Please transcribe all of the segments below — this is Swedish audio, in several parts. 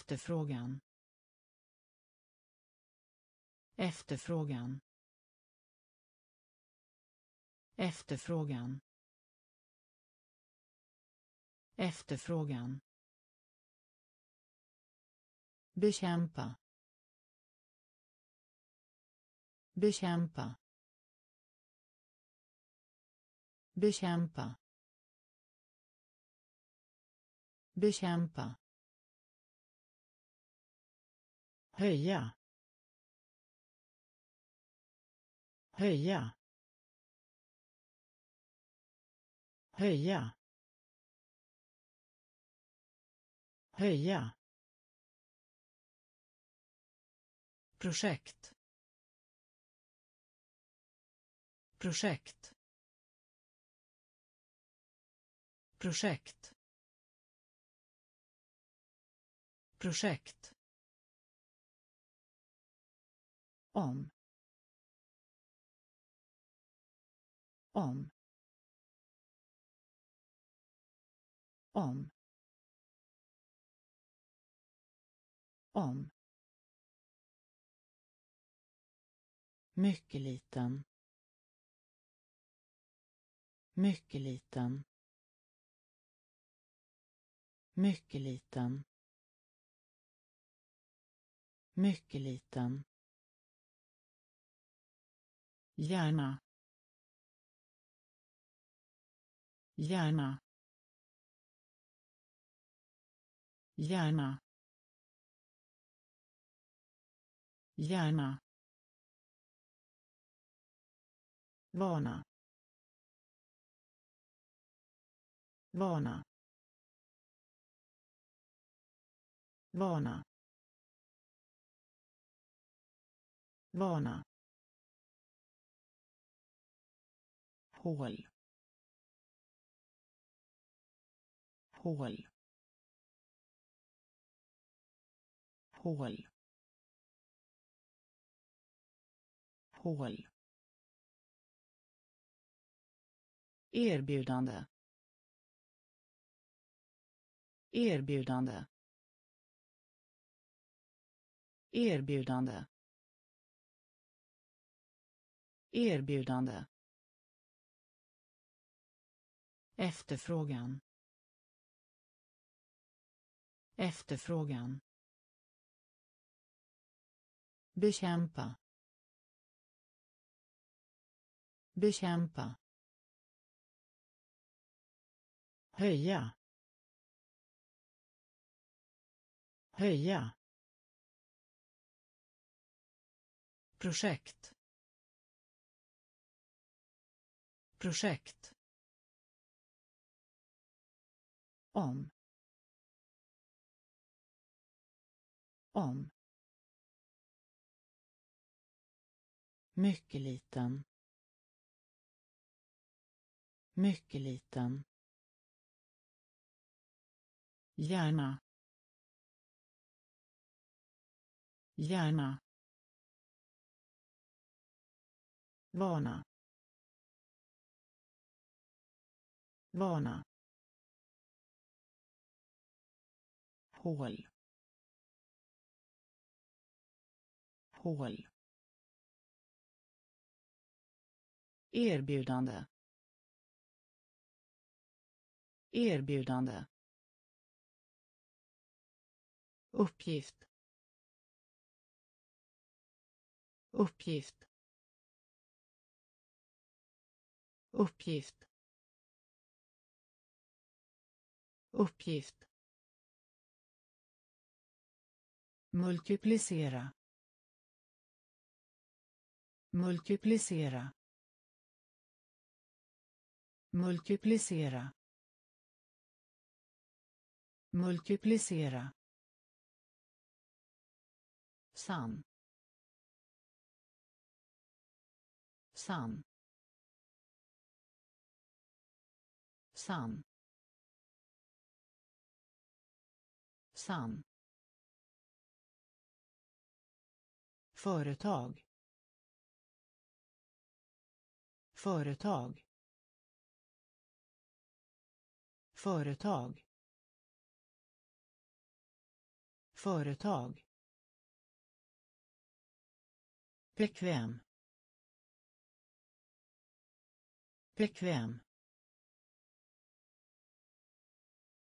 efterfrågan. Efterfrågan. Efterfrågan. Efterfrågan. Bekämpa. Bekämpa. Bekämpa. Bekämpa. Höja. Höja. Höja. Höja. Projekt. Projekt. Projekt. Projekt. Om. Om. Om. Om. Mycket liten. Mycket liten. Mycket liten. Mycket liten. Gärna. Gärna. Gärna. Gärna. Vana. Vana. Vana. Vana. Hål. Hål. Hål. Hål. Erbjudande. Erbjudande. Erbjudande. Erbjudande. Efterfrågan. Efterfrågan. Bekämpa. Bekämpa. Höja. Höja. Projekt. Projekt. Om om mycket liten mycket liten Gärna. Gärna. Vana. Vana. Hål. Hål. Erbjudande. Erbjudande. Uppgift. Uppgift. Uppgift. Uppgift. Multiplicera multiplicera multiplicera multiplicera. Sann. Sann. Sann. Sann. Företag. Företag. Företag. Företag. Bekväm. Bekväm.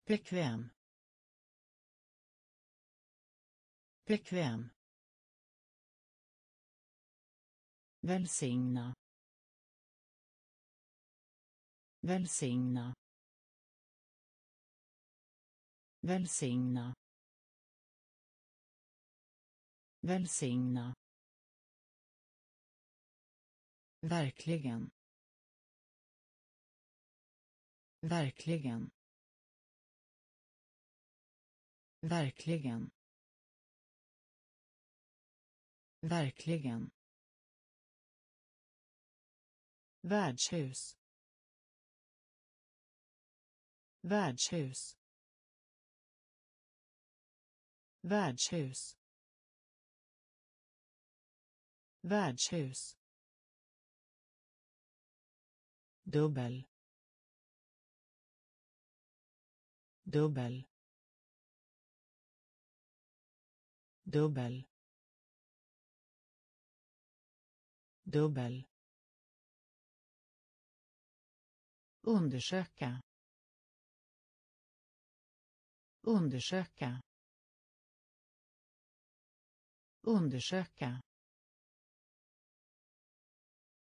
Bekväm. Bekväm. Välsigna. Välsigna. Välsigna. Välsigna. Verkligen. Verkligen. Verkligen. Verkligen värdshus. Värdshus. Värdshus. Värdshus. Dubbel. Dubbel. Dubbel. Dubbel. Undersöka. Undersöka. Undersöka.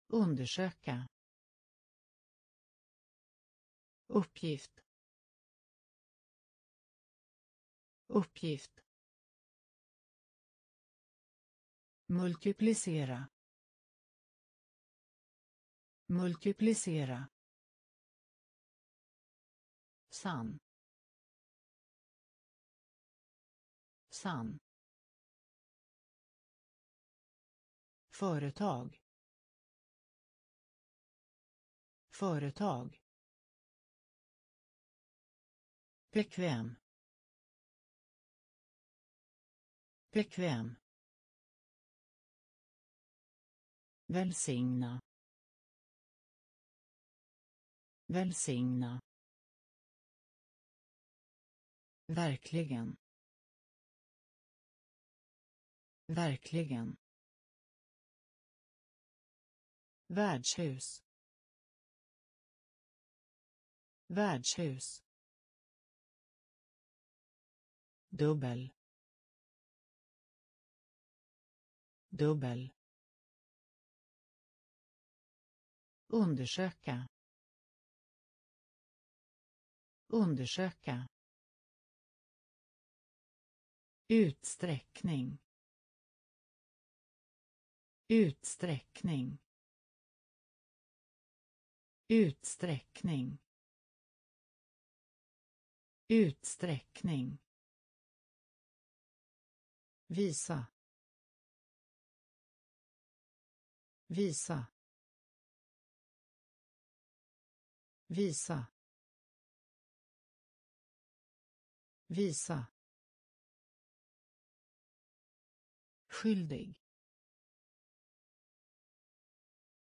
Undersöka. Uppgift. Uppgift. Multiplicera. Multiplicera sann sann företag. Företag. Bekväm. Bekväm. Välsigna. Välsigna verkligen. Verkligen. Värdshus. Värdshus. Dubbel. Dubbel. Undersöka. Undersöka utsträckning. Utsträckning. Utsträckning. Utsträckning. Visa. Visa. Visa. Visa. Skyldig.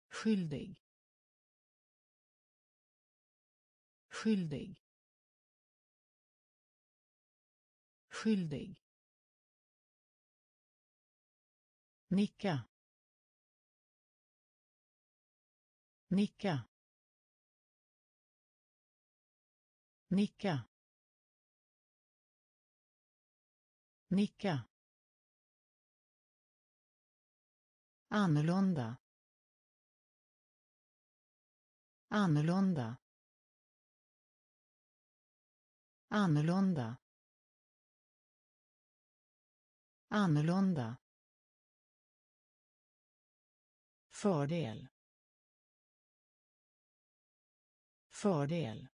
Skyldig. Skyldig. Skyldig. Nicka. Nicka. Nicka. Nicka. Annorlunda. Annorlunda. Annorlunda. Annorlunda. Fördel. Fördel.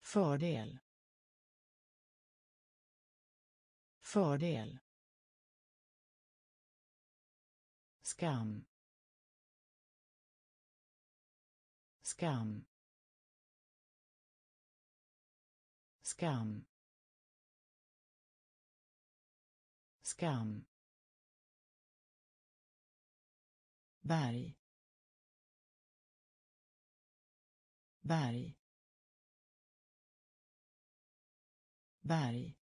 Fördel. Fördel. Skam. Skam. Skam. Skam. Berg. Berg. Berg.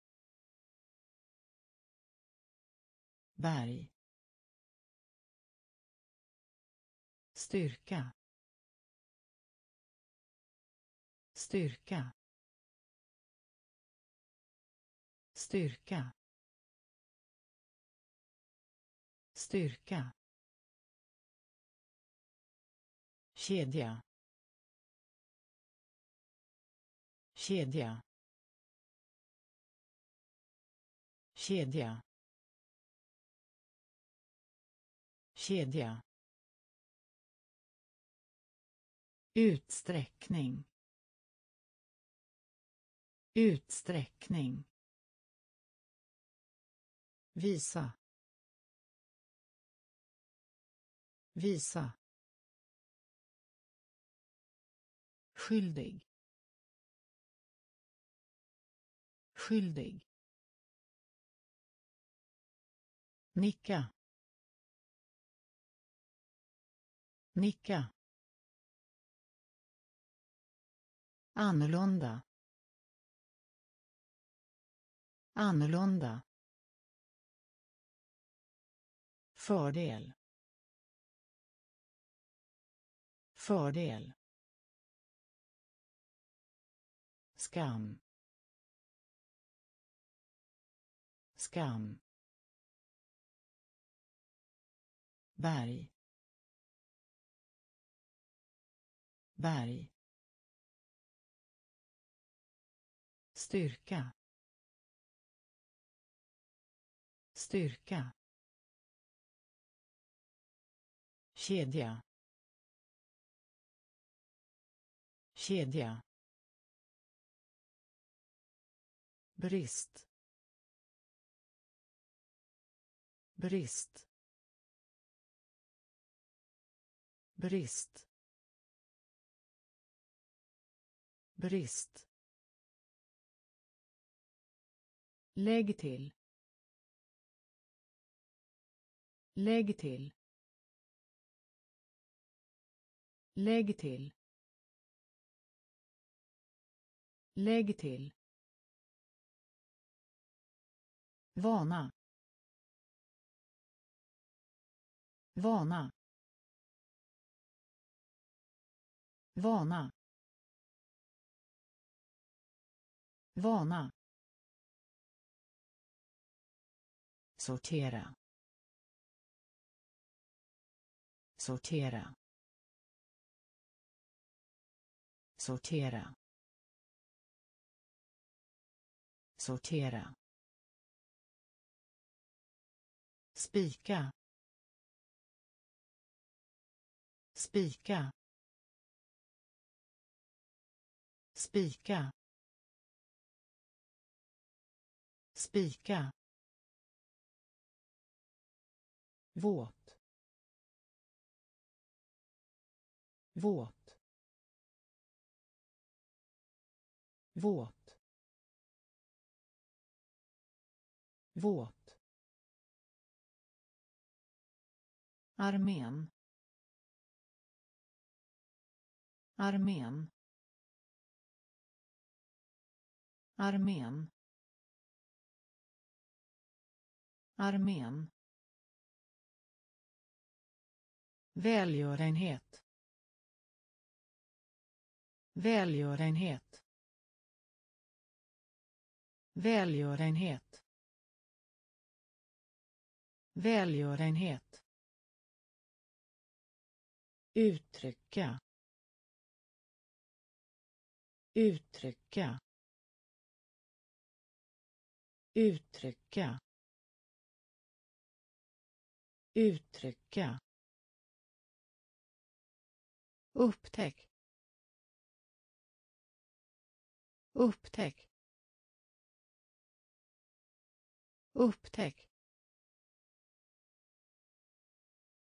Berg. Styrka. Styrka. Styrka. Styrka. Kedja. Kedja. Kedja. Kedja. Utsträckning. Utsträckning. Visa. Visa. Skyldig. Skyldig. Nicka. Nicka. Annorlunda. Annorlunda. Fördel. Fördel. Skam. Skam. Berg. Berg. Styrka. Styrka. Kedja. Kedja. Brist. Brist. Brist. Brist. Lägg till. Lägg till. Lägg till. Lägg till. Vana. Vana. Vana. Vana. Sortera. Sortera. Sortera. Sortera. Spika. Spika. Spika. Spika. Våt. Våt. Våt. Våt. Armén. Armén. Armén. Armén. Välgörenhet. Välgörenhet. Välgörenhet. Välgörenhet. Uttrycka. Uttrycka. Uttrycka. Uttrycka upptäck. Upptäck. Upptäck.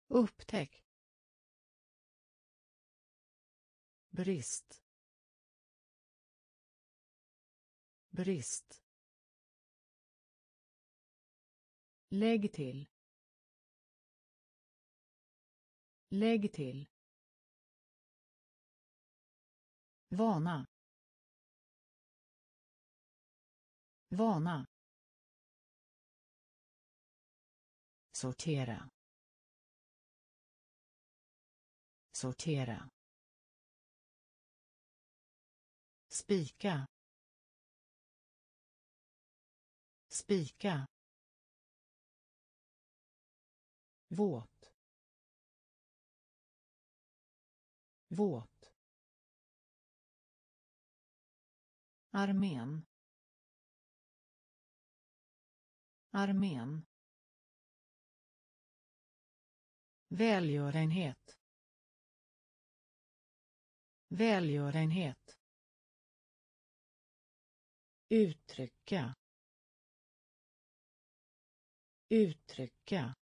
Upptäck. Brist. Brist. Lägg till. Lägg till. Vana. Vana. Sortera. Sortera. Spika. Spika. Våt. Våt. Armén. Armén. Välgörenhet. Välgörenhet. Uttrycka. Uttrycka.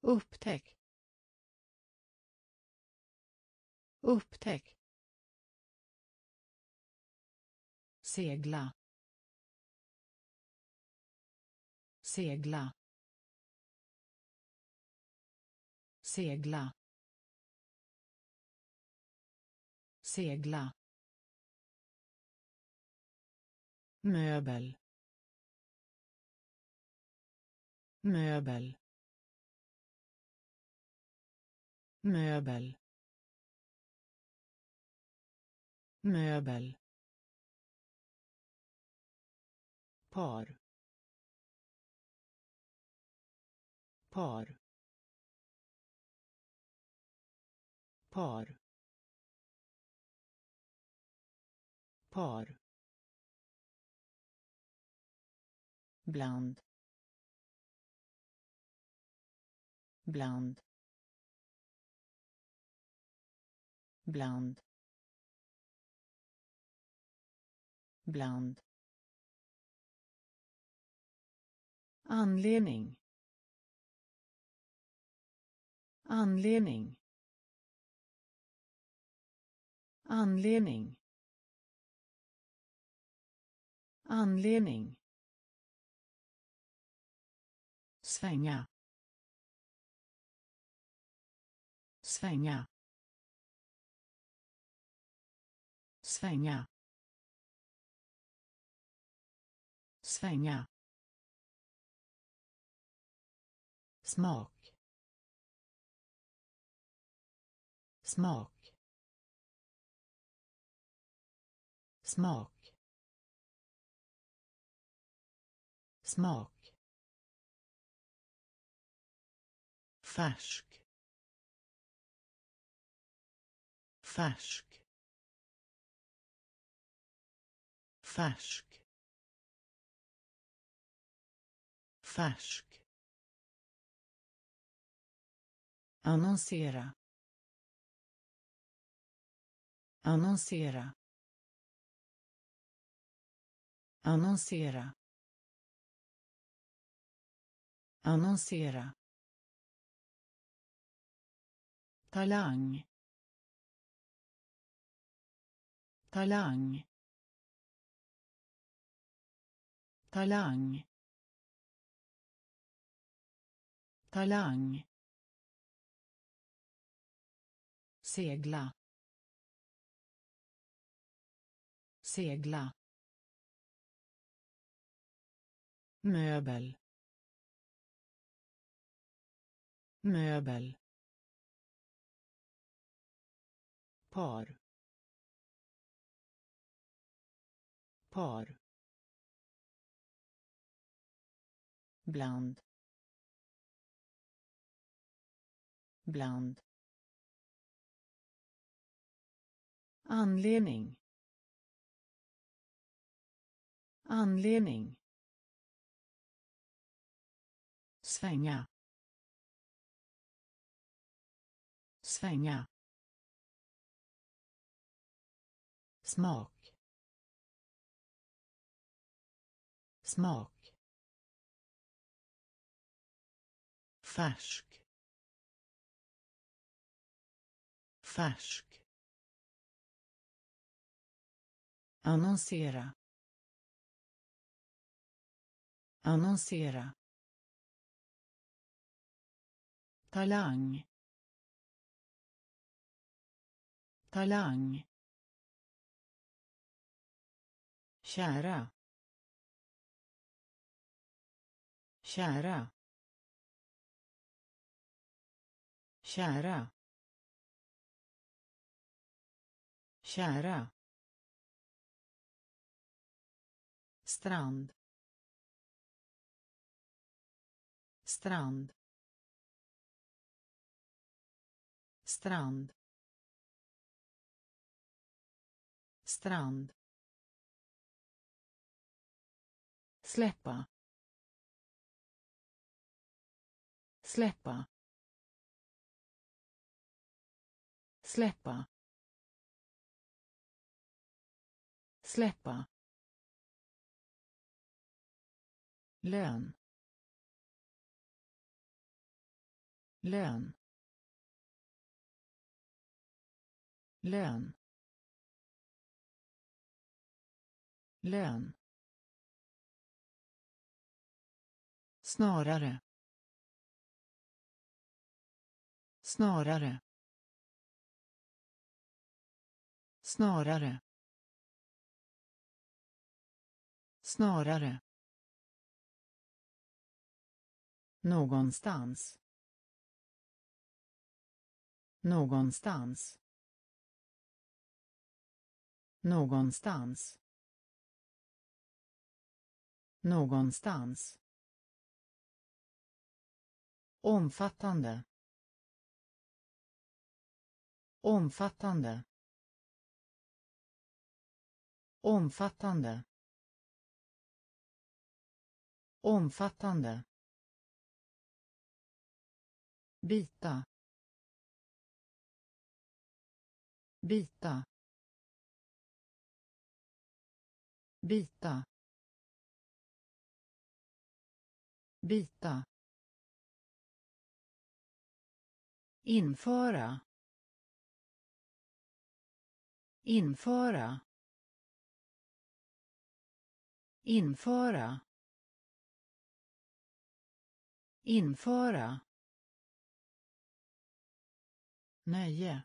Upptäck. Upptäck. Segla segla segla segla. Möbel möbel. Möbel möbel. Par. Par. Par. Par. Bland. Bland. Bland. Bland. Anledning. Anledning. Anledning. Anledning. Svänga. Svänga. Svänga. Svänga. Smak. Smak. Smak. Smak. Färsk. Färsk. Färsk. Färsk. Annonsera annonsera annonsera annonsera talang talang talang talang segla segla möbel möbel par par bland bland anledning. Anledning. Svänga. Svänga. Smak. Smak. Färsk. Färsk. Annonsera annonsera talang talang kära kära kära kära strand. Strand. Strand. Strand. Släppa. Släppa. Släppa. Släppa. Lön. Lön. Lön. Lön. Snarare. Snarare. Snarare. Snarare. Någonstans. Någonstans. Någonstans. Någonstans. Omfattande. Omfattande. Omfattande. Omfattande bita bita bita bita införa. Införa. Införa. Införa nöje.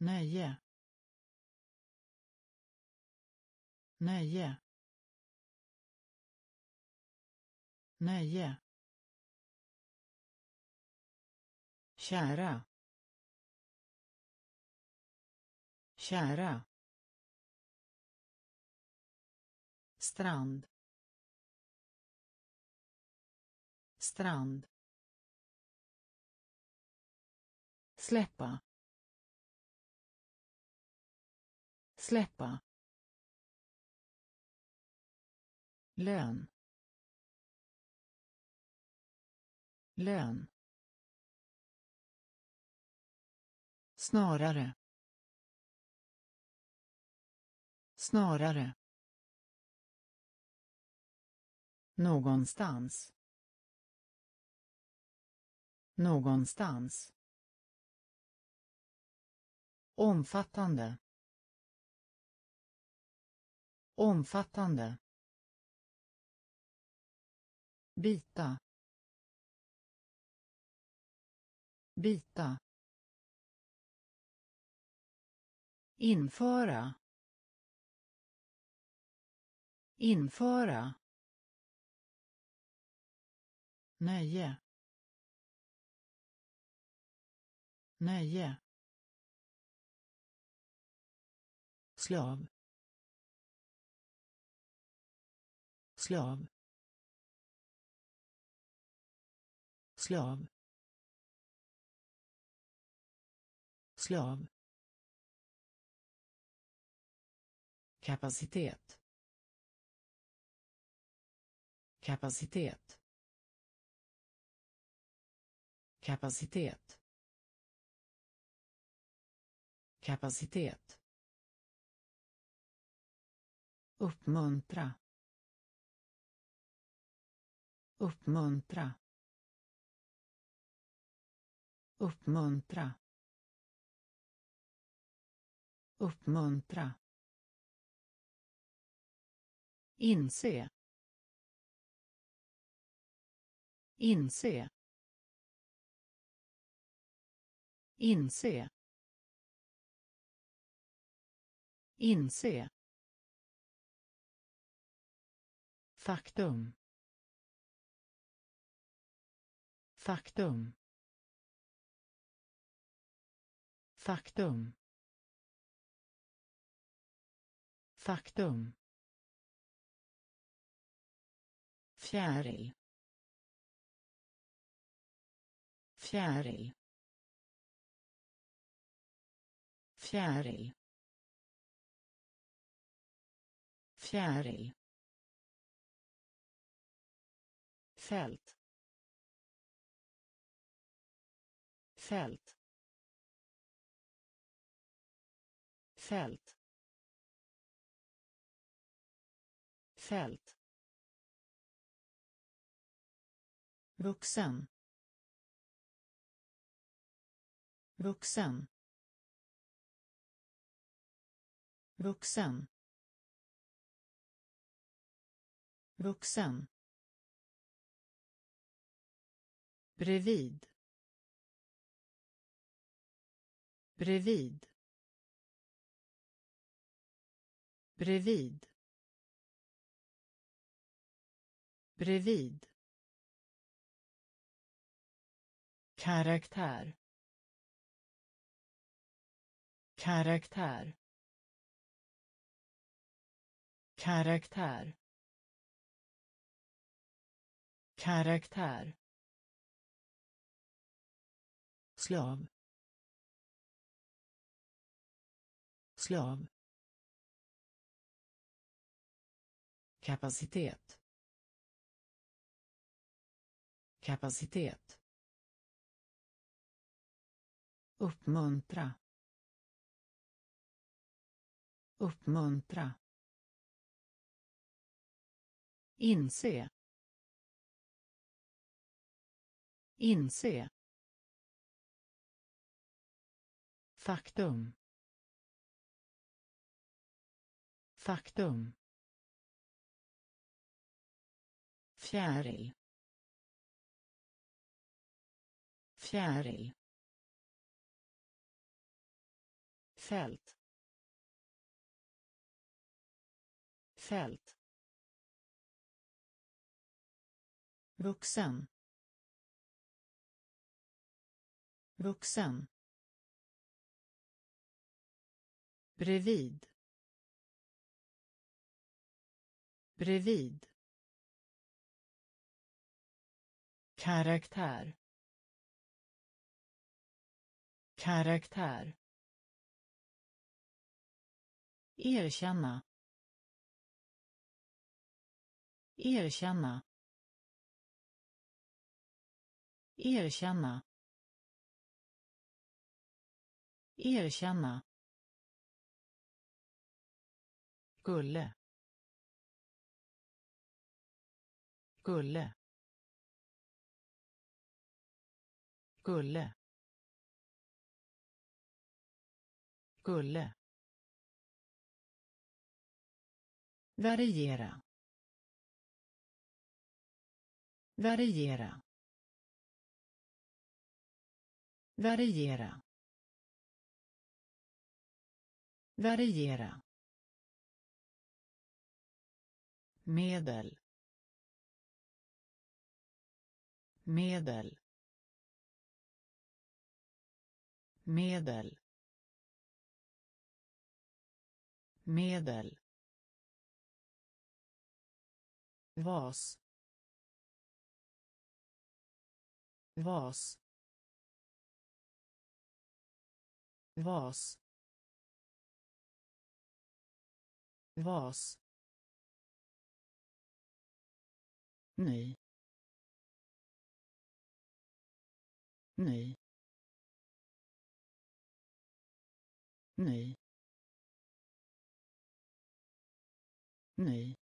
Nöje. Nöje. Nöje. Kära. Kära. Strand. Strand. Släppa släppa lön lön snarare snarare någonstans någonstans omfattande. Omfattande. Bita. Bita. Införa. Införa. Nöje. Nöje. Slav. Slav. Slav. Slav. Kapacitet. Kapacitet. Kapacitet. Kapacitet uppmuntra. Uppmuntra. Uppmuntra. Uppmuntra. Inse. Inse. Inse. Inse. Faktum. Faktum. Faktum. Faktum. Fjäril. Fjäril. Fjäril. Fjäril. Fält. Fält. Fält. Fält. Vuxen. Vuxen. Vuxen. Vuxen. Bredvid. Bredvid. Bredvid. Bredvid. Karaktär. Karaktär. Karaktär. Karaktär slav slav kapacitet. Kapacitet. Uppmuntra. Uppmuntra. Inse. Inse. Faktum. Faktum. Fjäril. Fjäril. Fält. Fält. Vuxen. Vuxen. Bredvid. Bredvid. Karaktär. Karaktär. Erkänna. Erkänna. Erkänna. Erkänna. Gulle. Gulle. Gulle. Gulle. Variera. Variera. Variera. Variera. Medel medel medel medel. Vas vas vas. Vas. Ny ny ny ny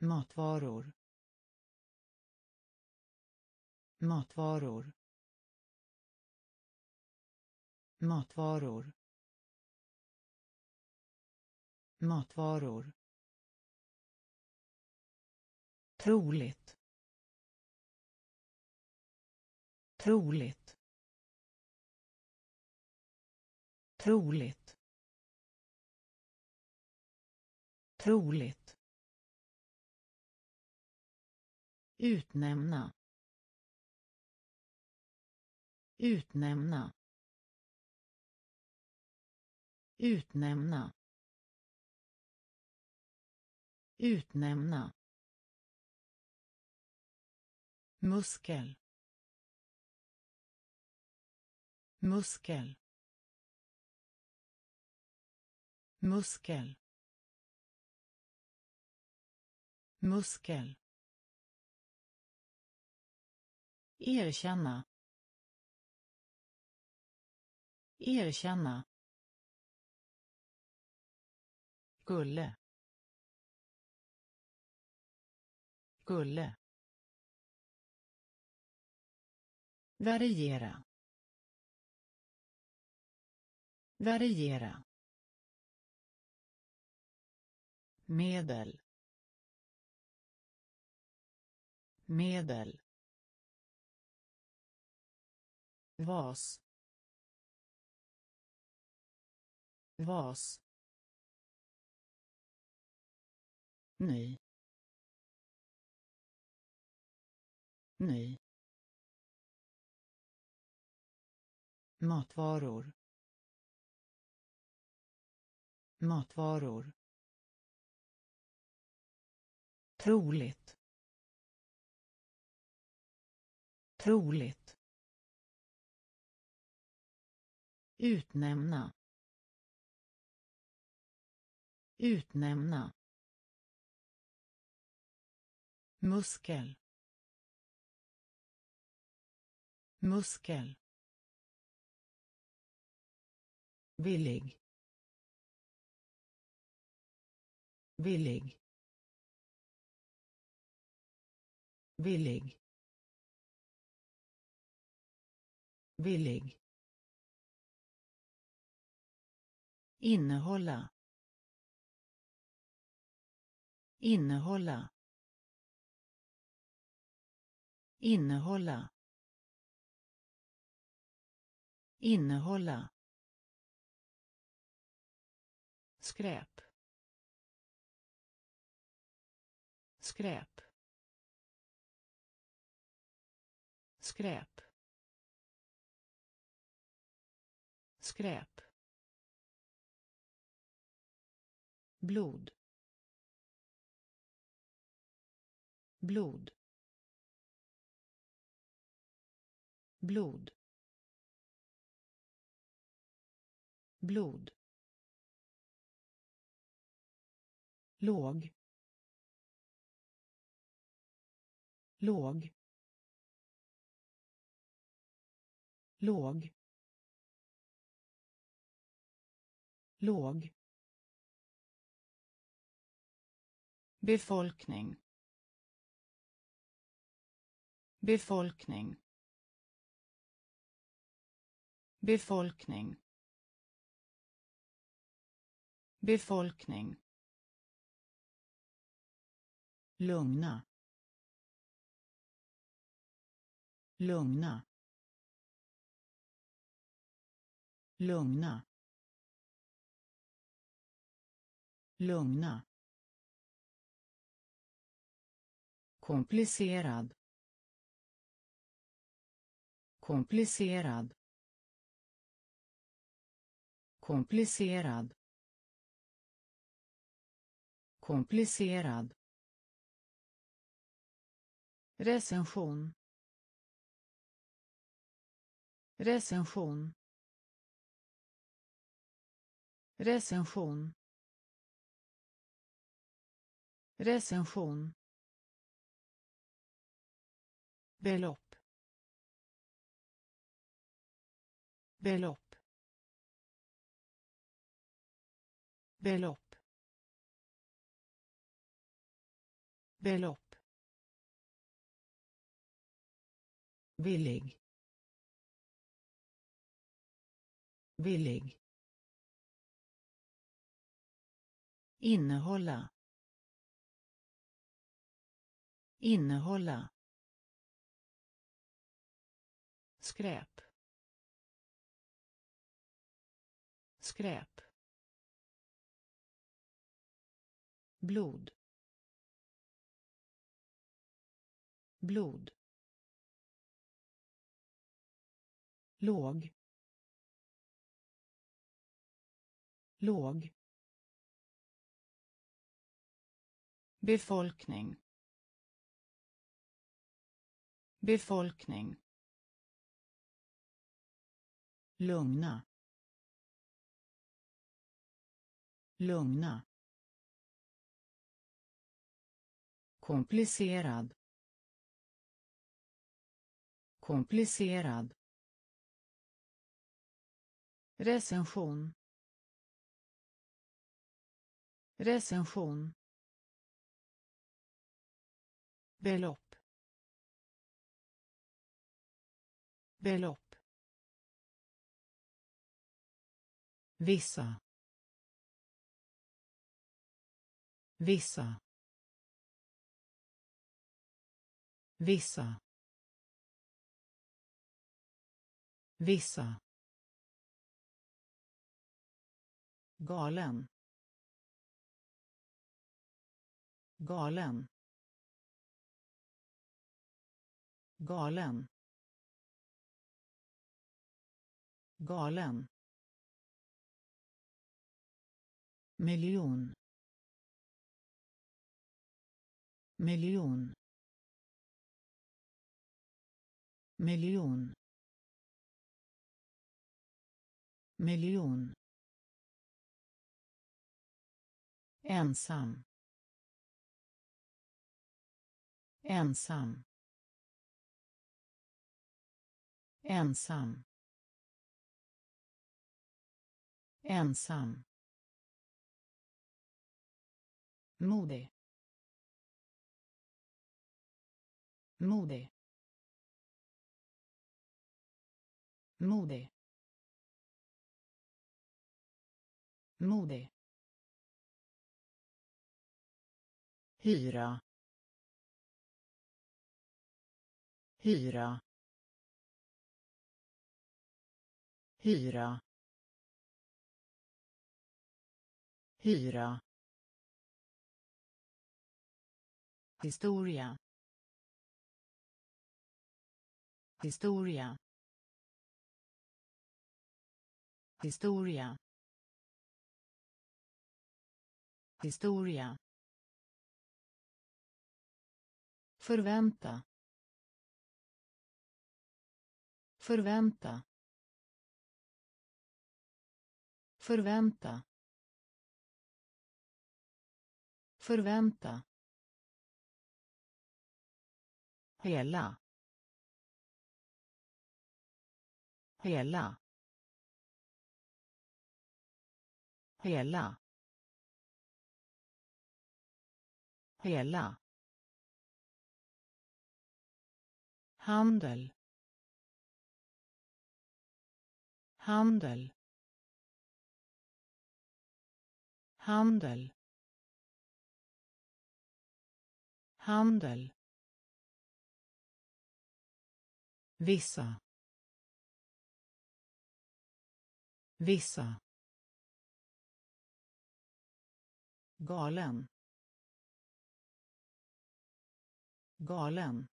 matvaror. Matvaror. Matvaror. Matvaror. Troligt. Troligt. Troligt. Troligt. Utnämna. Utnämna. Utnämna. Utnämna. Muskel. Muskel. Muskel. Muskel. Erkänna. Erkänna. Gulle. Gulle. Variera. Variera. Medel. Medel. Vas. Vas. ny ny matvaror. Matvaror. Troligt. Troligt. Utnämna. Utnämna. Muskel. Muskel. Villig. Villig. Villig. Villig. Innehålla. Innehålla. Innehålla. Innehålla. Skräp. Skräp. Skräp. Skräp. Blod. Blod. Blod. Blod. Låg. Låg. Låg. Låg. Befolkning. Befolkning. Befolkning. Befolkning lugna. Lugna. Lugna. Lugna. Komplicerad. Komplicerad. Komplicerad. Komplicerad recension. Recension. Recension. Recension. Belopp. Belopp. Belopp. Belopp. Villig. Villig. Innehålla. Innehålla. Skräp. Skräp. Blod. Blod. Låg. Låg. Befolkning. Befolkning. Lugna. Lugna. Komplicerad. Komplicerad recension. Recension. Belopp. Belopp. Vissa. Vissa. Vissa. Vissa. Galen. Galen. Galen. Galen. Miljon. Miljon. Miljon. Miljon. Ensam. Ensam. Ensam. Ensam. Modig. Modig. Modig. Modig. Hyra hyra hyra hyra. Historia historia. Historia historia. Förvänta. Förvänta. Förvänta. Förvänta. Hela. Hela. Hela. Hela. Handel. Handel. Handel. Handel. Vissa. Vissa. Galen. Galen.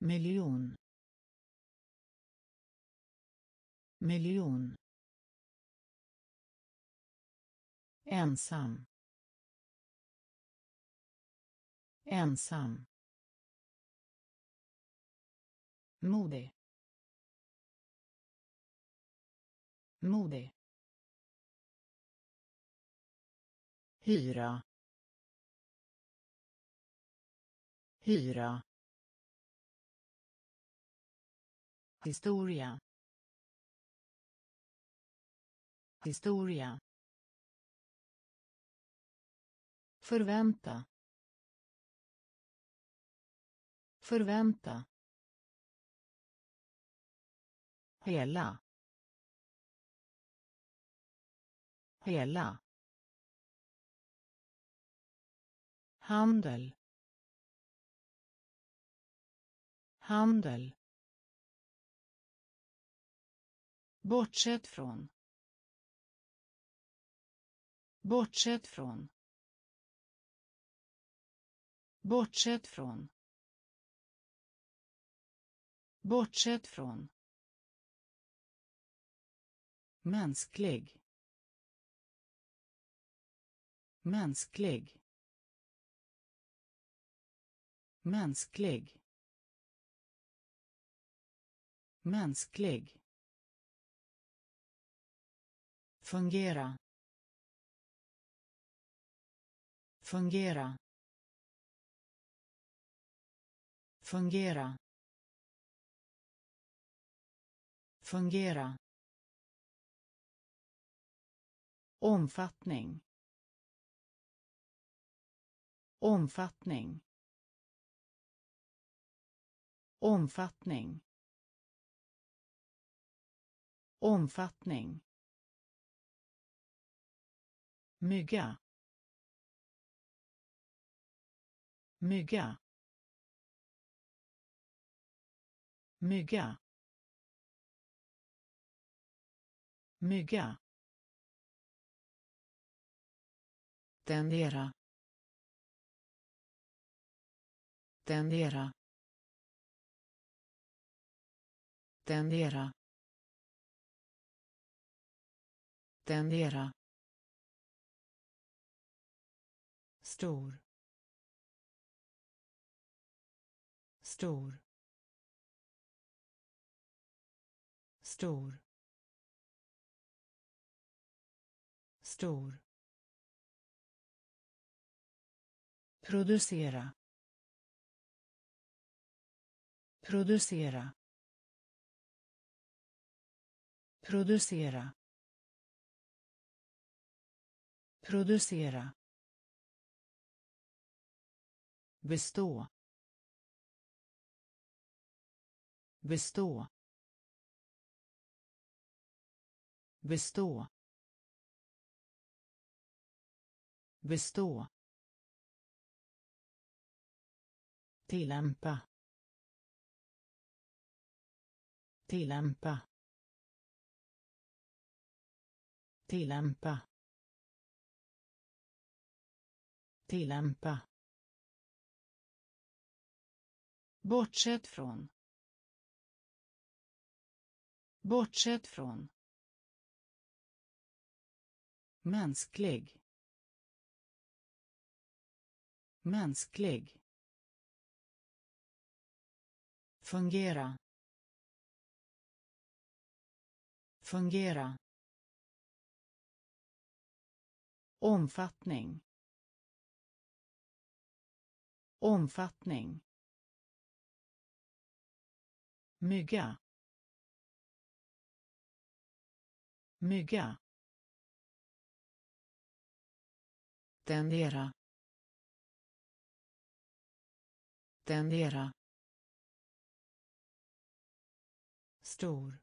Miljon. Miljon. Ensam. Ensam. Modig. Modig. Hyra. Hyra. Historia. Historia. Förvänta. Förvänta. Hela. Hela. Handel. Handel. Bortsett från. Bortsett från. Bortsett från. Bortsett från. Mänsklig. Mänsklig. Mänsklig. Mänsklig. Fungera. Fungera. Fungera. Fungera. Omfattning. Omfattning. Omfattning. Omfattning. Mygga. Mygga. Mygga. Mygga. Tendera. Tendera. Tendera. Tendera. Stor. Stor. Stor. Stor. Producera. Producera. Producera. Producera. Bestå. Bestå. Bestå. Bestå. Tillämpa. Tillämpa. Tillämpa. Tillämpa. Bortsett från. Bortsett från. Mänsklig. Mänsklig. Fungera. Fungera. Omfattning. Omfattning. Mygga. Mygga. Tendera. Tendera. Stor.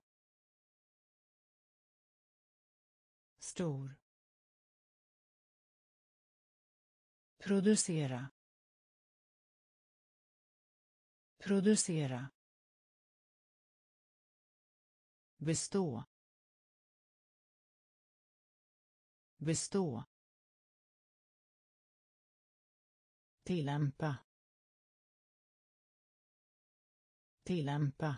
Stor. Producera. Producera. Bestå. Bestå. Tillämpa. Tillämpa.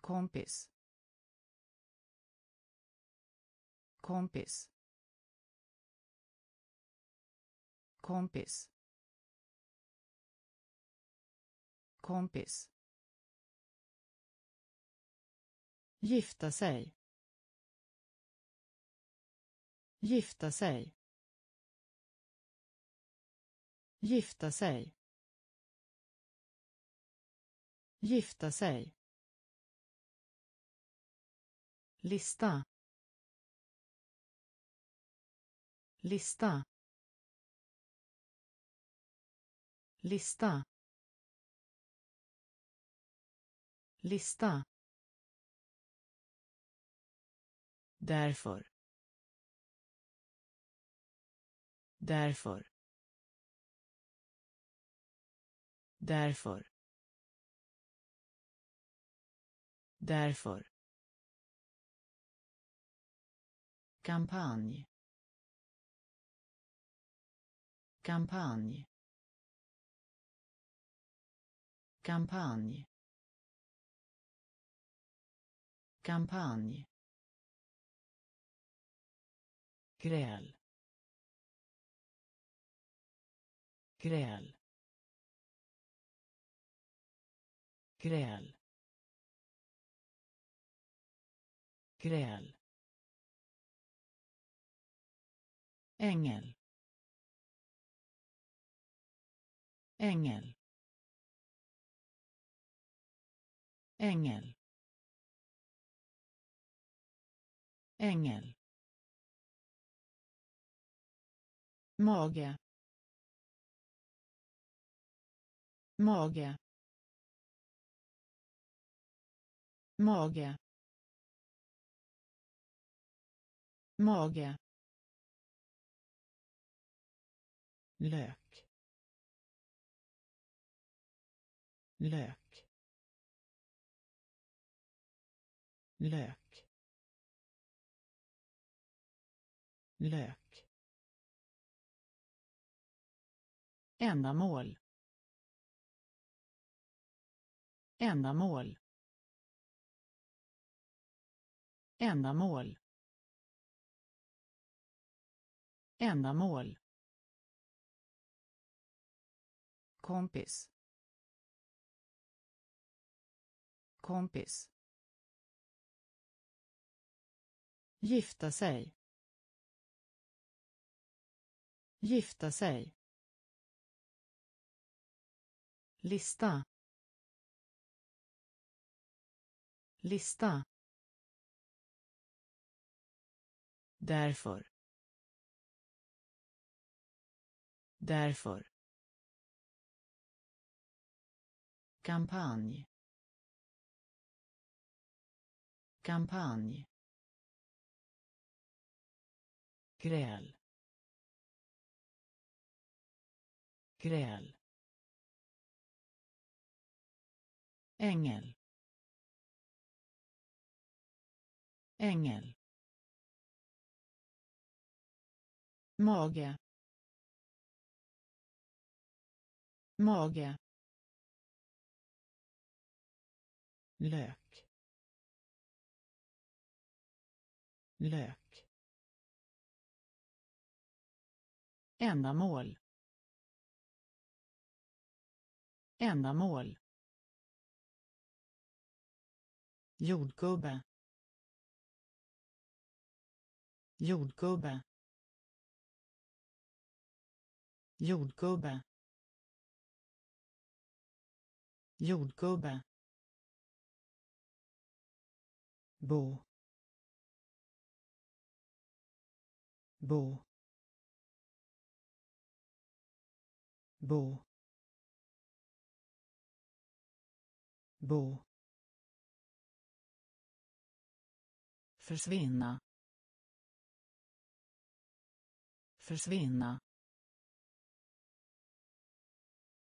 Kompis. Kompis. Kompis. Kompis. Gifta sig. Gifta sig. Gifta sig. Gifta sig. Lista. Lista. Lista. Lista. Därför. Därför. Därför. Därför. Kampanj. Kampanj. Kampanj. Kampanj. Gräl. Gräl. Gräl. Gräl. Ängel. Ängel. Ängel. Ängel. Mage. Mage. Mage. Mage. Lök. Lök. Lök. Lök. Ändamål. Ändamål. Ändamål. Ändamål. Kompis. Kompis. Gifta sig. Gifta sig lista. Lista. Därför. Därför. Kampanj. Kampanj. Gräl. Gräl. Ängel ängel mage. Mage. Lök. Lök. Ändamål. Ändamål. Jordgubbe. Jordgubbe. Jordgubbe. Jordgubbe. Bo. Bo. Bo. Bo försvinna. Försvinna.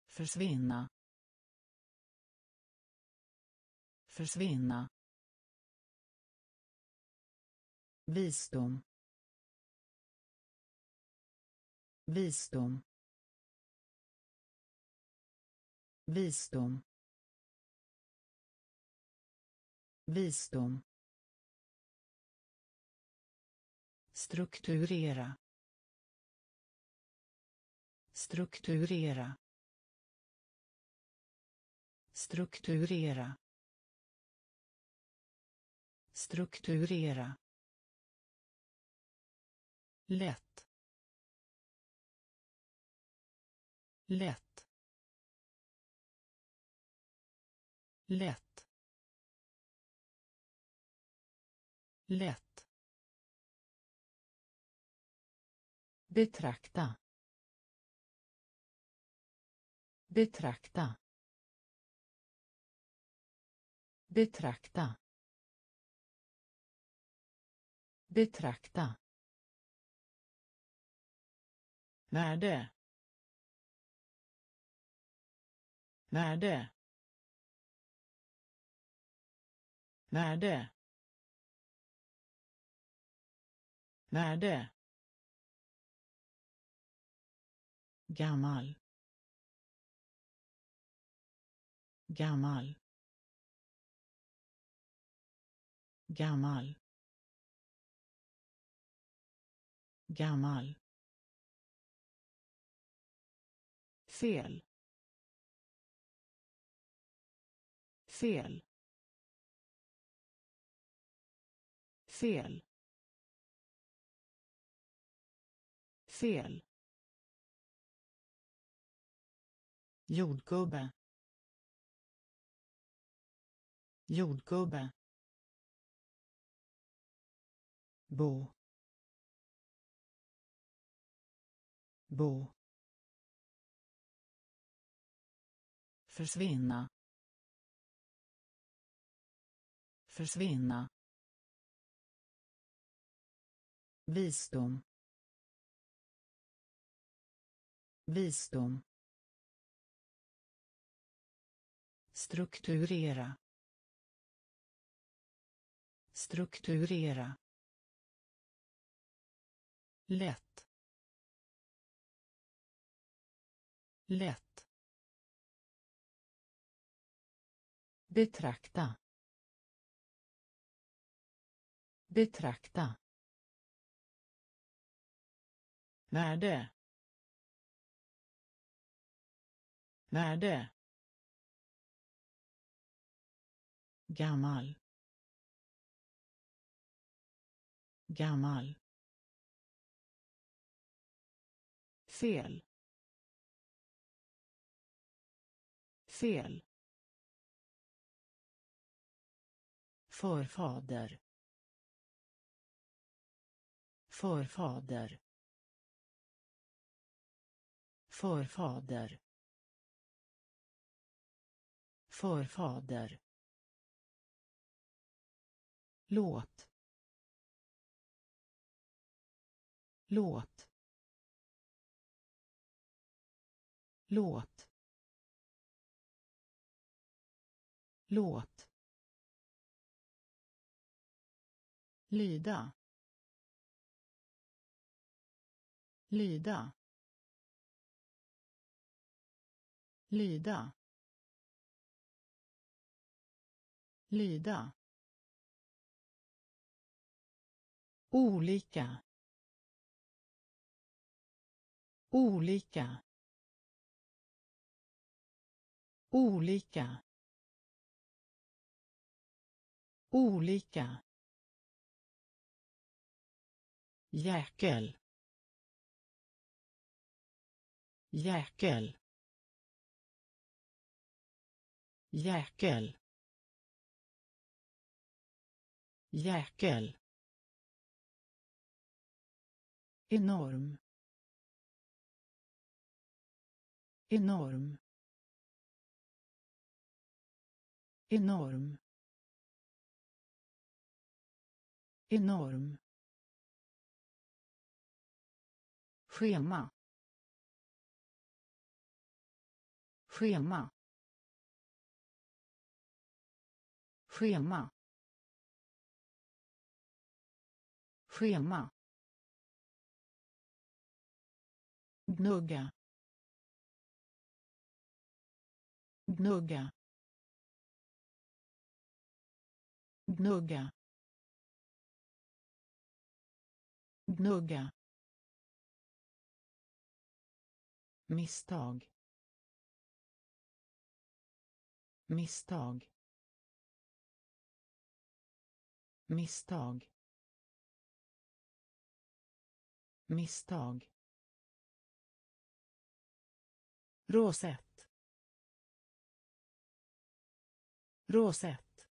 Försvinna. Försvinna. Visdom. Visdom. Visdom. Visdom. Strukturera. Strukturera. Strukturera. Strukturera. Lätt. Lätt. Lätt. Lätt. Betrakta. Betrakta. Betrakta. Betrakta. Värde. Värde. Värde. Värde. Gammal. Gammal. Gammal. Gammal. Fel. Fel. Fel. Fel. Jordgubbe. Jordgubbe. Bo. Bo. Försvinna. Försvinna. Visdom. Visdom. Strukturera. Strukturera. Lätt. Lätt. Betrakta. Betrakta. Värde. Värde. Gammal. Gammal. Fel. Fel. Förfader. Förfader. Förfader. Förfader låt. Låt. Låt. Låt. Lyda. Lyda. Lyda. Lyda. Olika. Olika. Olika. Olika. Jäkel. Jäkel. Jäkel. Jäkel. Enorm. Enorm. Enorm. Enorm. Schema. Schema. Schema. Schema. Gnugga. Gnugga. Gnugga. Gnugga. Misstag. Misstag. Misstag. Misstag. Råsett. Råsett.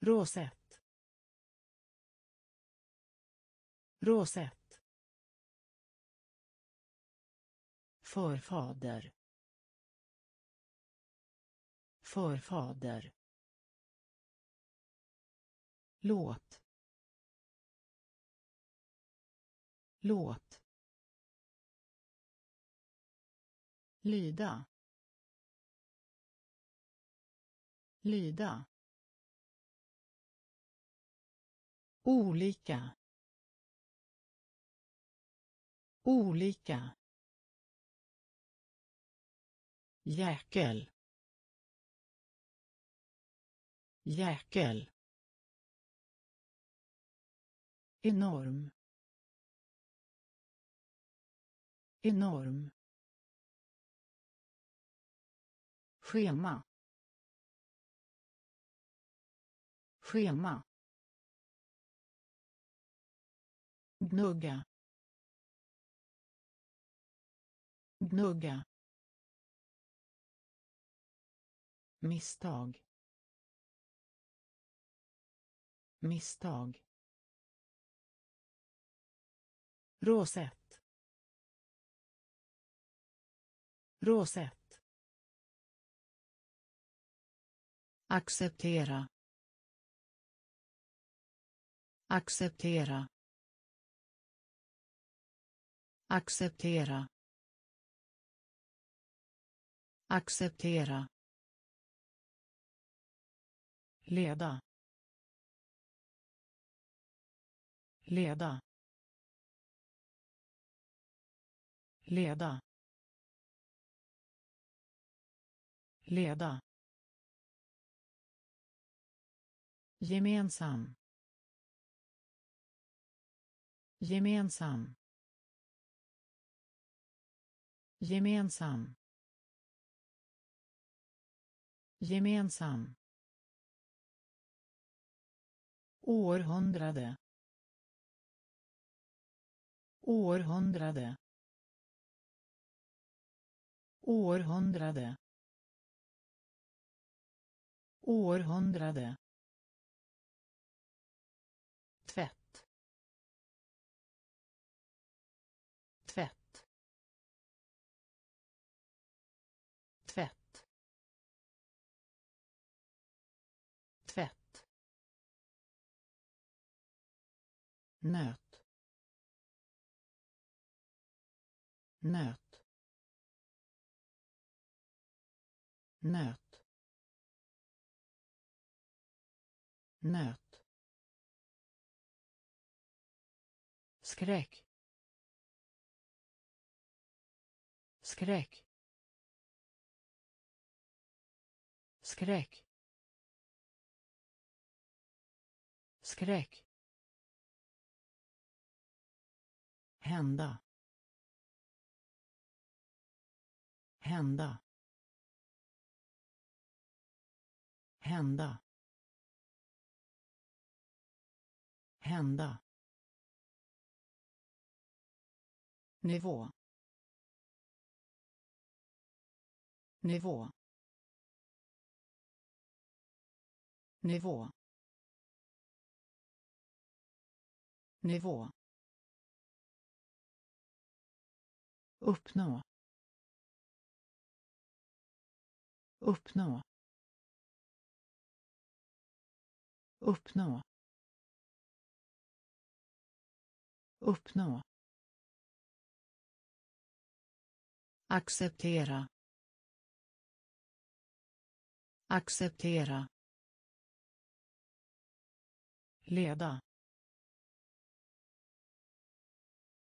Råsett. Råsett. Förfader. Förfader. Låt. Låt. Lyda lyda olika olika jäkel jäkel enorm enorm. Schema. Schema. Gnugga. Gnugga. Misstag. Misstag. Råsett. Råsett. Acceptera. Acceptera. Acceptera. Acceptera. Leda. Leda. Leda. Leda. Gemensam. Gemensam. Gemensam. Gemensam. Århundrade. Århundrade. Århundrade. Århundrade. Nöt. Nöt. Nöt. Nöt. Skräck. Skräck. Skräck. Skräck. Hända. Hända. Hända. Hända. Nivå. Nivå. Nivå. Nivå. Uppnå. Uppnå. Uppnå. Uppnå. Acceptera. Acceptera. Leda.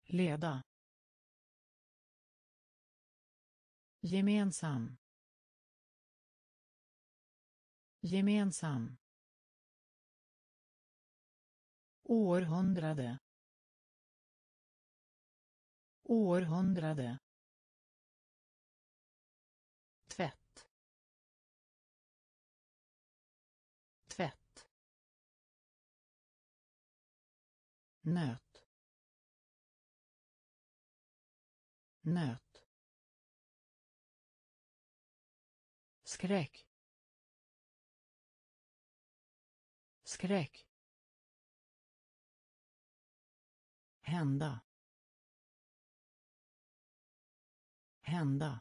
Leda. Gemensam gemensam Århundrade. Århundrade. Tvätt. Tvätt. nöt nöt skräck. Skräck. Hända. Hända.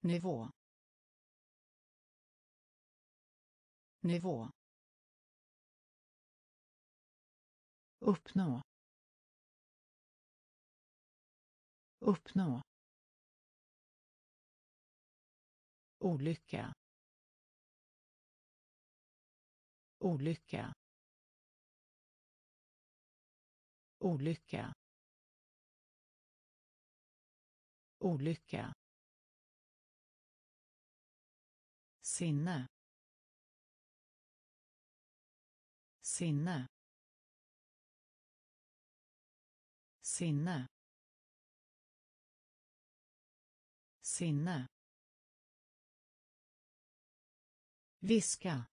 Nivå. Nivå. Uppnå. Uppnå. Olycka. Olycka. Olycka. Olycka. Sinne. Sinne. Sinne. Sinne. Viska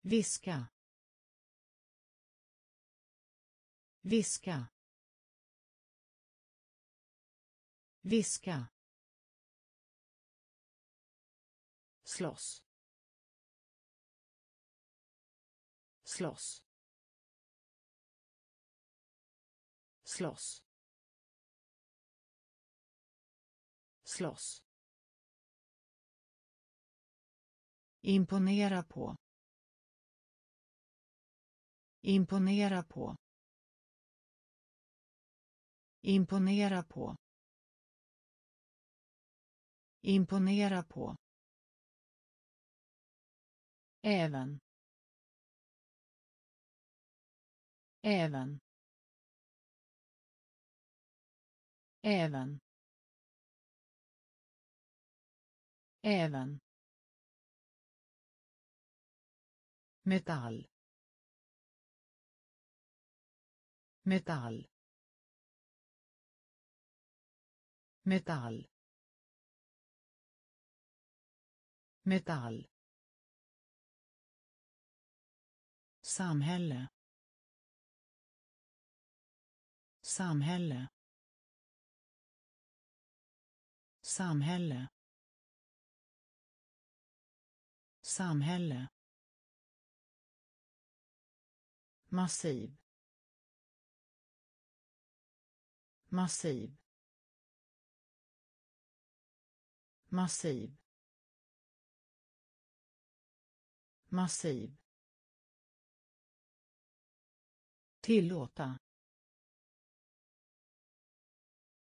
viska viska viska slåss slåss slåss slåss. Imponera på. Imponera på. Imponera på. Imponera på. Även. Även. Även. Även. Metall. Metall. Metall. Metall. Samhälle. Samhälle. Samhälle. Samhälle. Massiv. Massiv. Massiv. Massiv. Tillåta.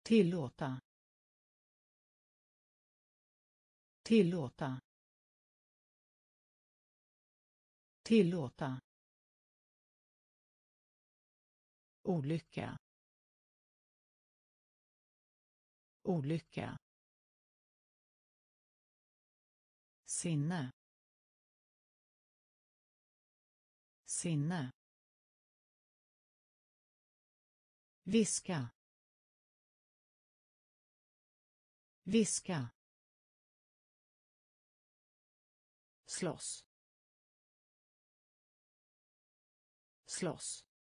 Tillåta. Tillåta. Tillåta. Olycka. Olycka. Sinne. Sinne. Viska. Viska. Slåss. Slåss.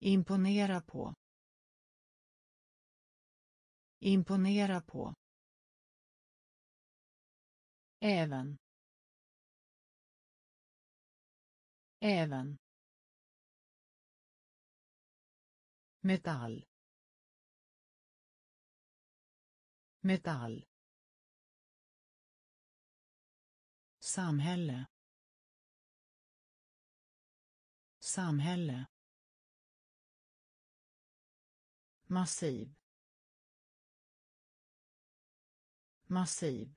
Imponera på. Imponera på. Även. Även. Metall. Metall. Samhälle. Samhälle. Massiv. Massiv.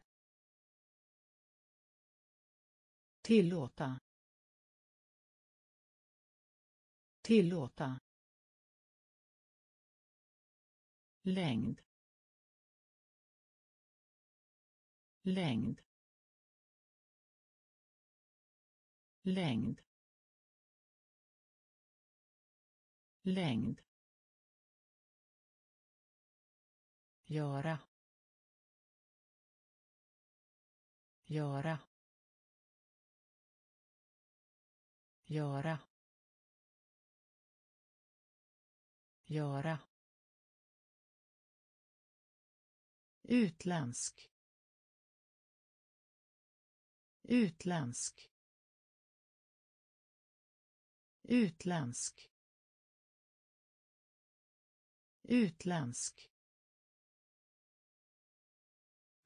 Tillåta. Tillåta. Längd. Längd. Längd. Längd. Göra göra göra göra. Utländsk utländsk utländsk utländsk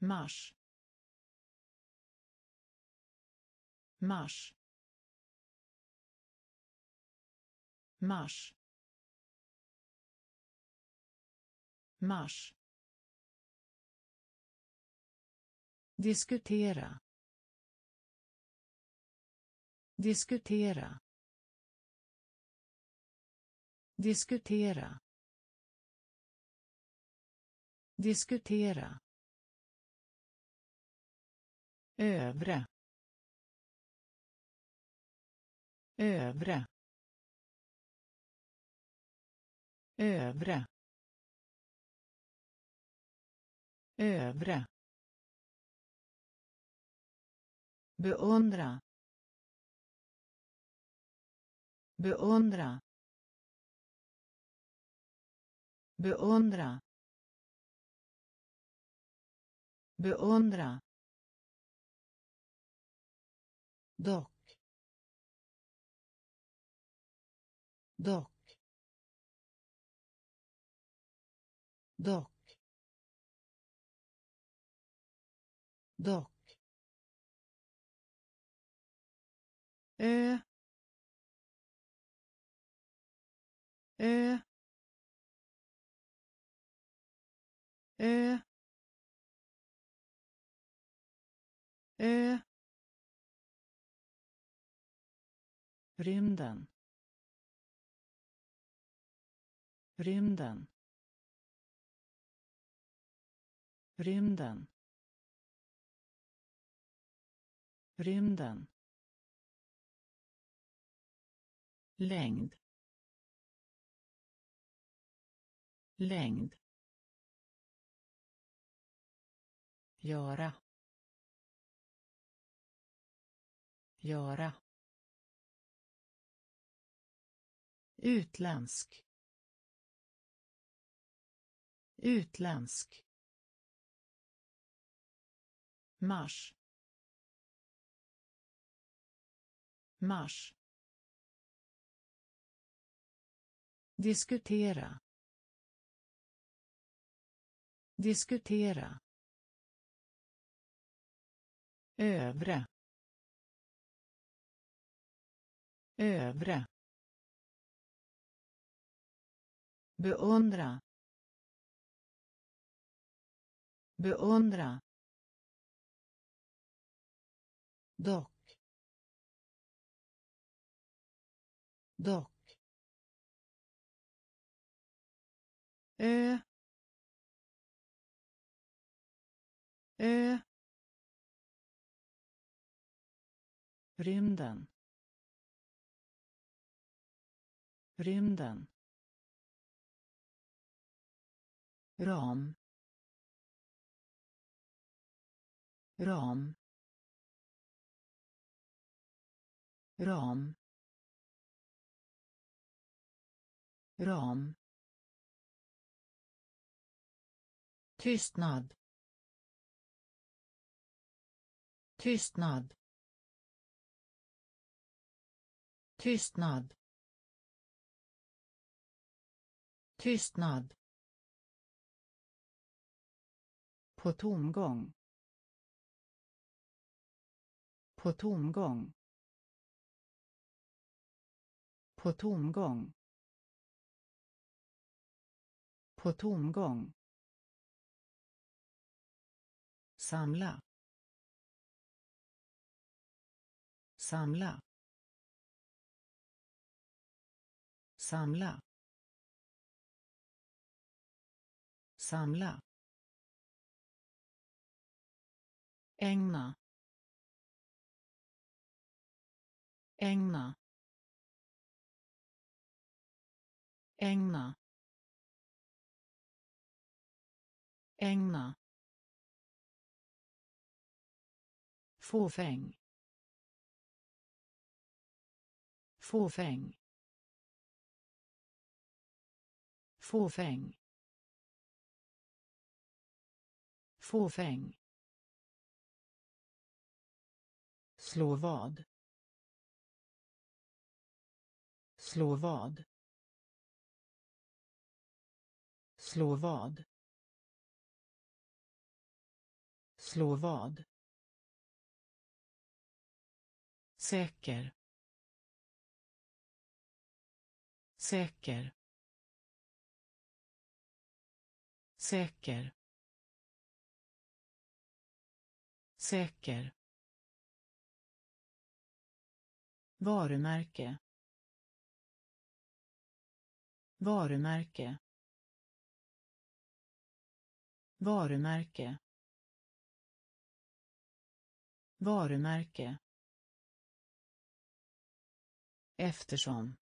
mars. Mars. Mars. Mars. Diskutera. Diskutera. Diskutera. Diskutera övre övre övre övre. Beundra. Beundra. Beundra. Beundra. Dock. Dock. Dock. Dock. Ö. Ö. Ö. Ö. rymden. Rymden. Rymden. Rymden. Längd. Längd. Göra. Göra. Utländsk. Utländsk. Mars. Mars. Diskutera. Diskutera. Övre. Övre. Beundra beundra dock dock ö ö rymden rymden. Ram ram ram ram. Tystnad. Tystnad. Tystnad. Tystnad. På tomgång. På tomgång. På tomgång. På tomgång. Samla. Samla. Samla. Samla. Ägna. Ägna. Ägna. Ägna. Fåfäng. Fåfäng. Fåfäng. Fåfäng. Slå vad? Slå vad? Slå vad? Slå vad? Säker. Säker. Säker. Säker. Varumärke. Varumärke. Varumärke. Varumärke. Eftersom.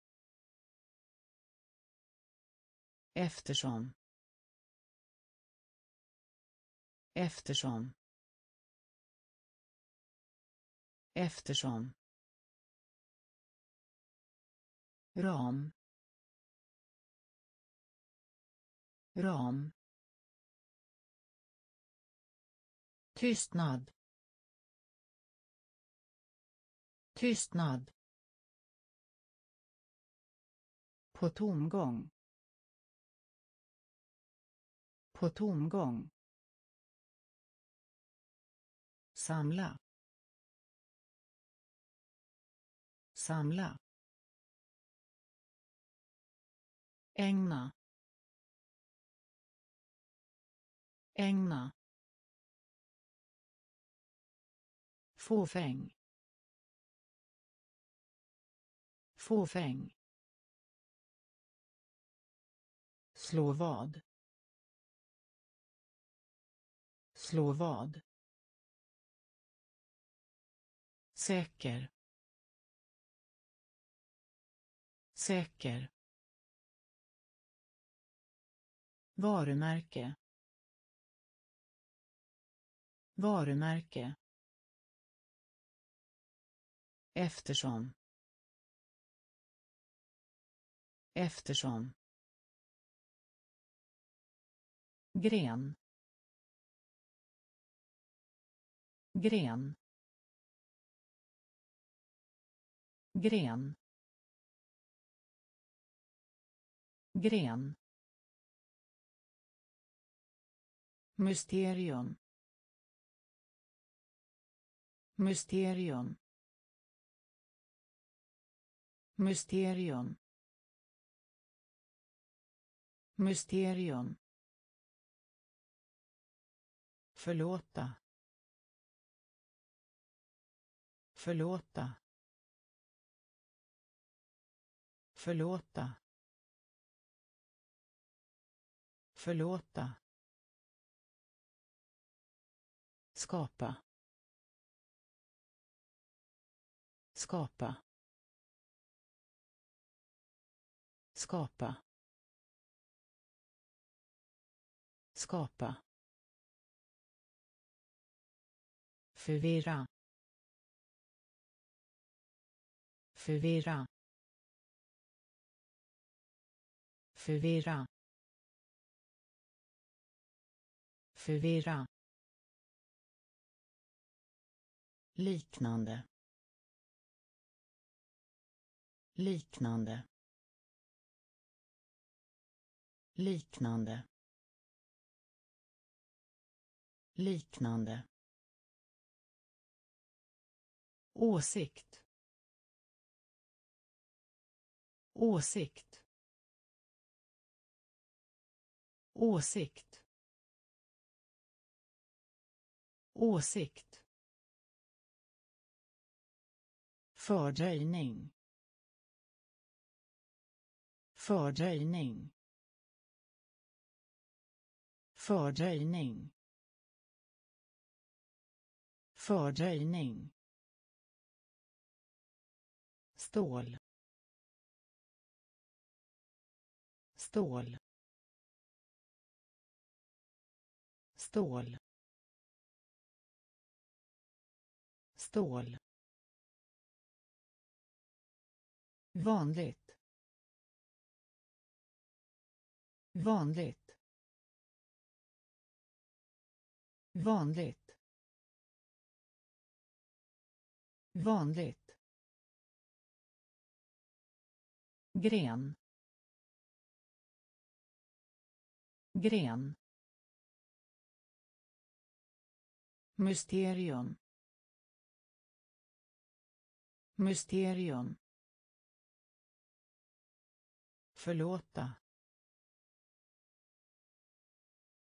Eftersom. Eftersom. Eftersom. Ram ram tystnad tystnad på tomgång. På tomgång. Samla. Samla ägna. Ägna. Fåfäng. Fåfäng. Slå vad? Slå vad? Säker. Säker. Varumärke. Varumärke. Eftersom. Eftersom. Gren. Gren. Gren. Gren. Mysterium. Mysterium. Mysterium. Mysterium. Förlåta. Förlåta. Förlåta. Förlåta. Skapa. Skapa. Skapa. Skapa. Förvirra. Förvirra. Förvirra. Förvirra. Liknande. Liknande. Liknande. Liknande. Åsikt. Åsikt. Åsikt. Åsikt. Fördröjning. Fördröjning. Fördröjning. Fördröjning. Stål. Stål. Stål. Stål. Vanligt. Vanligt. Vanligt. Vanligt. Gren. Gren. Mysterium. Mysterium förlåta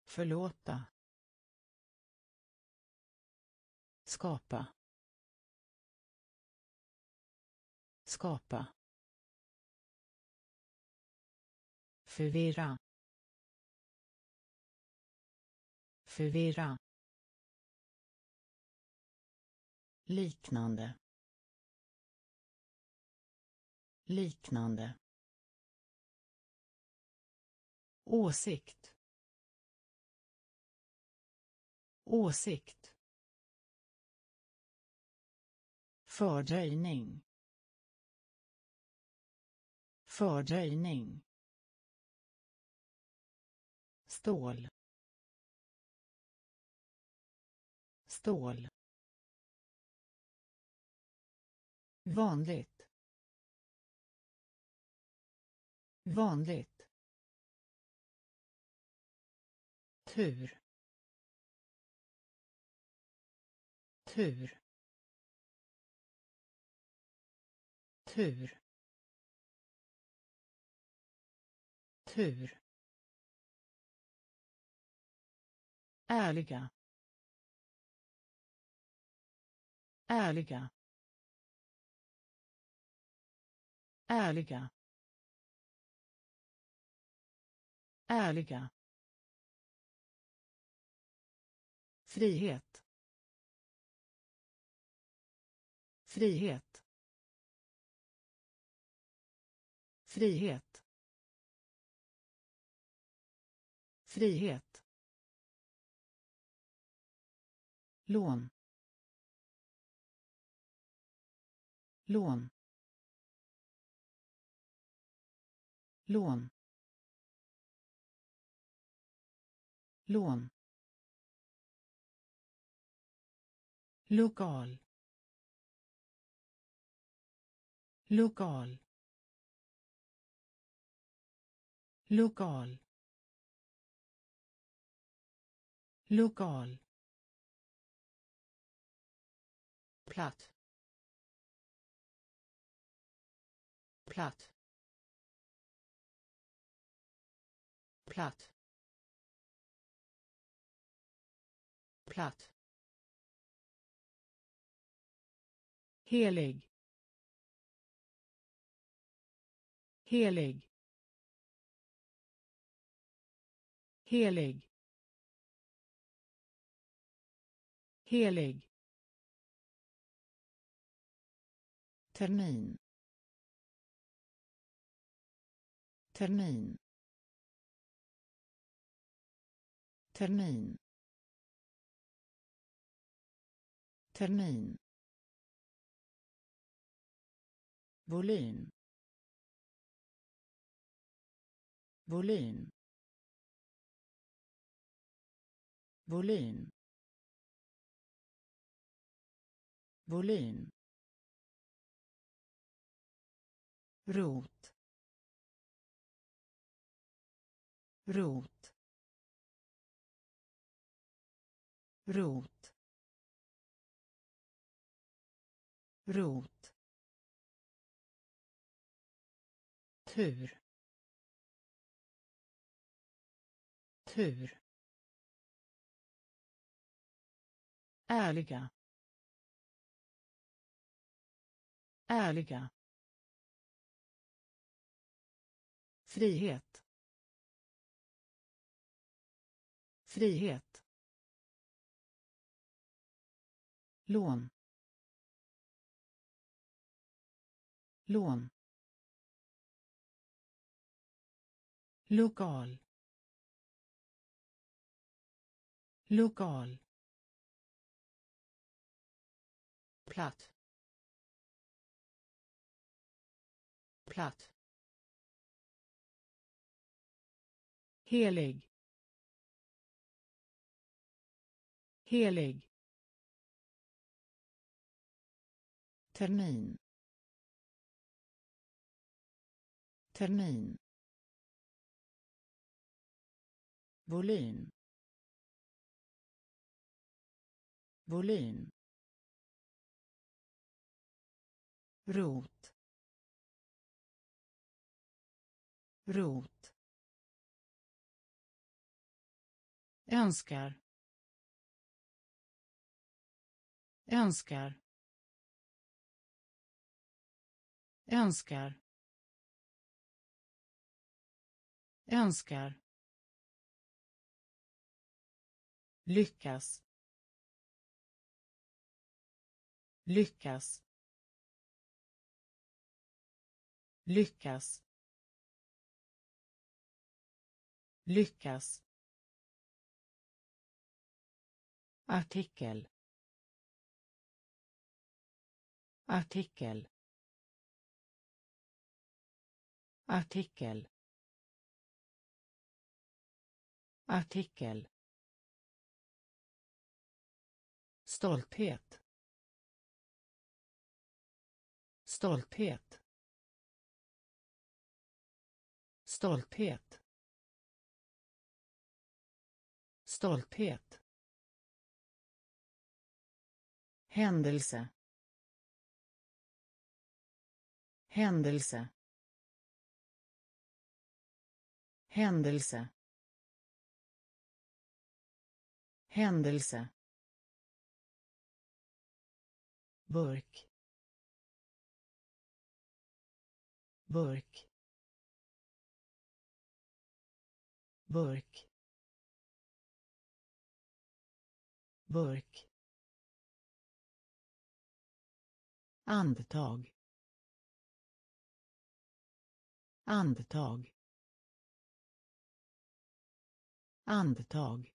Förlåta. Skapa. Skapa. Förvirra. Förvirra. liknande liknande åsikt. Åsikt. Fördröjning. Fördröjning. Stål. Stål. Vanligt. Vanligt. Tur. Tur. Tur. Tur. Ärliga. Ärliga. Ärliga. Ärliga. Frihet. Frihet. Frihet. Frihet. Lån. Lån. Lån. Lån. Lokal. Lokal. Lokal. Lokal. Platt. Platt. Platt. Platt helig. Helig. Helig. Helig. Termin. Termin. Termin. Termin. Volym. Volym. Volym. Volym. Rot. Rot. Rot. Rot. Tur. Tur. Ärliga. Ärliga. Frihet. Frihet. Lån. Lån. Lokal. Lokal. Platt. Platt. Helig. Helig. Termin. Termin. Volym. Volym. Rot. Rot. Önskar. Önskar. Önskar. Önskar. Lyckas. Lyckas. Lyckas. Lyckas. Artikel. Artikel. Artikel. Artikel. Stolthet. Stolthet. Stolthet. Stolthet. Händelse. Händelse. Händelse. Händelse. Burk. Burk. Burk. Burk. Andetag. Andetag. Andetag.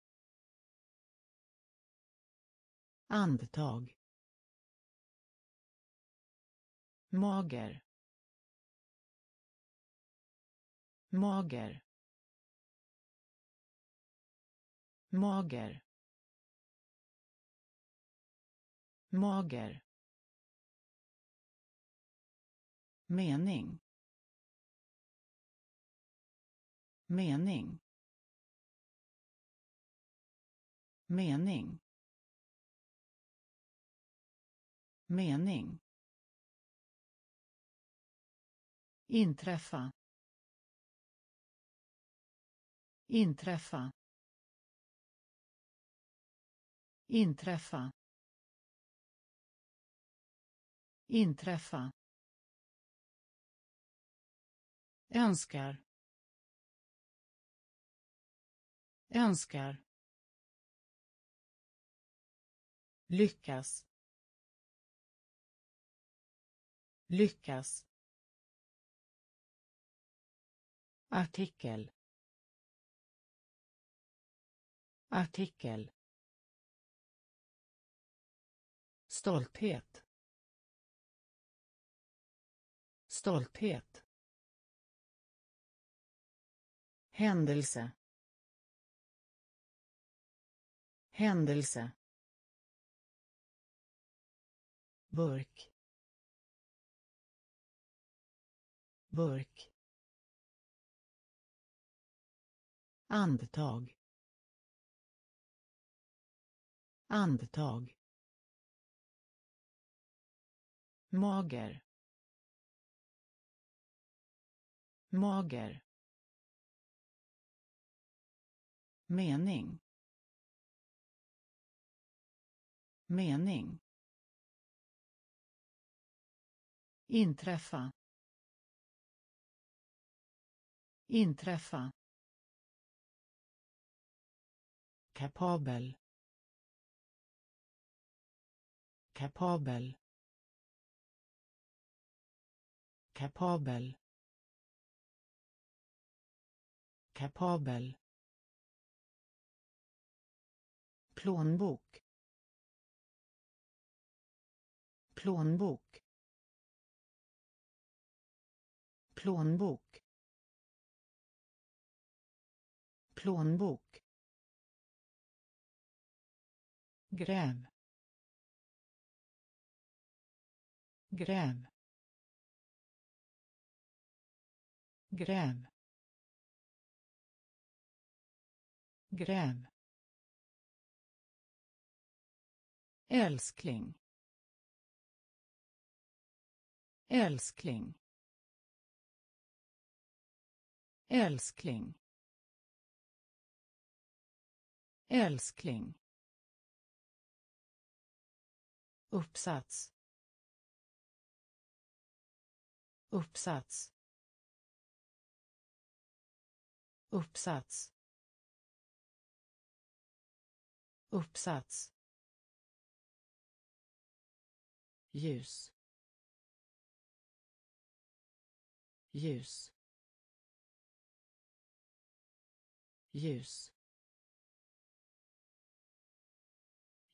Andetag. Mager. Mager. Mager. Mager. Mening. Mening. Mening. Mening. Inträffa. Inträffa. Inträffa. Inträffa. Önskar. Önskar. Lyckas. Lyckas. Artikel. Artikel. Stolthet. Stolthet. Händelse. Händelse. Burk. Burk. Andetag. Andetag. Mager. Mager. Mening. Mening. Inträffa. Inträffa. Kapabel. Kapabel. Kapabel. Kapabel. Plånbok. Plånbok. Plånbok. Plånbok. Gräv gräv gräv gräv älskling. Älskling. Älskling. Älskling. Uppsats. Uppsats. Uppsats. Uppsats. Ljus. Ljus. Ljus.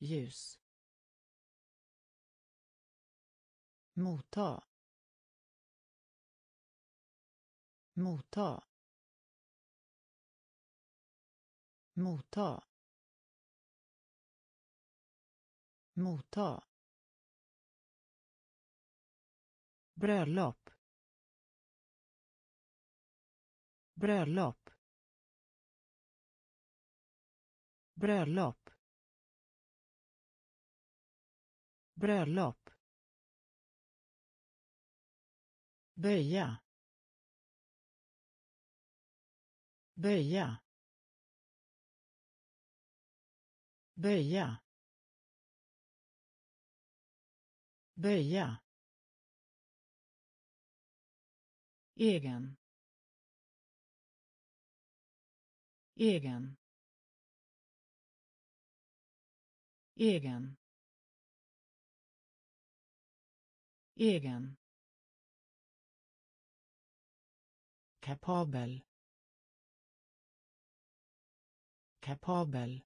Ljus. Motta. Motta. Motta. Motta. Bröllop. Bröllop. Bröllop. Bröllop. Böja. Böja. Böja. Böja. Egen. Egen. Egen. Egen. Kapabel. Kapabel.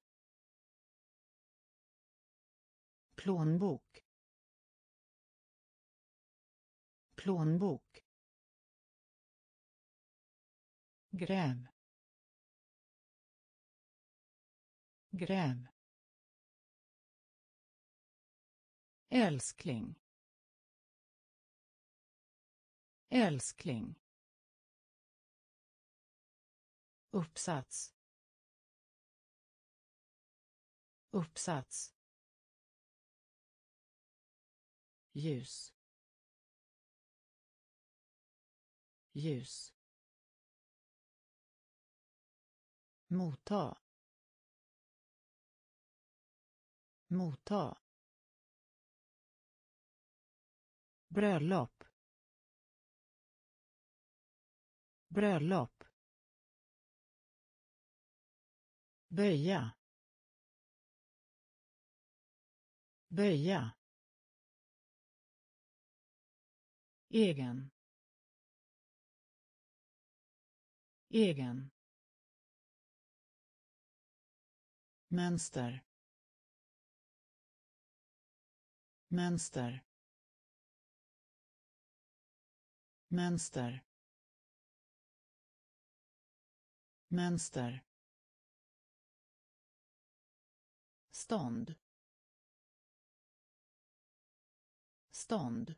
Plånbok. Plånbok. Gräv. Gräv. Älskling. Älskling. Uppsats. Uppsats. Ljus. Ljus. Motta. Motta. Bröllop. Bröllop. Böja. Böja. Egen. Egen. Mönster. Mönster. Mönster. Mönster. Stånd. Stånd.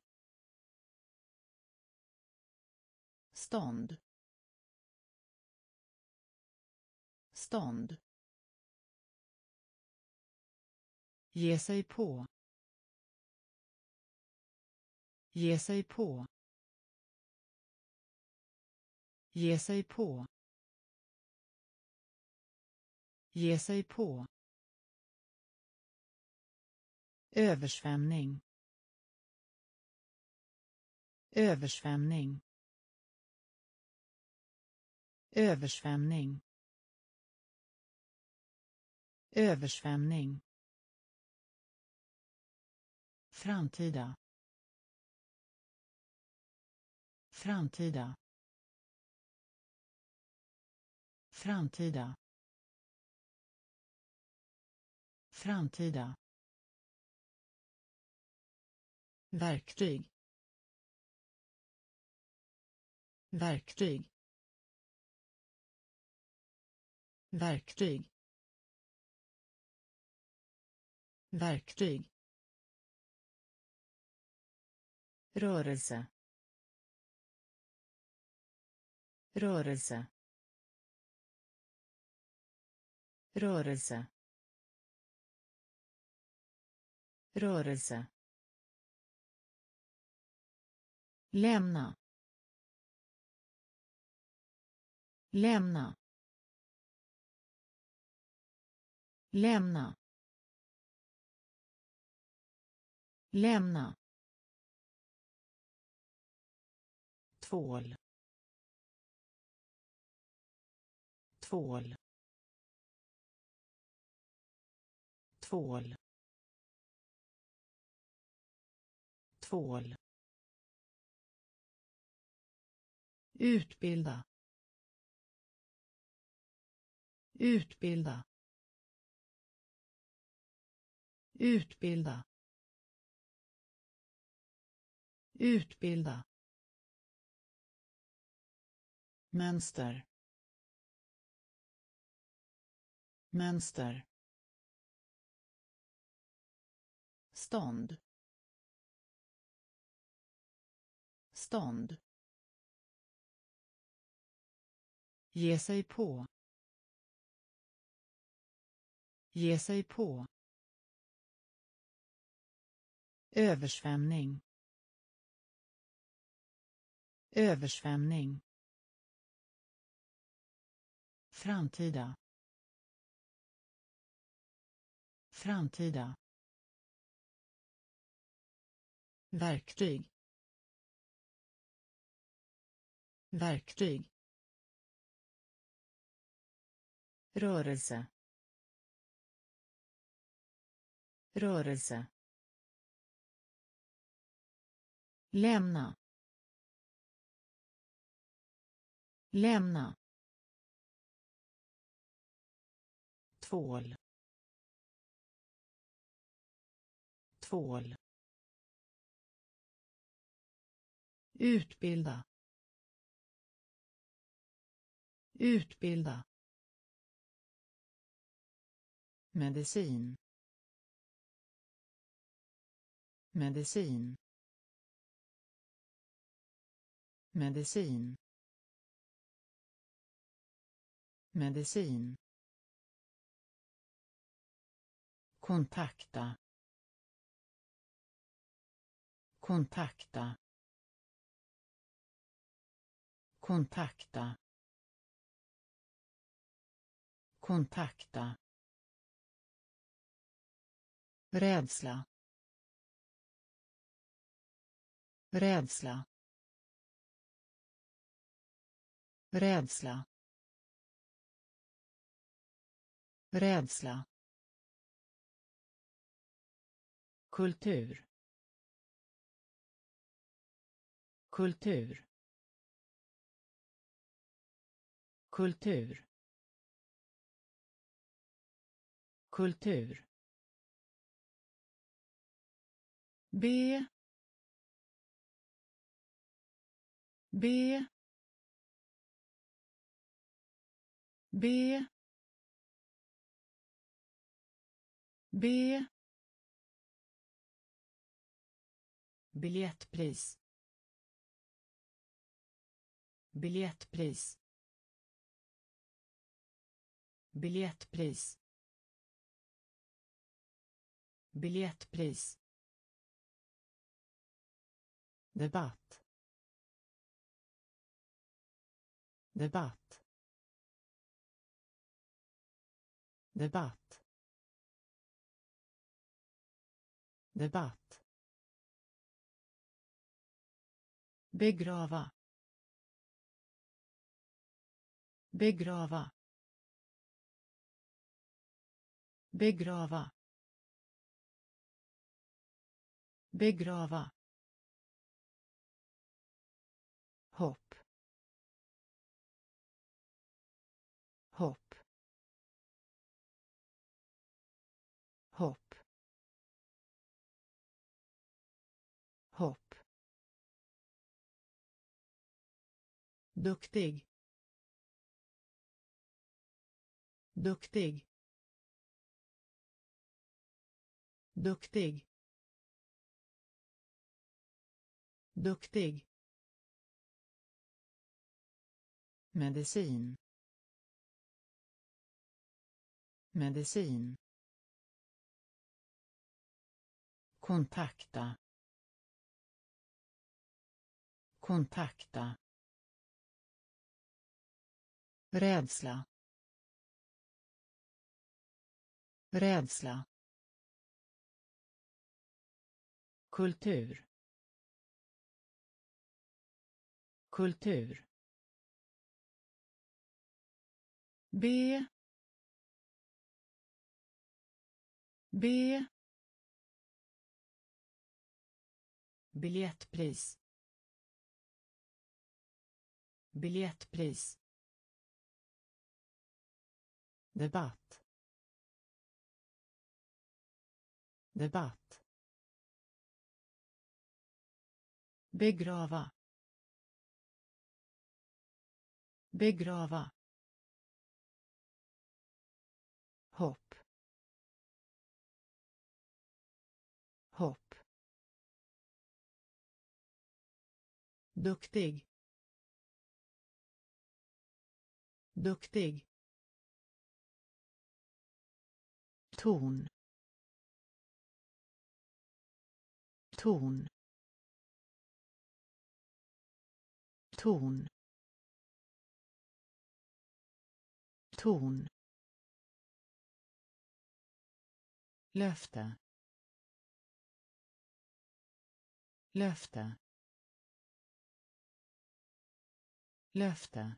Stånd. Stånd. Ge sig på. Ge sig på. Ge sig på. Ge sig på översvämning. Översvämning. Översvämning. Översvämning. Framtida. Framtida. Framtida. Framtida. Verktyg. Verktyg. Verktyg. Verktyg. Rörelse. Rörelse. Rörelse. Rörelse. Lämna. Lämna. Lämna. Lämna. Tvål. Tvål. Tvål. Tvål. Utbilda. Utbilda. Utbilda. Utbilda. Mönster. Mönster. Stånd. Stånd. Ge sig på. Ge sig på. Översvämning. Översvämning. Framtida. Framtida. Verktyg. Verktyg. Rörelse. Rörelse. Lämna. Lämna. Tvål. Tvål. Utbilda. Utbilda. Medicin. Medicin. Medicin. Medicin. Kontakta. Kontakta. Kontakta. Kontakta rädsla. Rädsla. Rädsla. Rädsla. Kultur. Kultur. Kultur. Kultur. B. B. B. B. Biljettpris. Biljettpris. Biljettpris. Biljettpris debatt. Debatt. Debatt. Debatt. Begrava. Begrava. Begrava. Begrava. Duktig. Duktig. Duktig. Duktig. Medicin. Medicin. Kontakta. Kontakta rädsla. Rädsla. Kultur. Kultur. B. B. Biljettpris. Biljettpris debatt. Debatt. Begrava. Begrava. Hopp. Hopp. Duktig. Duktig. Ton. Ton. Ton. Ton. Löfte. Löfte. Löfte.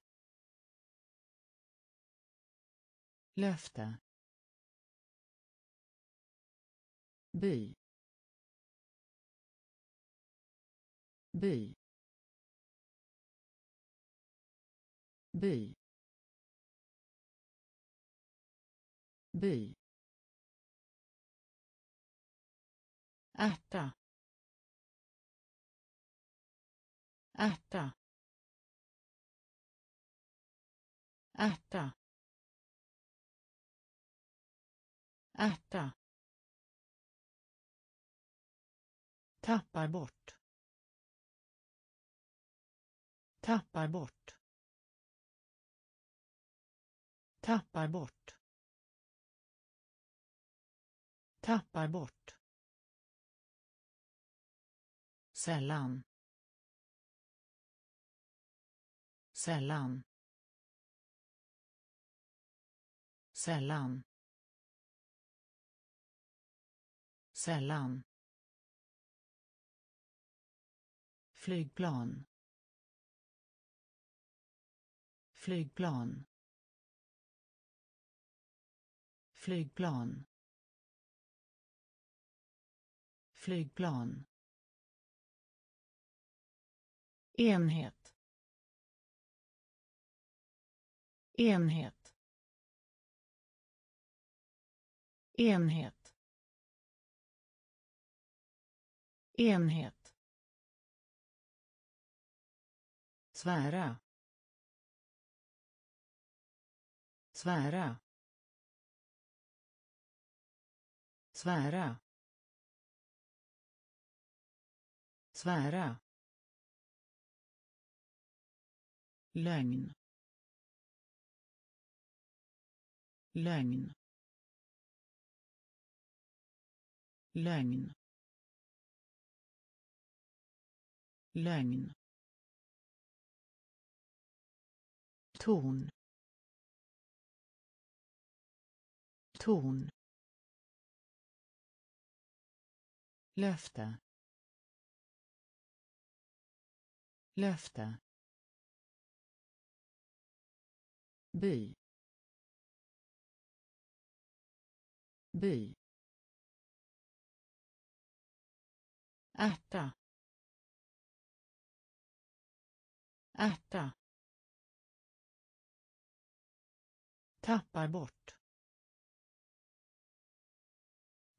Löfte. By by by by. Ärta ärta ärta ärta tappar bort. Tappar bort. Tappar bort. Tappar bort. Sällan. Sällan. Sällan. Sällan. Flygplan. Flygplan. Flygplan. Flygplan. Enhet. Enhet. Enhet. Enhet. Svära. Svära. Svära. Svära. Lögn. Lögn. Lögn. Lögn. Ton. Ton. Löfte. Löfte. By. By. Ärta. Ärta. Tappar bort.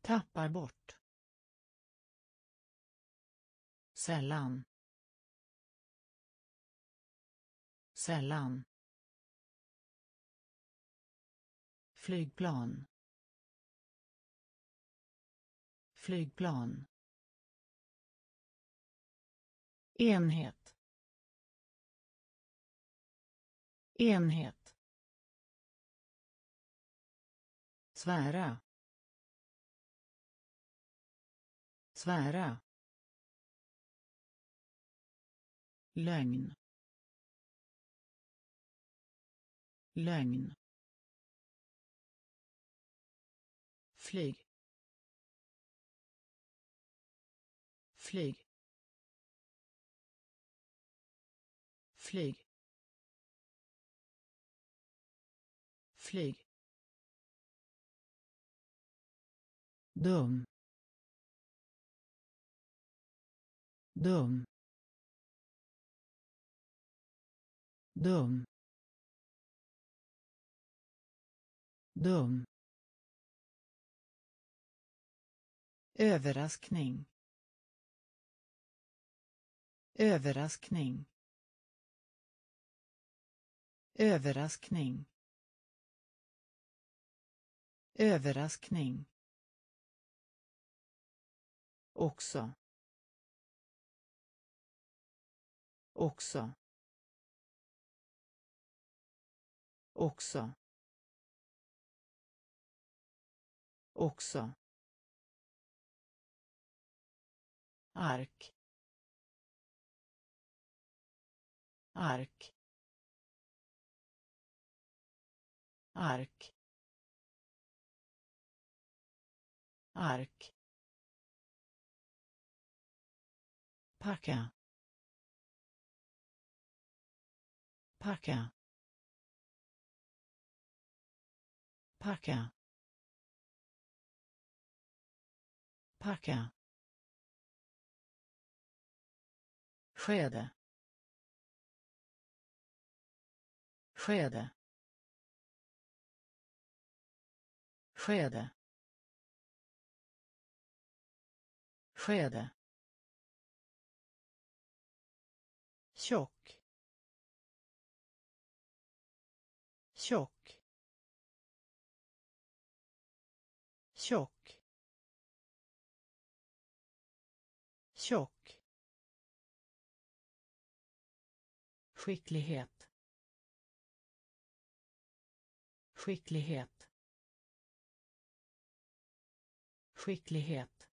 Tappar bort. Sällan. Sällan. Flygplan. Flygplan. Enhet. Enhet. Svära. Svära. Lögn. Lögn. Flyg. Flyg. Flyg. Flyg. Dum. Dum. Dum. Dum. Överraskning. Överraskning. Överraskning. Överraskning också. Också. Också. Också. Ark. Ark. Ark. Ark. Packa. Packa. Packa. Packa. Skede. Skede. Skede. Skede. Tjock. Tjock. Tjock. Tjock. Skicklighet. Skicklighet. Skicklighet.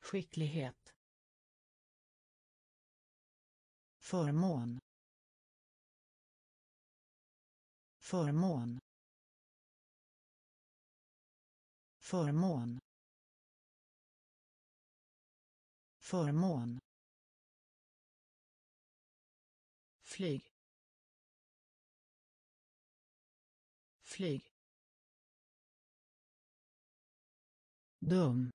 Skicklighet. Förmån. Förmån. Förmån. Förmån. Flyg. Flyg. Dum.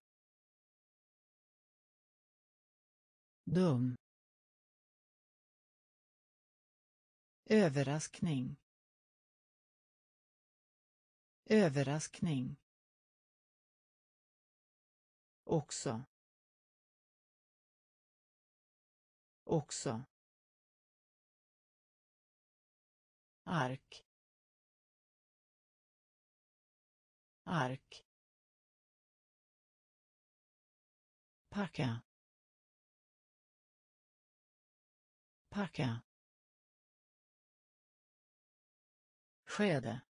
Dum. Överraskning. Överraskning. Också. Också. Ark. Ark. Packa. Packa. Skede.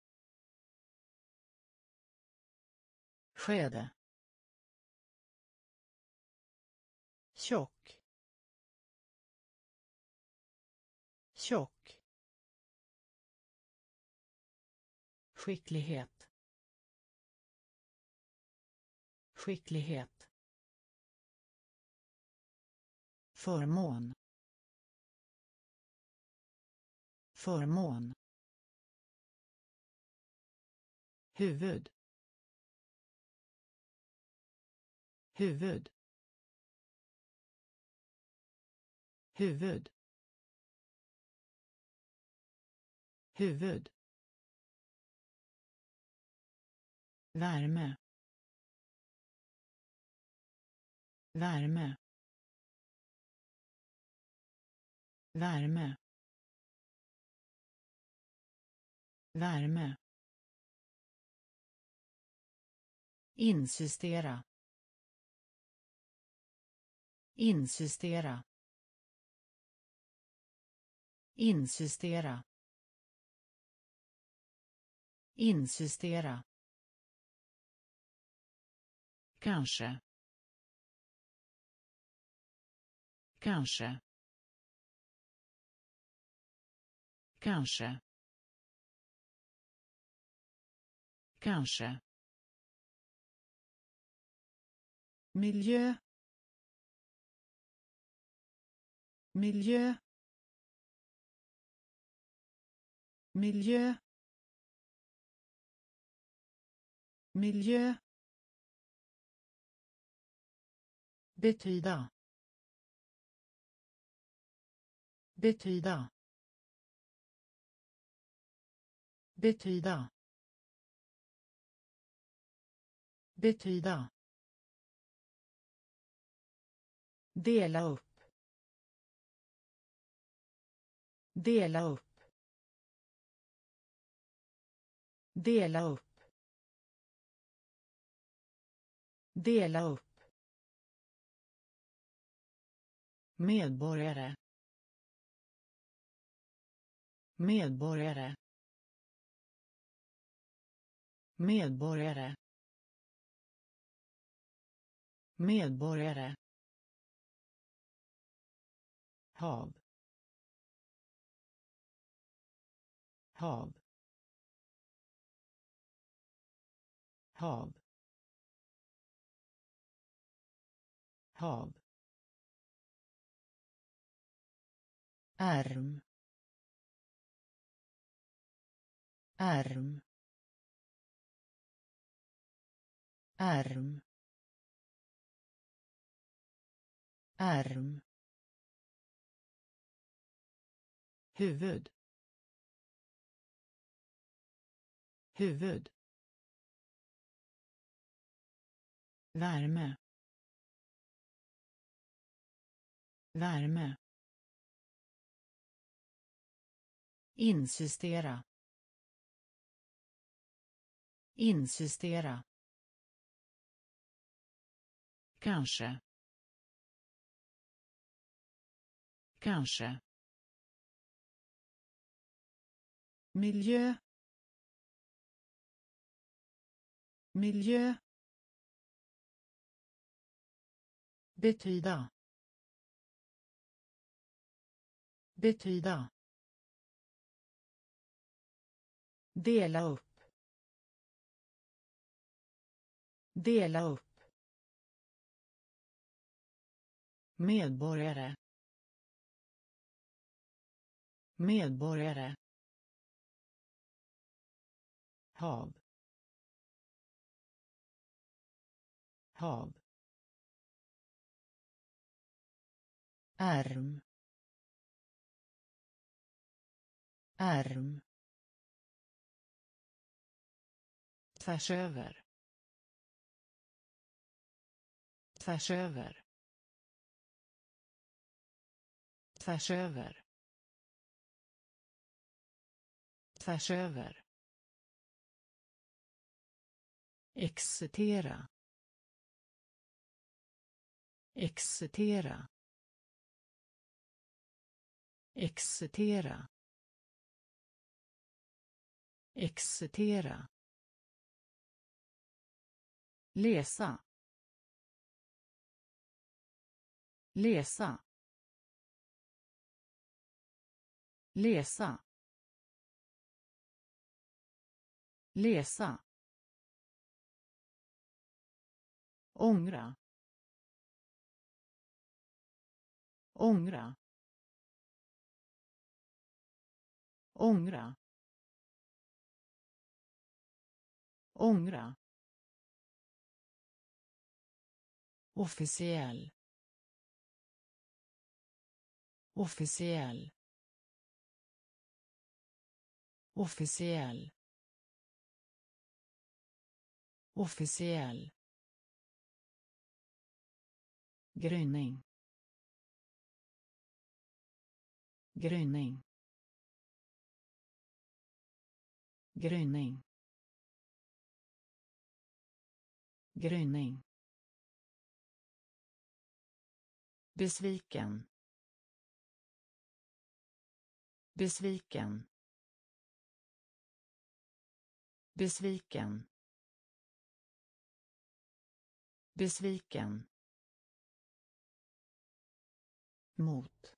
Skede. Tjock. Tjock. Skicklighet. Skicklighet. Förmån. Förmån huvud. Huvud. Huvud. Huvud. Värme. Värme. Värme. Värme. Insistera insistera insistera insistera kanske. Kanske. Kanske. Kanske. Miljö. Miljö. Miljö. Miljö. Betyda. Betyda. Betyda. Betyda. Dela upp. Dela upp. Dela upp. Dela upp. Medborgare. Medborgare. Medborgare. Medborgare hav. Hav. Hav. Hav. Arm. Arm. Arm. Arm huvud. Huvud. Värme. Värme. Insistera insistera kanske. Kanske. Miljö. Miljö. Betyda. Betyda. Dela upp. Dela upp. Medborgare. Medborgare hav. Hav. Arm. Arm. Tvärs över. Tvärs över. Tvärs över. Tvärs över. Excitera. Excitera. Excitera. Excitera. Läsa. Läsa. Läsa. Läsa. Ångra. Ångra. Ångra. Ångra. Officiell. Officiell. Officiell. Officiell gryning. Gryning. Gryning. Gryning. Besviken. Besviken. Besviken. Besviken. Mot.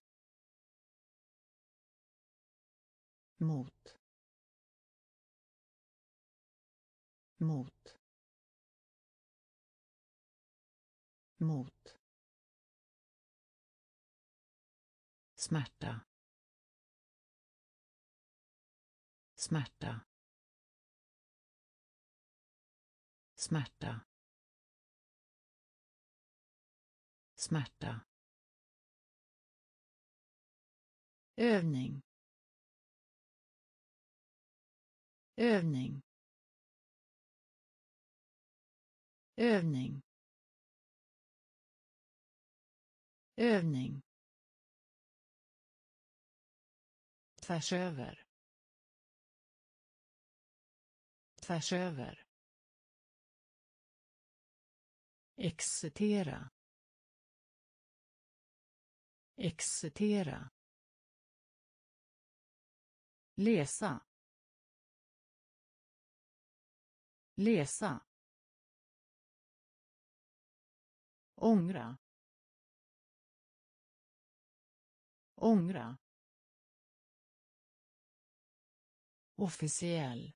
Mot. Mot. Mot. Smärta. Smärta. Smärta. Smärta. Övning. Övning. Övning. Övning. Tvärs över. Tvärs över. Excitera. Excitera läsa. Läsa. Ångra. Ångra. Officiell.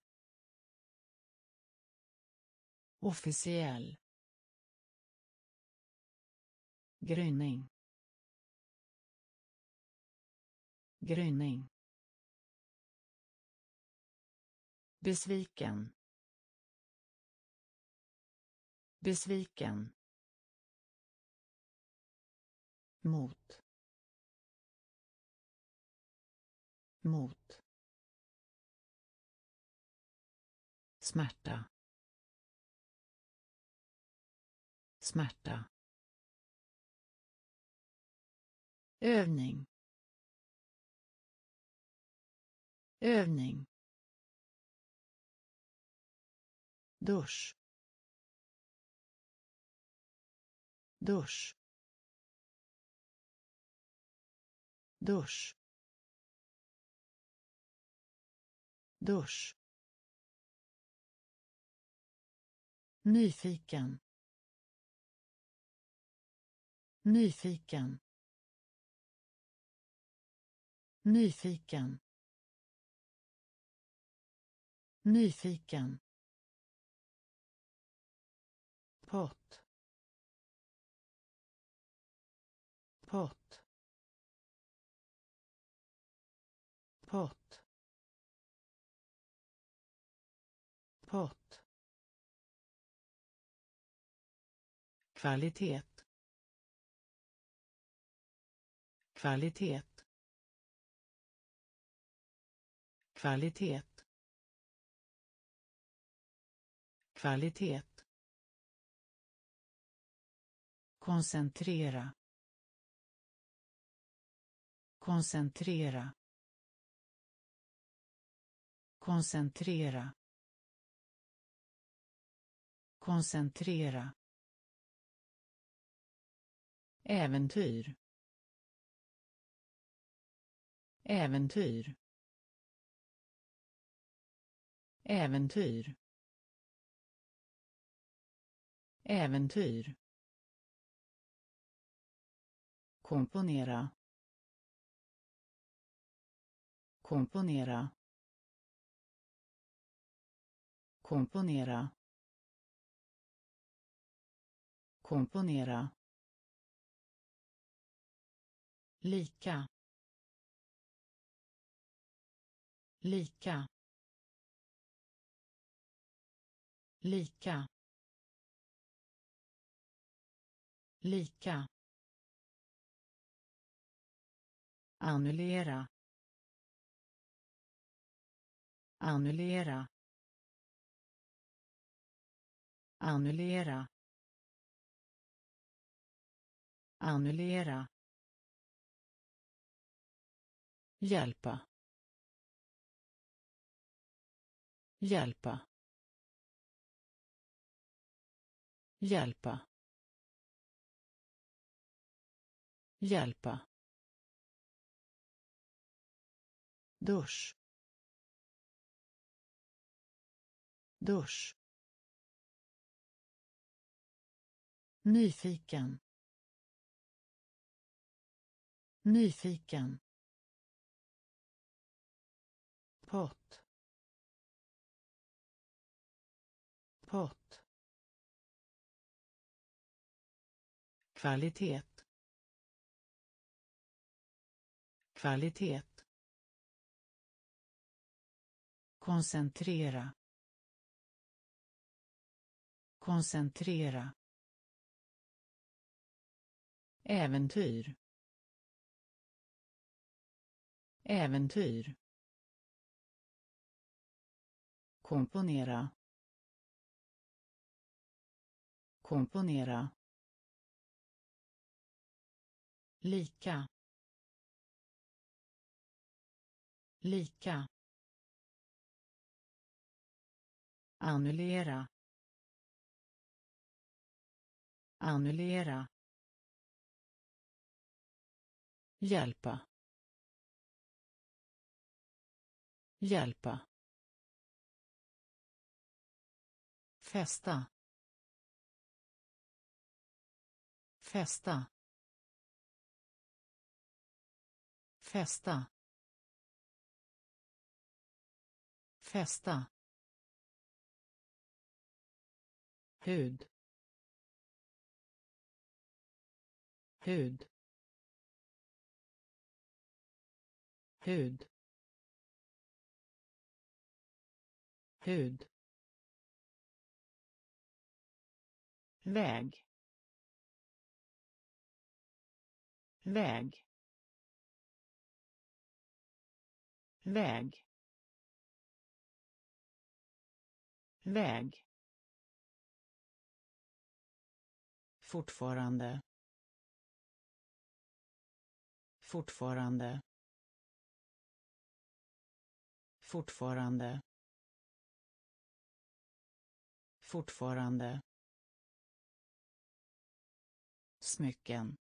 Officiell. Gryning. Gryning. Besviken. Besviken. Mot. Mot. Smärta. Smärta. Övning. Övning. Dusch. Dusch. Dusch. Dusch. Nyfiken. Nyfiken. Nyfiken. Nyfiken pott. Pott. Pott. Pott. Kvalitet. Kvalitet. Kvalitet. Kvalitet. Koncentrera. Koncentrera. Koncentrera. Koncentrera. Äventyr. Äventyr. Äventyr. Äventyr. Komponera. Komponera. Komponera. Komponera. Lika. Lika. Lika. Lika. Annullera. Annullera. Annullera. Annullera. Hjälpa. Hjälpa. Hjälpa. Hjälpa. Dusch. Dusch. Nyfiken. Nyfiken. Pott. Pott. Kvalitet. Kvalitet. Koncentrera. Koncentrera. Äventyr. Äventyr. Komponera. Komponera. Lika. Lika. Annullera. Annullera. Hjälpa. Hjälpa. Fästa fästa fästa fästa hud. Hud. Hud. Hud. Väg. Väg. Väg. Väg. Fortfarande. Fortfarande. Fortfarande. Fortfarande. Smycken.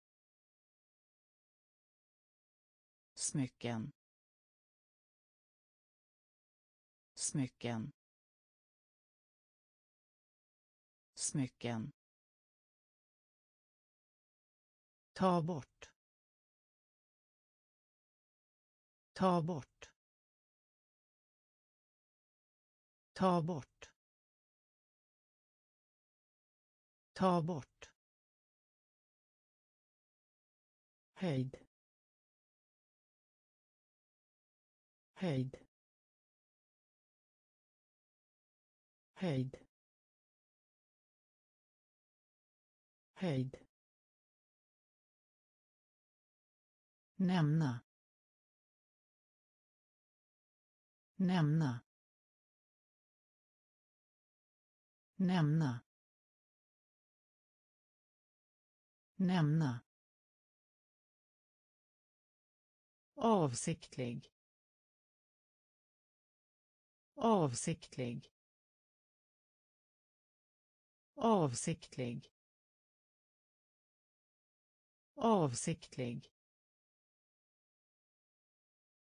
Smycken. Smycken. Smycken. Ta bort. Ta bort. Ta bort. Ta bort. Höjd. Höjd. Höjd. Höjd. Nämna. Nämna. Nämna. Nämna. Avsiktlig. Avsiktlig. Avsiktlig. Avsiktlig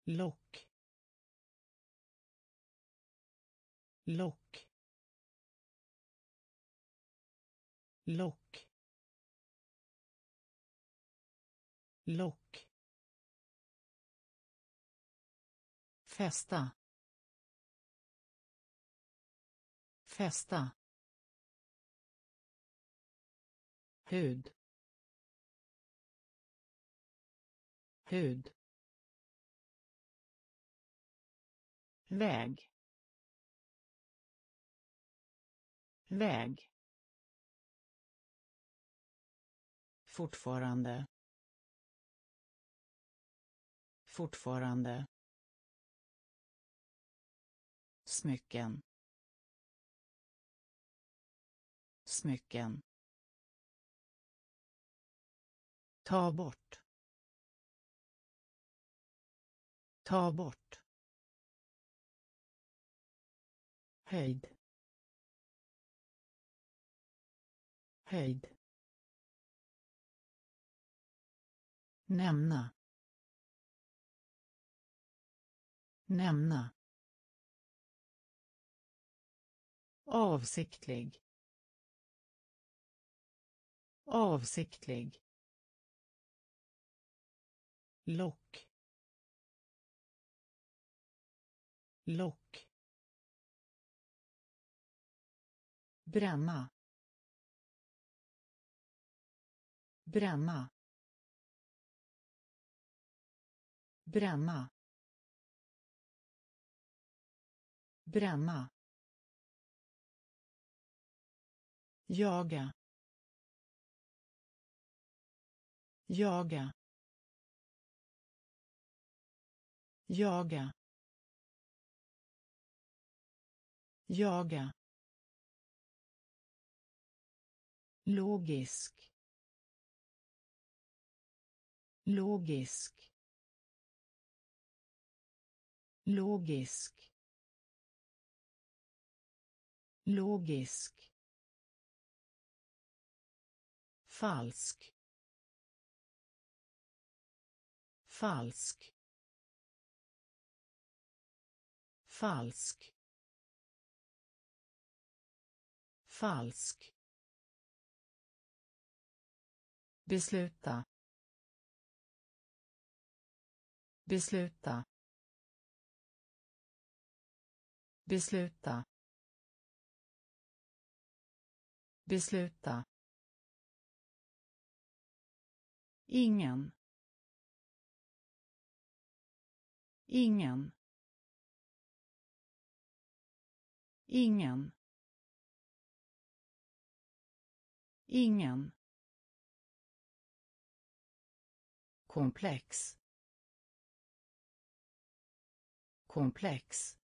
lock. Lock. Lock. Lock. Fästa. Fästa. Hud. Hud. Väg. Väg. Fortfarande. Fortfarande. Smycken. Smycken. Ta bort. Ta bort. Höjd. Höjd. Nämna. Nämna. Avsiktlig. Avsiktlig. Lock. Lock. Bränna. Bränna. Bränna. Bränna. Jaga. Jaga. Jaga. Jaga. Logisk. Logisk. Logisk. Logisk. Falsk. Falsk. Falsk. Falsk. Besluta. Besluta. Besluta. Besluta. Ingen. Ingen. Ingen. Ingen. Komplex. Komplex.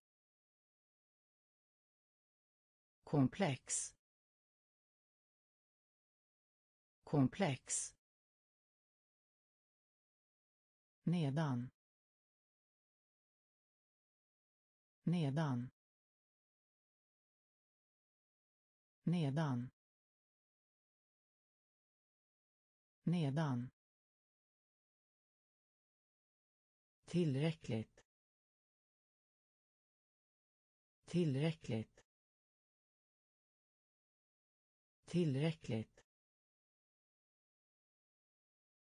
Komplex. Komplex. Nedan. Nedan. Nedan. Nedan. Tillräckligt. Tillräckligt. Tillräckligt.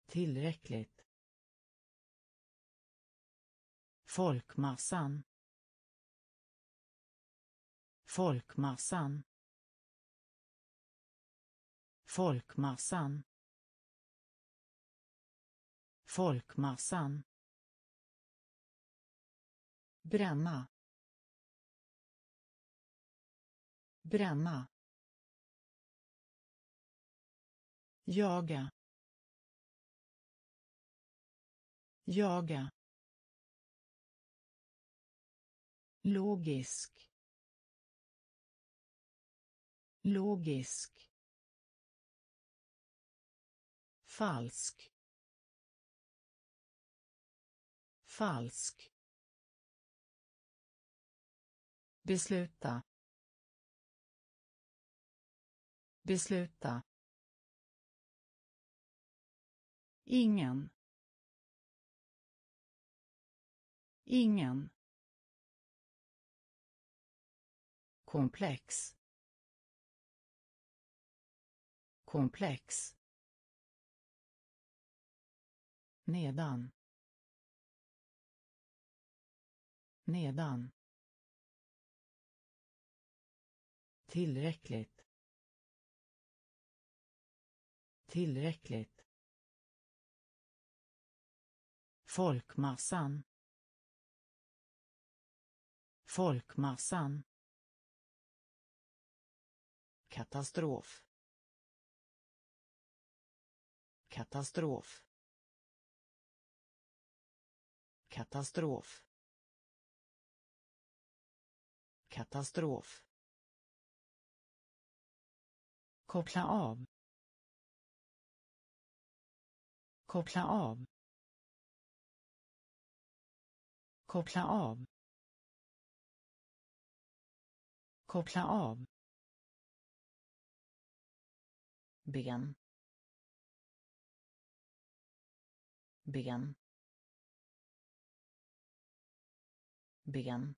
Tillräckligt. Folkmassan. Folkmassan. Folkmassan. Folkmassan bränna. Bränna. Jaga. Jaga. Logisk. Logisk. Falsk. Falsk. Besluta. Besluta. Ingen. Ingen. Komplex. Komplex. Nedan. Nedan. Tillräckligt. Tillräckligt. Folkmassan. Folkmassan. Katastrof. Katastrof. Katastrof. Katastrof koppla av. Koppla av. Koppla av. Koppla av. Ben. Ben. Ben.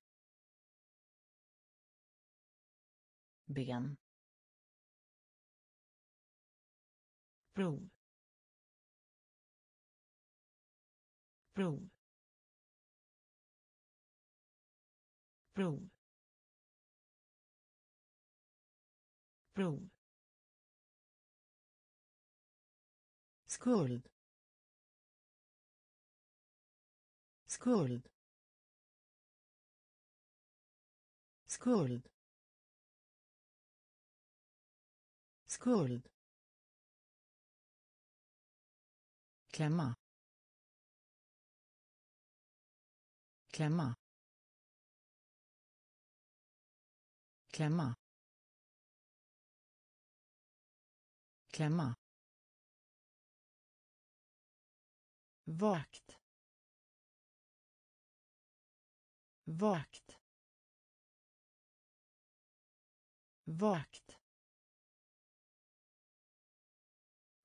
Ben. Prov. Prov. Prov. Prov. Skuld. Skuld. Skuld. Skuld klämma. Klämma. Klämma. Klämma. Vakt. Vakt. Vakt.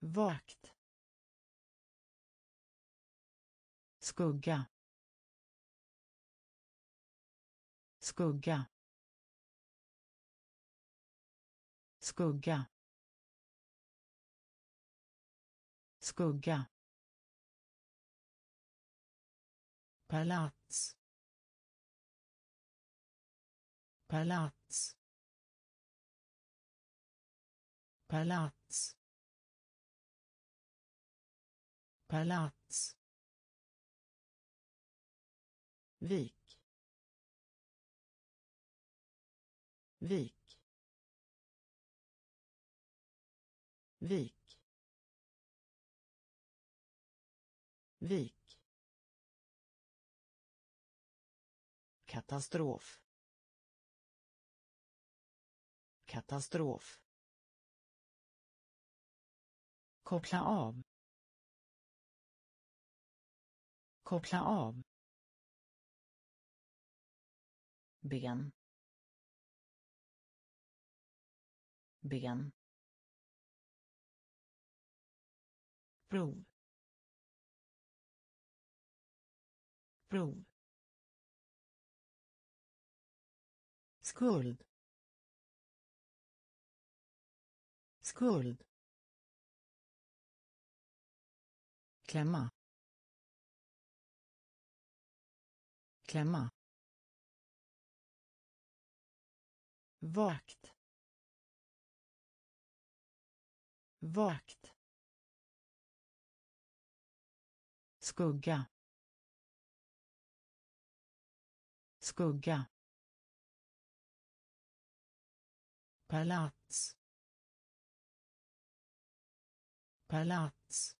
Vakt. Skugga skugga skugga skugga. Palats palats palats. Palats. Vik. Vik. Vik. Vik. Katastrof. Katastrof. Koppla av. Koppla av. ben. Ben. Prov. Prov. Skuld. Skuld. Klämma. Klämma. Vakt. Vakt. Skugga. Skugga. Palats. Palats.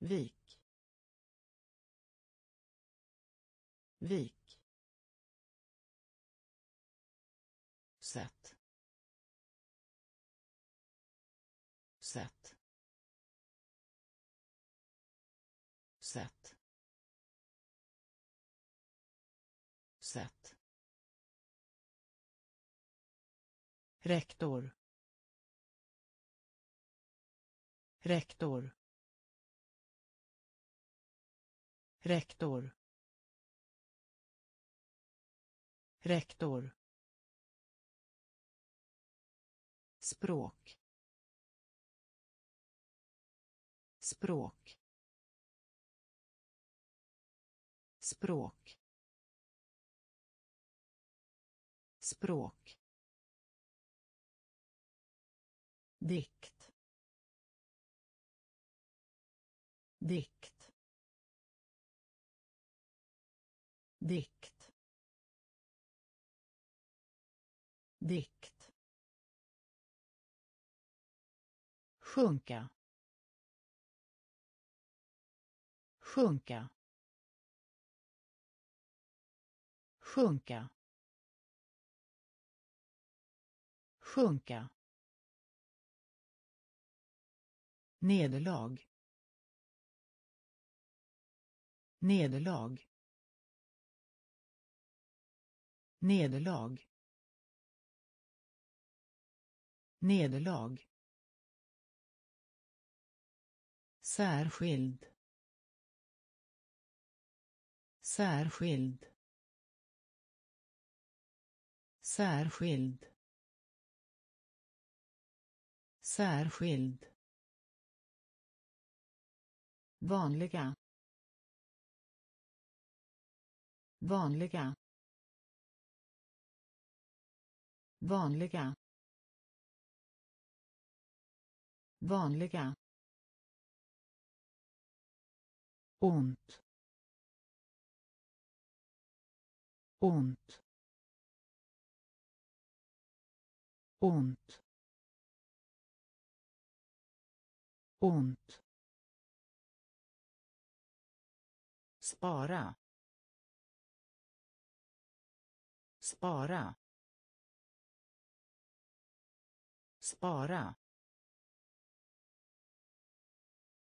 Vik. Vik. Rektor. Rektor. Rektor. Rektor. Språk. Språk. Språk. Språk. Dikt. Dikt. Dikt. Dikt. Sjunka. Sjunka. Sjunka. Sjunka. Nederlag nederlag nederlag nederlag. Särskild särskild särskild. Särskild vanliga. Vanliga. Vanliga. Vanliga. Ont. Ont. Ont. Ont. Spara. Spara. Spara.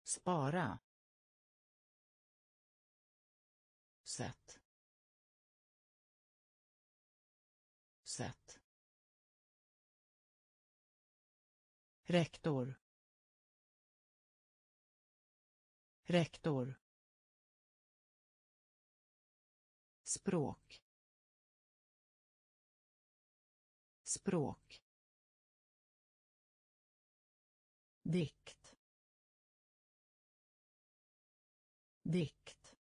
Spara. Sätt. Sätt. Rektor. Rektor. Språk. Språk. Dikt. Dikt.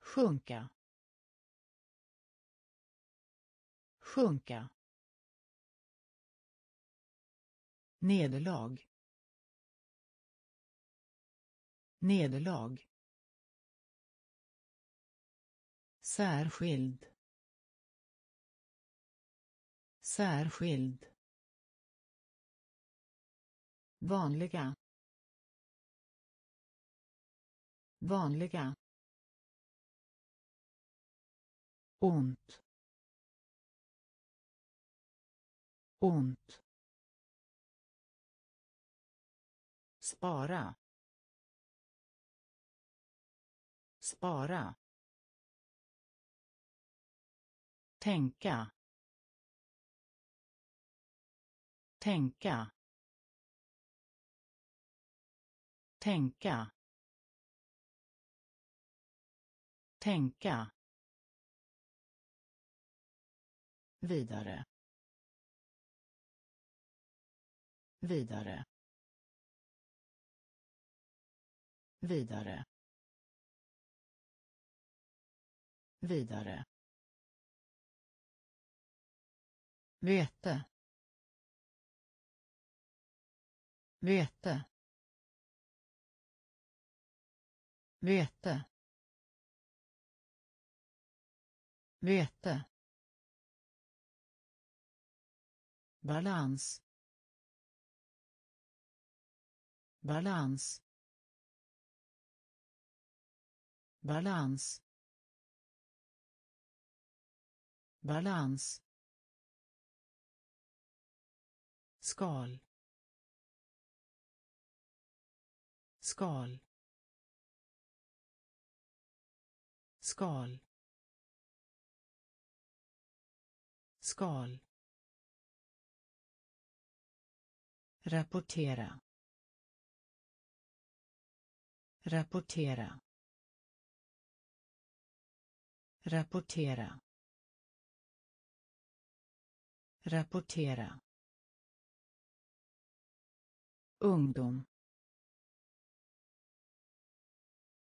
Sjunka. Sjunka. Nederlag. Nederlag. Särskild. Särskild. Vanliga. Vanliga. Ont. Ont. Spara. Spara. Tänka. Tänka. Tänka. Tänka. Vidare. Vidare. Vidare. Vidare. Vete. Vete. Vete. Vete. Balans. Balans. Balans. Balans. Skal. Skal. Skal. Skal. Rapportera. Rapportera. Rapportera. Rapportera ungdom.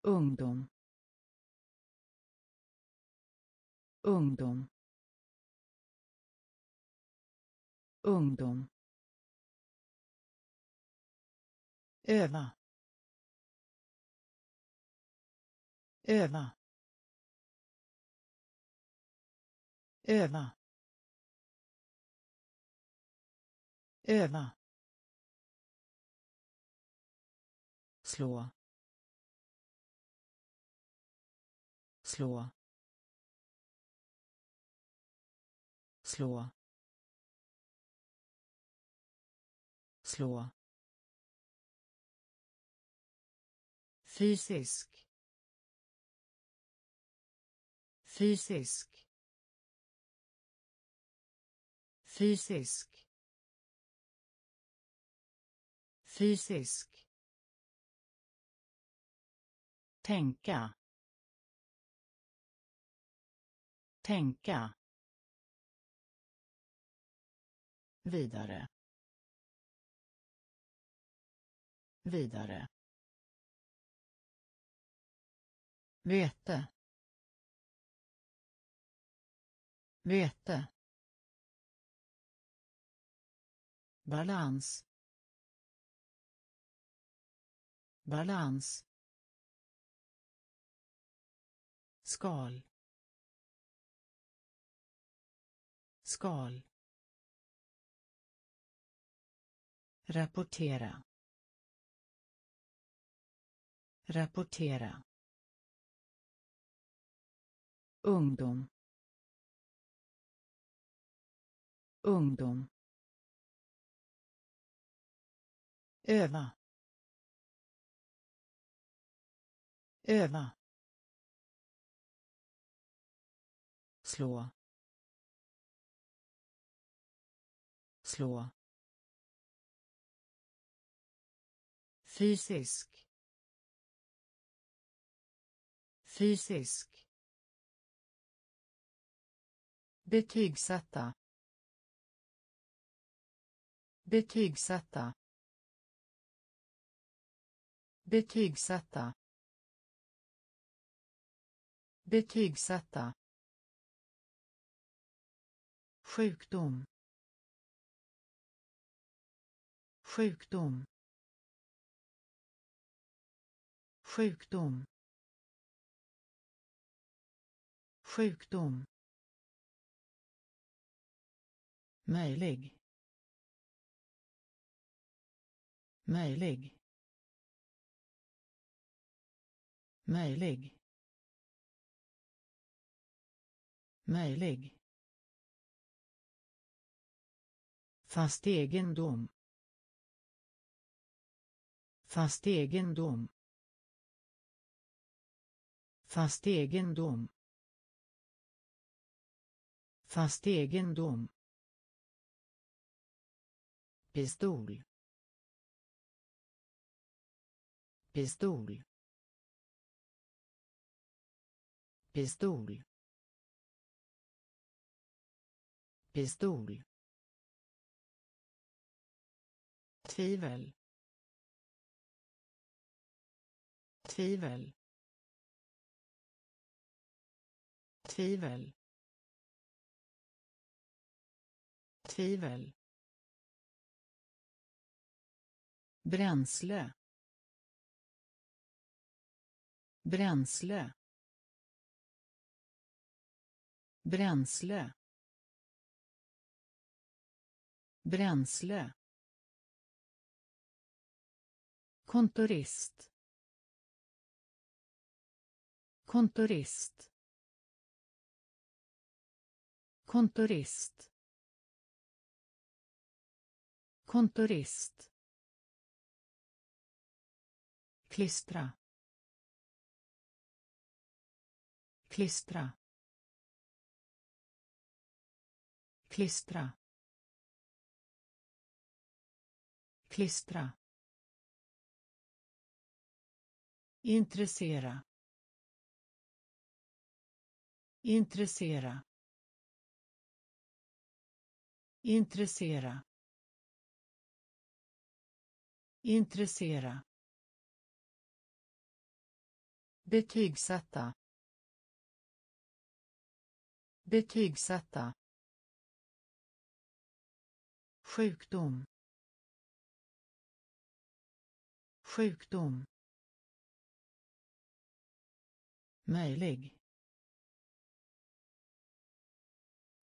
Ungdom. Ungdom. Ungdom. Öva. Öva. Öva. Öva. Slå. Slå. Slå. Slå. Fysisk. Fysisk. Fysisk. Fysisk. Tänka. Tänka. Vidare. Vidare. Vete. Vete. Balans. Balans. Skal. Skal. Rapportera. Rapportera. Ungdom. Ungdom. Öva. Öva. Slå. Slå. Fysisk. Fysisk. Betygsätta. Betygsätta. Betygsätta. Betygsätta sjukdom. Sjukdom. Sjukdom. Sjukdom. Möjlig. Möjlig. Möjlig. Möjlig. Fast egendom. Fast egendom. Fast egendom. Fast egendom. Pistol. Pistol. Pistol. Pistol. Tvivel. Tvivel. Tvivel. Tvivel. Bränsle. Bränsle. Bränsle. Bränsle. Kontorist. Kontorist. Kontorist. Kontorist. Klistra. Klistra. Klistra. Klistra. Intressera intressera intressera intressera. Betygsätta betygsätta. Sjukdom sjukdom möjlig.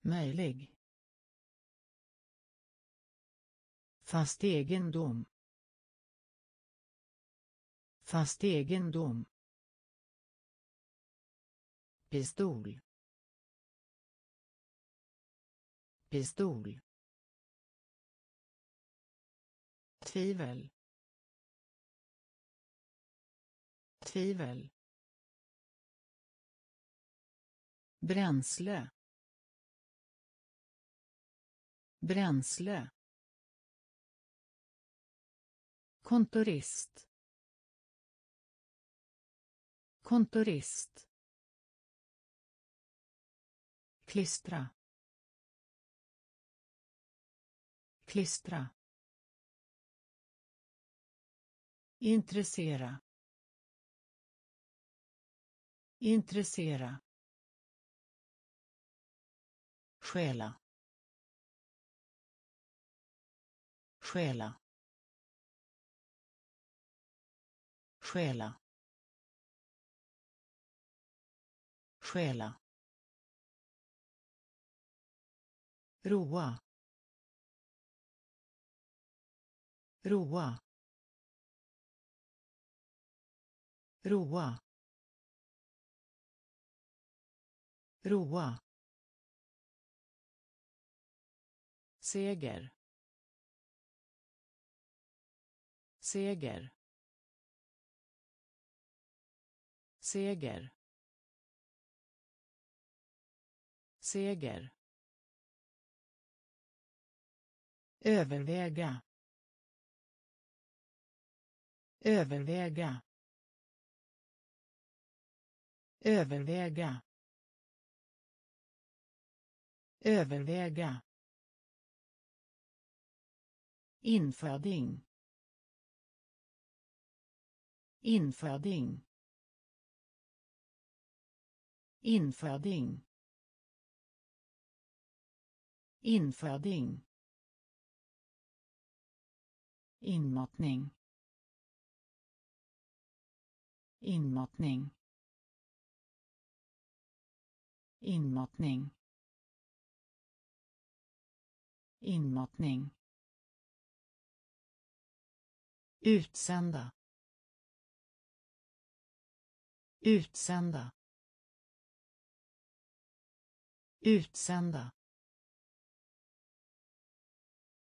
Möjlig. Fast egendom. Fast egendom. Pistol. Pistol. Tvivel. Tvivel. Bränsle. Bränsle. Kontorist. Kontorist. Klistra. Klistra. Intressera. Intressera stjäla. Stjäla. Stjäla. Stjäla. Roa. Roa. Roa. Roa. Seger. Seger. Seger. Seger. Överväga. Överväga. Överväga. Överväga inföding. Inföding. Inföding. Inföding. Inmatning. Inmatning. Inmatning. Inmatning. Utsända. Utsända. Utsända.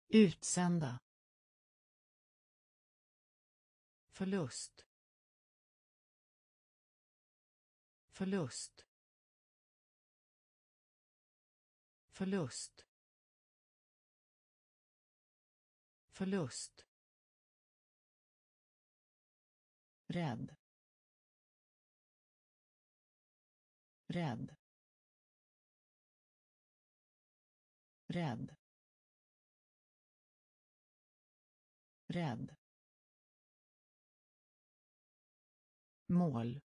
Utsända. Förlust. Förlust. Förlust. Förlust. Rädd. Rädd. Rädd. Rädd. Mål.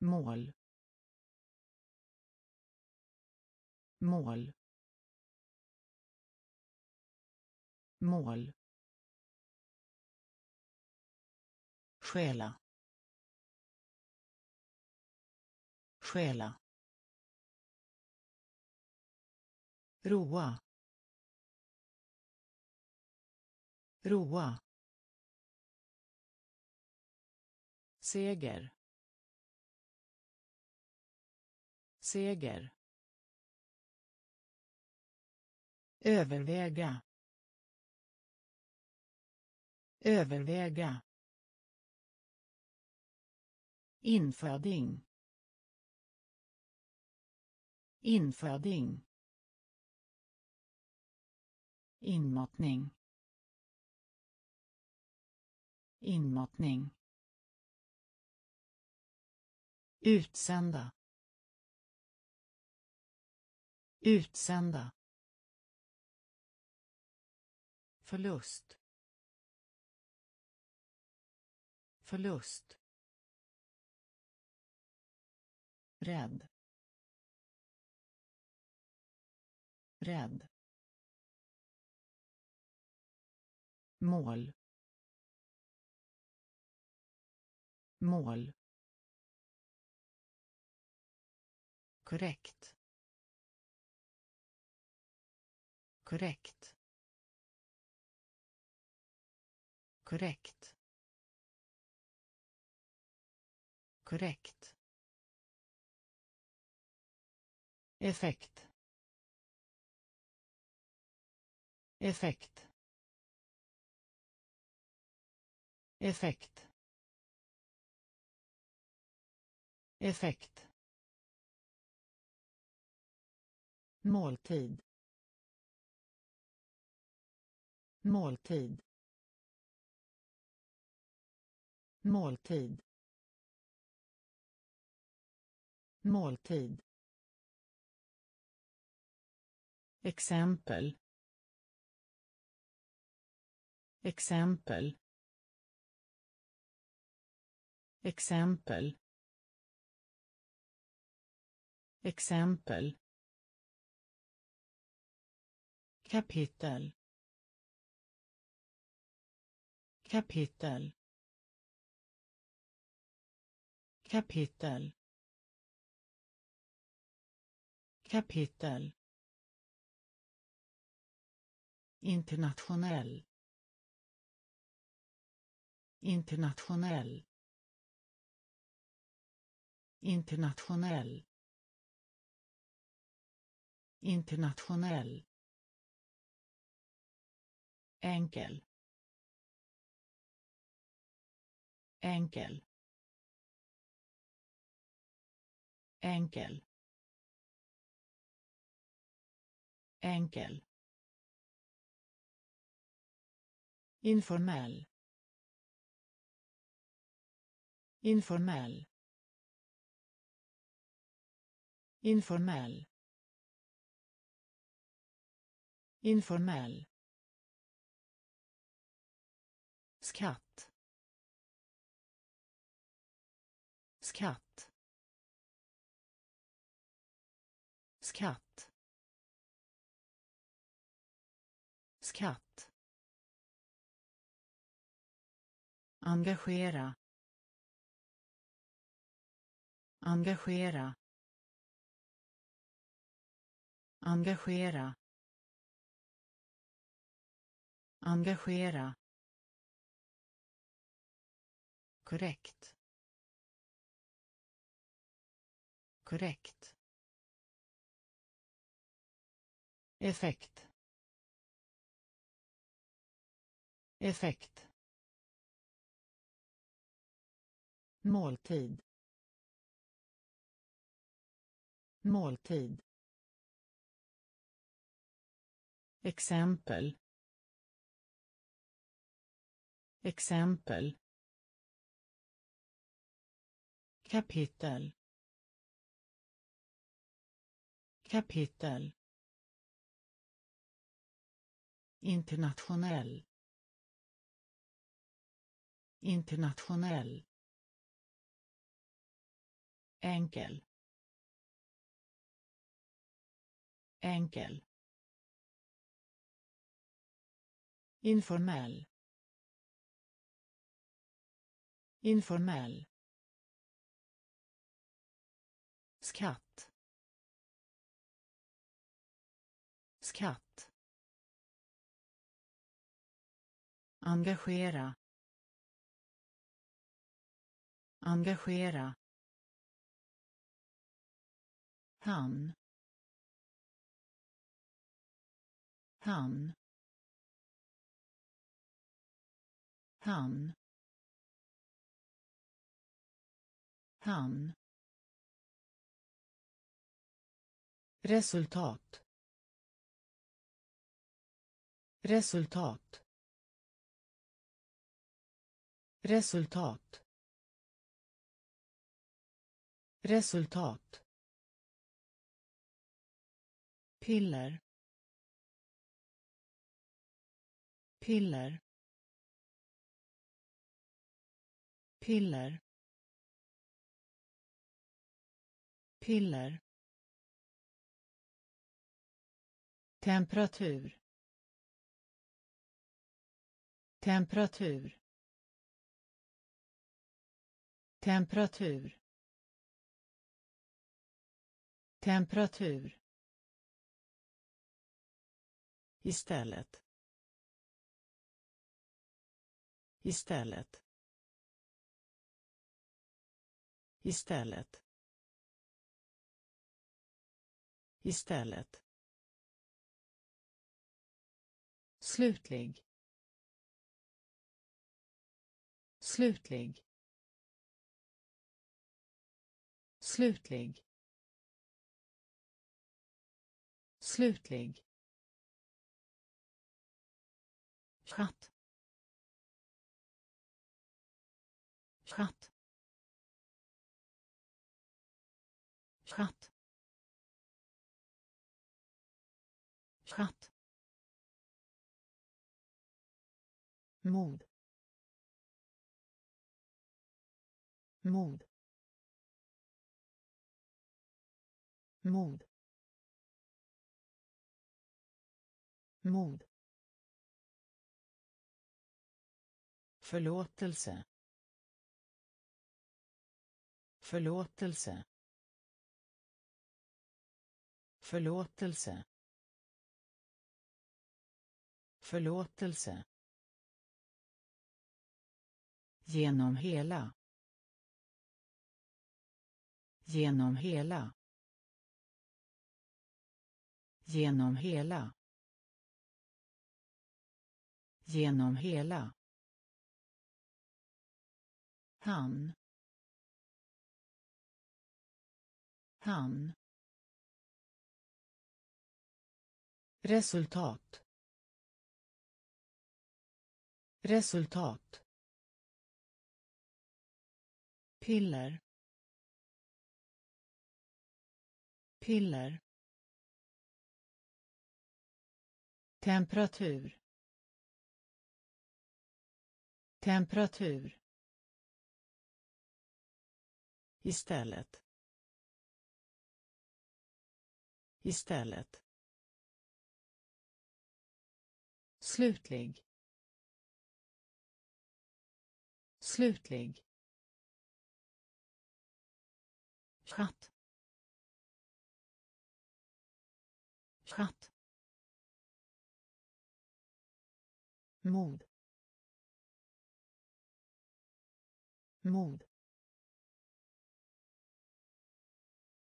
Mål. Mål. Mål. Stjäla. Stjäla. Roa. Roa. Seger. Seger. Överväga. Överväga inföding. Inföding. Inmatning. Inmatning. Utsända. Utsända. Förlust. Förlust. Rädd. Rädd. Mål. Mål. Korrekt. Korrekt. Korrekt. Korrekt. Effekt. Effekt. Effekt. Effekt. Måltid. Måltid. Måltid. Måltid. Exempel. Exempel. Exempel. Exempel. Kapitel. Kapitel. Kapitel. Kapitel internationell. Internationell. Internationell. Internationell. Enkel. Enkel. Enkel. Enkel. Informell. Informell. Informell. Informell. Skatt. Skatt. Skatt. Skatt. Engagera engagera engagera engagera. Korrekt. Korrekt. Effekt. Effekt. Måltid. Måltid. Exempel. Exempel. Kapitel. Kapitel. Internationell. Internationell enkel. Enkel. Informell. Informell. Skatt. Skatt. Engagera. Engagera. Hamn hamn hamn hamn resultat. Resultat. Resultat. Resultat piller. Piller. Piller. Piller. Temperatur. Temperatur. Temperatur. Temperatur. Istället. Istället. Istället. Istället. Slutlig. Slutlig. Slutlig. Slutlig. Mod mod mod mod Förlåtelse. Förlåtelse. Förlåtelse. Förlåtelse. Genom hela. Genom hela. Genom hela. Genom hela. Han. Han. Resultat. Resultat. Piller. Piller. Temperatur. Temperatur. Istället. Istället. Slutlig. Slutlig. Mod mod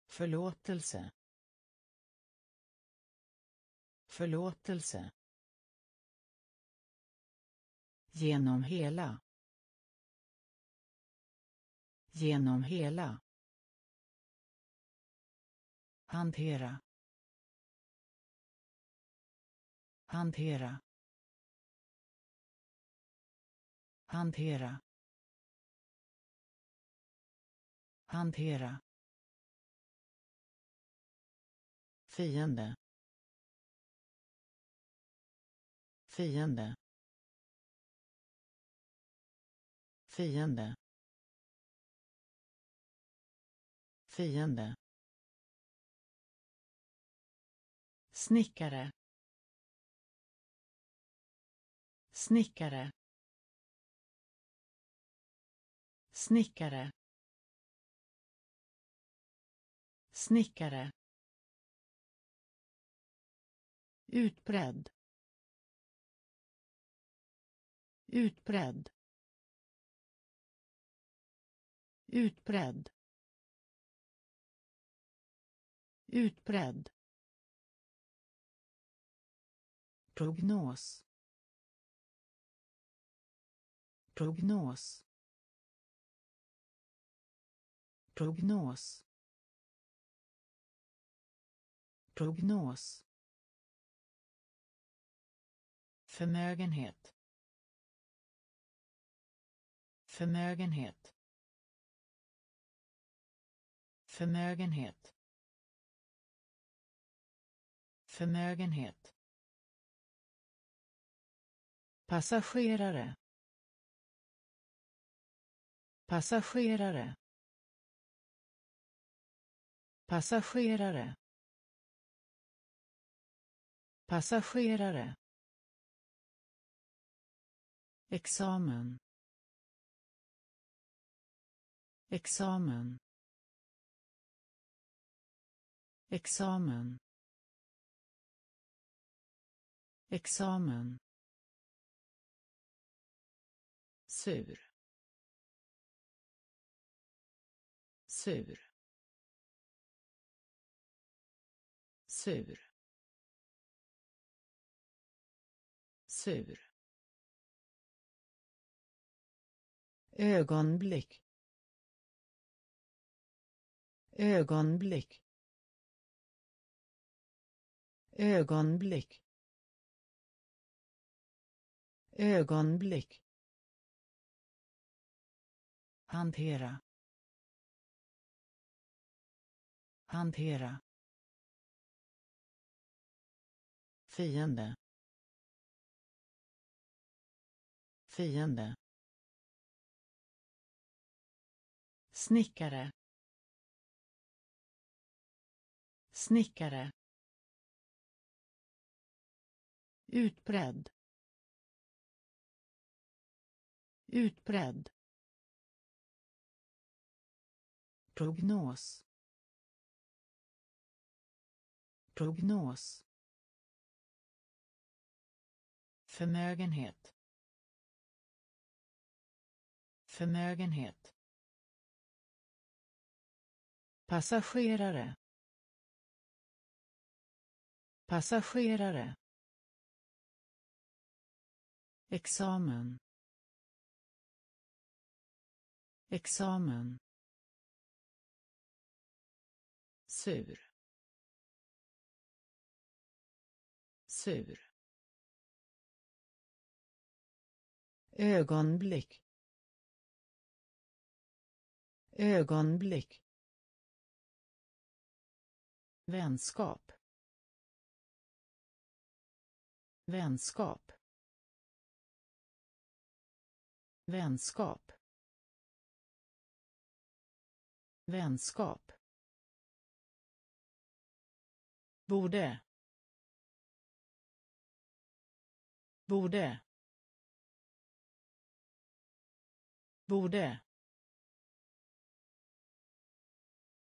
Förlåtelse. Förlåtelse. Genom hela. Genom hela. Hantera. Hantera. Hantera. Hantera. fiende. Fiende. Fiende. Fiende. Snickare. Snickare. Snickare snickare Utbredd. Utbredd. Utbredd. Utbredd. Prognos. Prognos. Prognos. Prognos. Förmögenhet. Förmögenhet. Förmögenhet. Förmögenhet. Passagerare. Passagerare. Passagerare. Passagerare. Examen. Examen. Examen. Examen. Sur. Sur. Sur. Sur. Ögonblick. Ögonblick. Ögonblick. Ögonblick. Hantera. Hantera. Fiende. Fiende. Snickare. Snickare. Utbredd. Utbredd. Prognos. Prognos. Förmögenhet. Förmögenhet. Passagerare. Passagerare. Examen. Examen. Sur. Sur. Ögonblick. Ögonblick. Vänskap. Vänskap. Vänskap. Vänskap. Borde. Borde. Borde.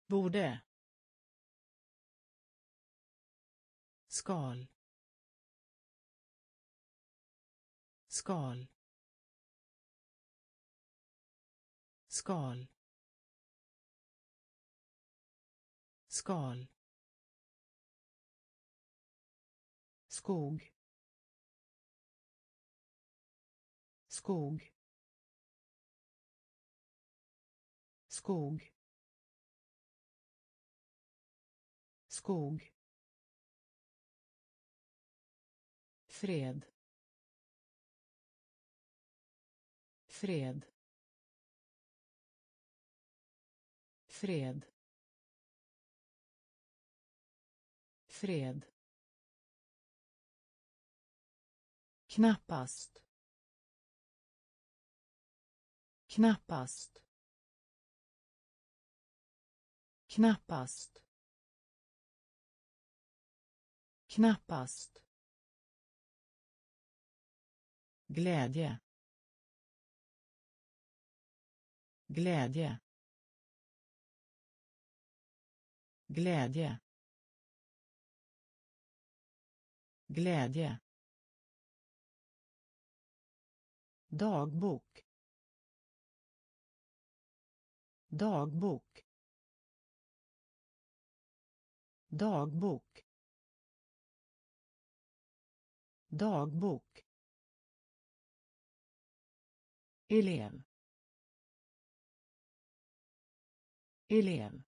Borde. Skal. Skal. Skal. Skal. Skog. Skog. Skog. Skog. Fred. Fred. Fred. Fred. Knappast. Knappast. Knappast. Knappast. Glädje. Glädje. Glädje. Glädje. Dagbok. Dagbok. Dagbok. Dagbok. Elev. Elev.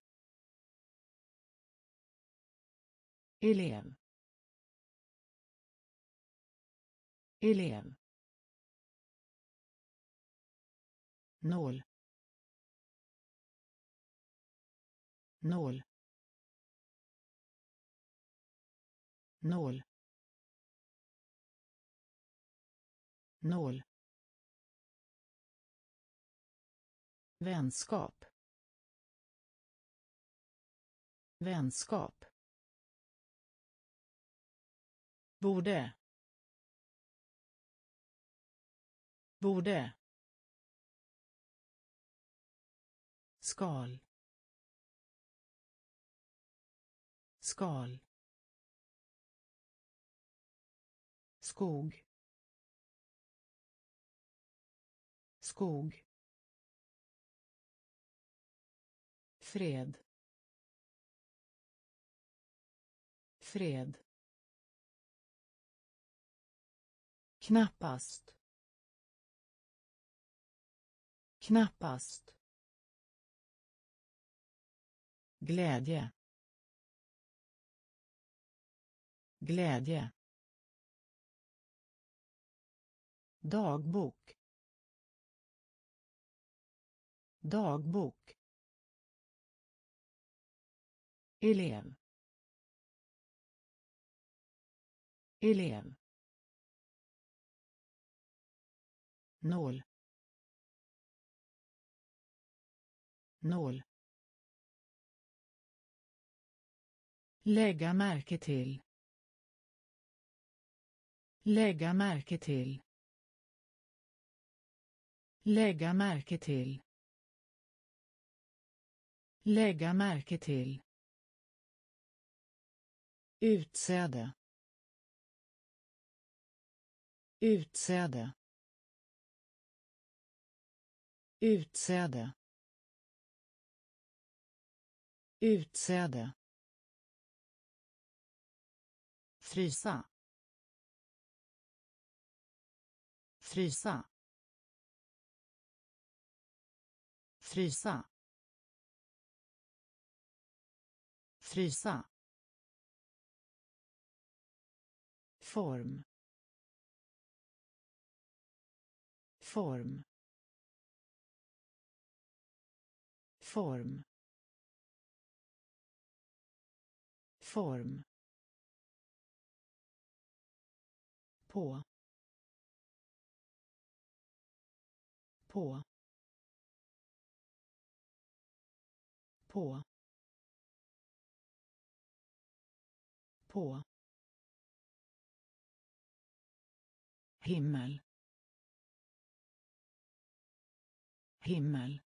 Elev. Elev. Nål nål nål nål vänskap. Vänskap. Borde. Borde. Skal. Skal. Skog. Skog. Fred. Fred. Knappast. Knappast. Glädje. Glädje. Dagbok. Dagbok. Elev. Elev. Nål nål Lägga märke till. Lägga märke till. Lägga märke till. Lägga märke till. Utsäde. Utsäde. Utsäde. Utsäde. frysa frysa frysa. Frysa. Form. Form. Form. Form. På. På. På på himmel himmel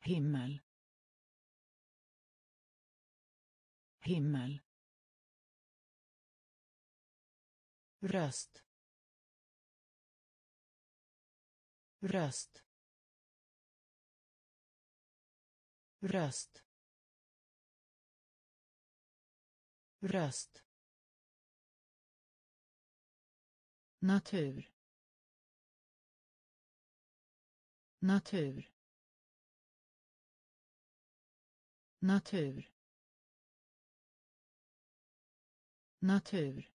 himmel himmel. Röst. Röst. Röst. Röst. Natur. Natur. Natur. Natur.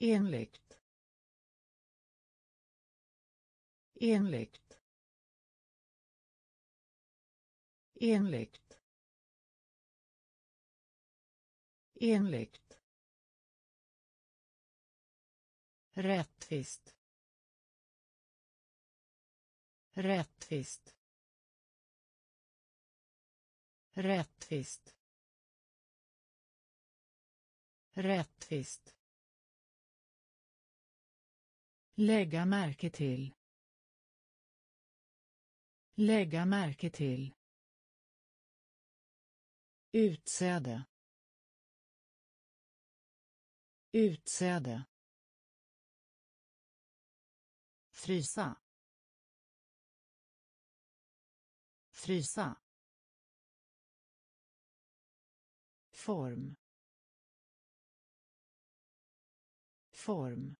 Enligt. Enligt. Enligt. Enligt. Rättvist. Rättvist. Rättvist. Rättvist. Lägga märke till. Lägga märke till. Utsäde. Utsäde. Frysa. Frysa. Form. Form.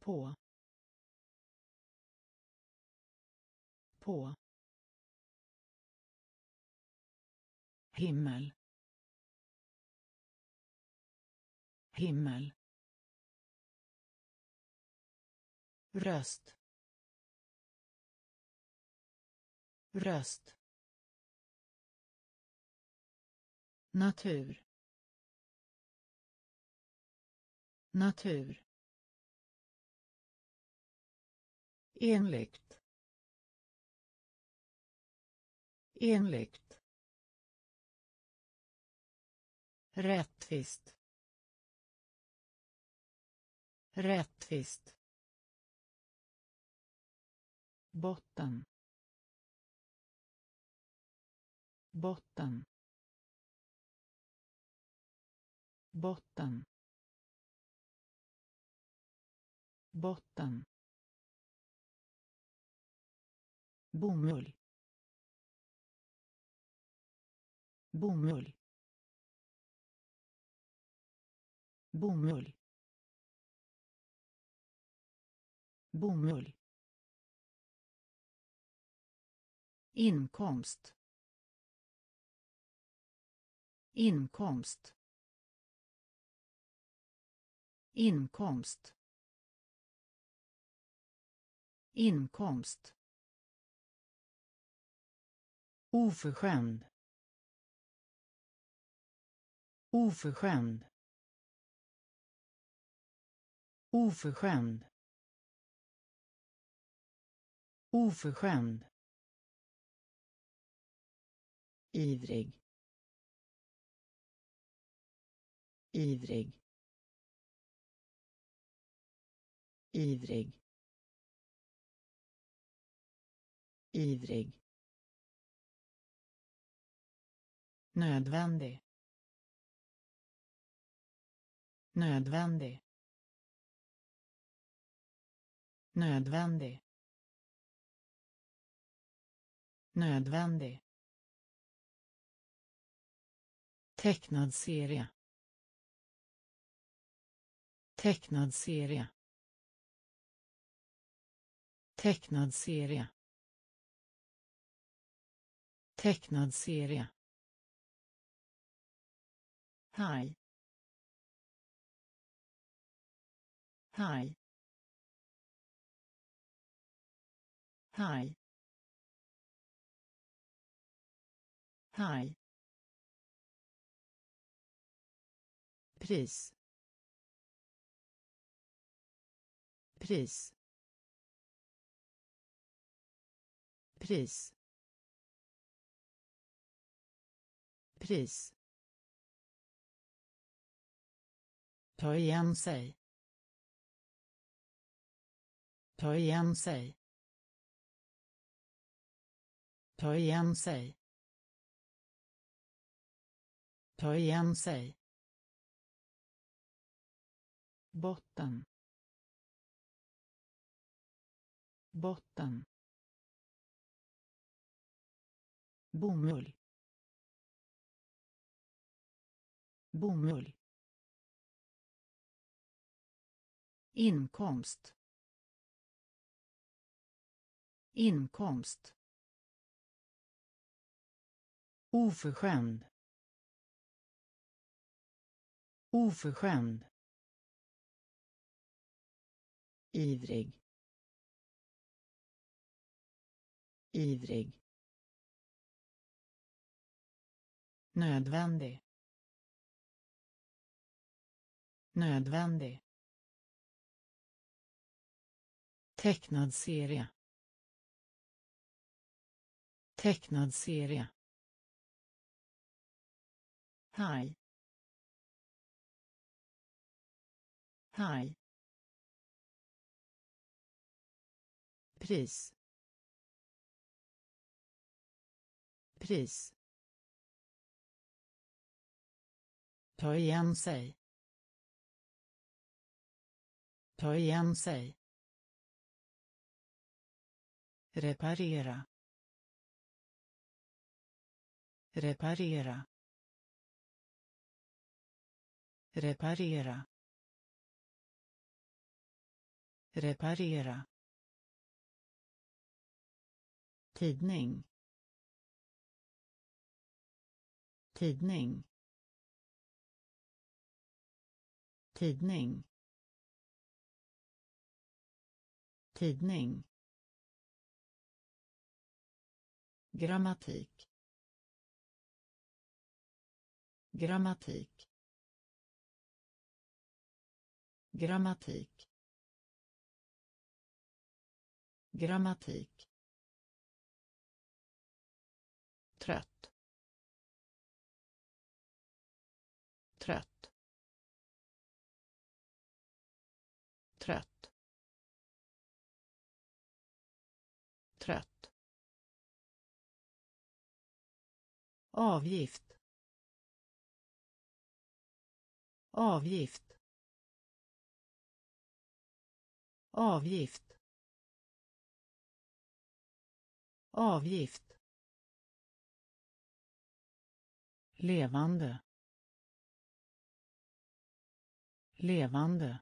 på på himmel. Himmel. Röst. Röst. Natur. Natur. Enligt. Enligt. Rättvist. Rättvist. Botten. Botten. Botten. Botten. Bomull. Bomull. Bomull. Bomull. Inkomst. Inkomst. Inkomst. Inkomst. Oförskämd. Oförskämd. Oförskämd. Oförskämd. Ivrig. Ivrig. Ivrig. Ivrig. Nödvändig. Nödvändig. Nödvändig. Nödvändig. Tecknad serie. Tecknad serie. Tecknad serie. Tecknad serie. Haj. Haj. Haj. Haj. pris. Pris. Pris. Pris. Ta igen sig. Ta igen sig ta igen sig. Ta igen sig. Botten. Botten. Bomull. Bomull. Inkomst. Inkomst oförskämd. Oförskämd. Ivrig. Ivrig. Nödvändig. Nödvändig. Tecknad serie. Tecknad serie haj haj pris. Pris. Ta igen sig. Ta igen sig. Reparera. Reparera. Reparera. Reparera. Tidning. Tidning. Tidning. Tidning. Grammatik. Grammatik. Grammatik. Grammatik. Trött. Trött. Trött. Trött. Avgift. Avgift. Avgift. Avgift. Levande. Levande.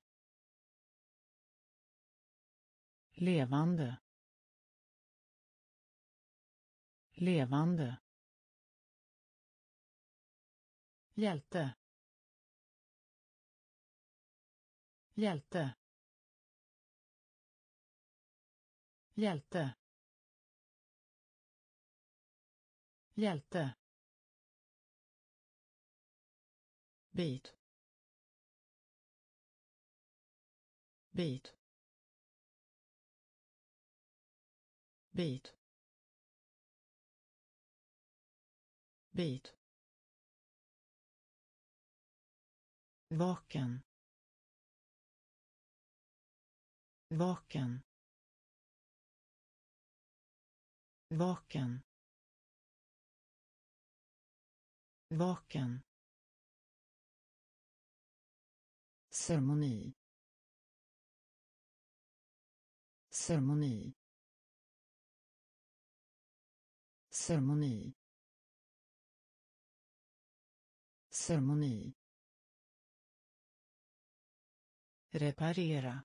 Levande. Levande. Hjälte. Hjälte. Hjälte. Hjälte. Bit bit bit bit vaken. Vaken. Vaken. Vaken. Ceremoni. Ceremoni. Ceremoni. Ceremoni. Reparera.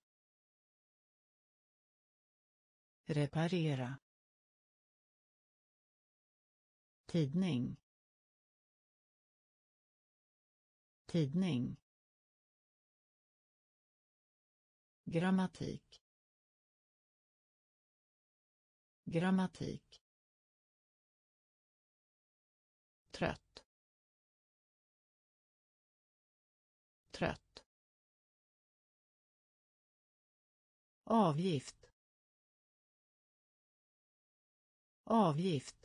Reparera. Tidning. Tidning. Grammatik. Grammatik. Trött. Trött. Avgift. Avgift.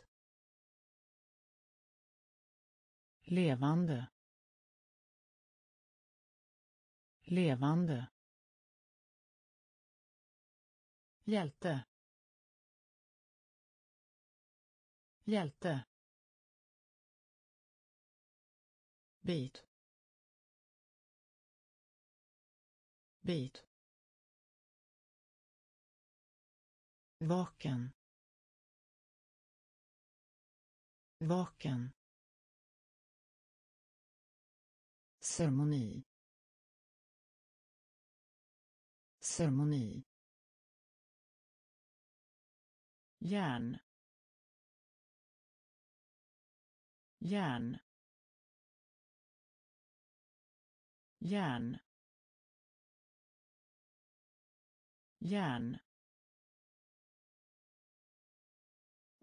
Levande. Levande. Hjälte. Hjälte. Bit. Bit. Vaken. Vaken. Ceremoni. Ceremoni. Järn. Järn. Järn. Järn.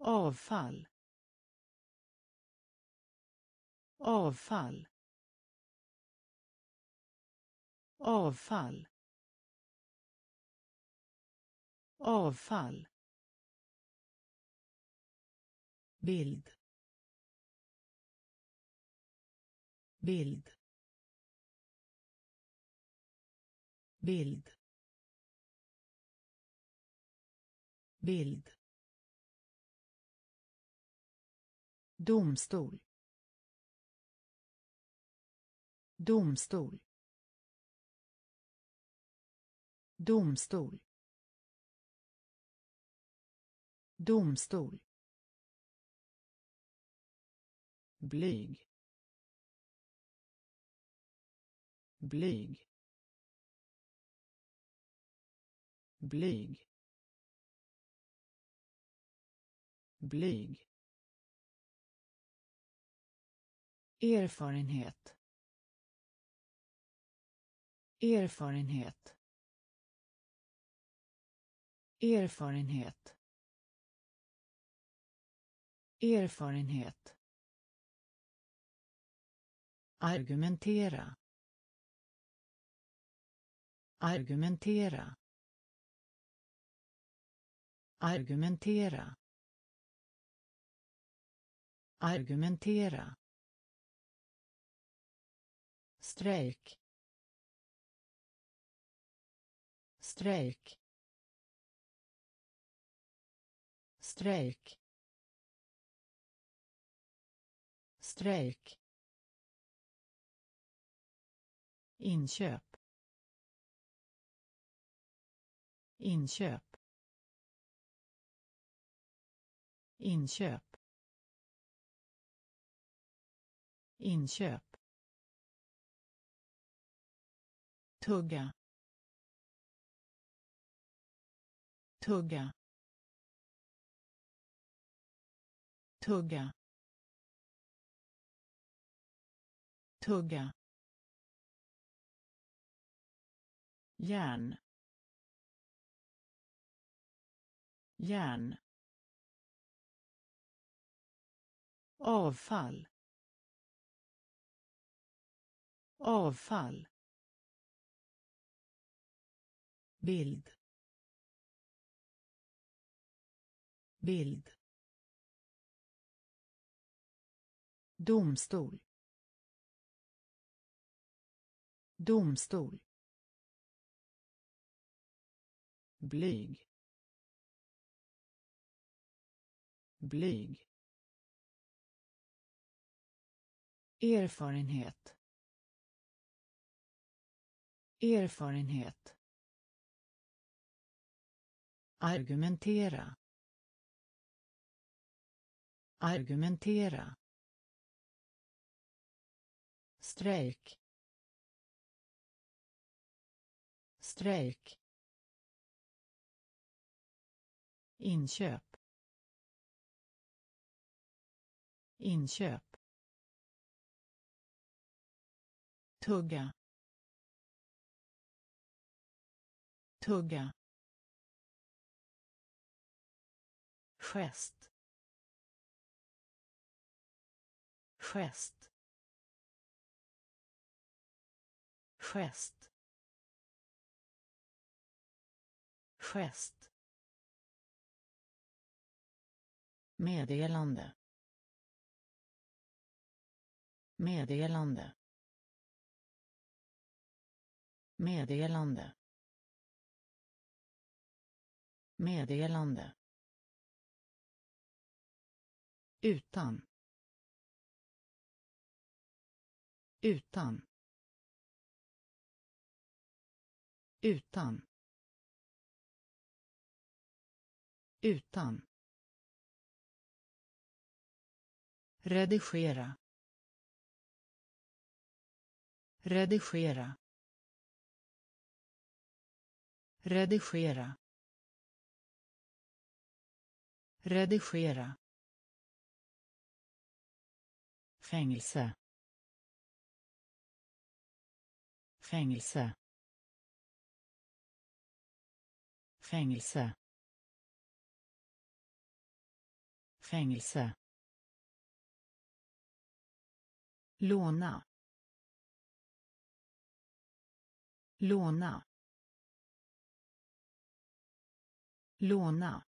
Avfall. Avfall. Avfall. Avfall. Bild. Bild. Bild. Bild. Domstol. Domstol. Domstol. Domstol. Blyg. Blyg. Blyg. Blyg. Erfarenhet. Erfarenhet erfarenhet. Erfarenhet. Argumentera. Argumentera. Argumentera. Argumentera. Strejk. Strejk. Strejk. Strejk. Inköp. Inköp. Inköp. Inköp. Tugga. Tugga. Tugga. Tugga. Järn. Järn. Avfall. Avfall. Bild. Bild. Domstol. Domstol. Blyg. Blyg. Erfarenhet. Erfarenhet. Argumentera. Argumentera strejk. Strejk. Inköp. Inköp. Tugga. Tugga. Gest. Gest. Gest. Gest. Meddelande. Meddelande. Meddelande. Meddelande. Utan. Utan. Utan. Utan. Redigera. Redigera. Redigera. Redigera. Fängelse. Fängelse. Fängelse. Fängelse. Låna. Låna. Låna.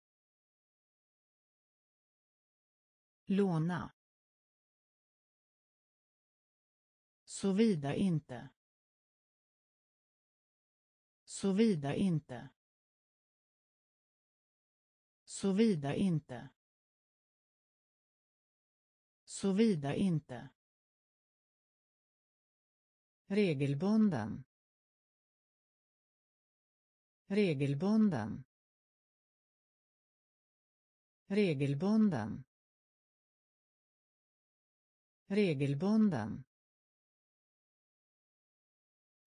Låna. Såvida inte. Såvida inte. Såvida inte. Såvida inte. Regelbunden. Regelbunden. Regelbunden. Regelbunden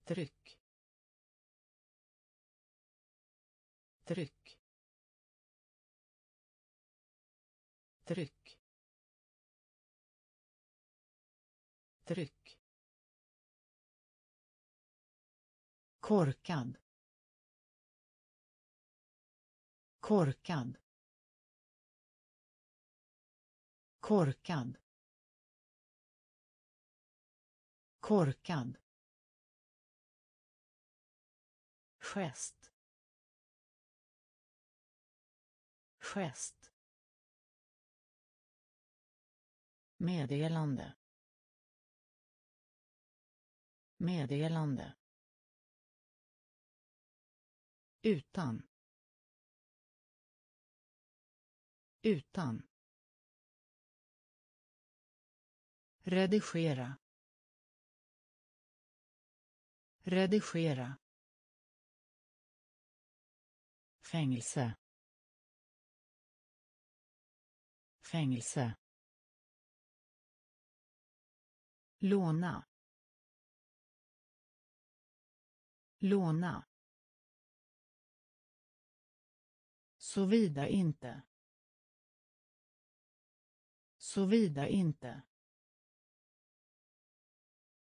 tryck tryck tryck. Tryck. Korkad. Korkad. Korkad. Korkad. Gest. Gest. Meddelande. Meddelande. Utan. Utan. Redigera. Redigera. Fängelse. Fängelse. Låna låna Såvida inte. Såvida inte.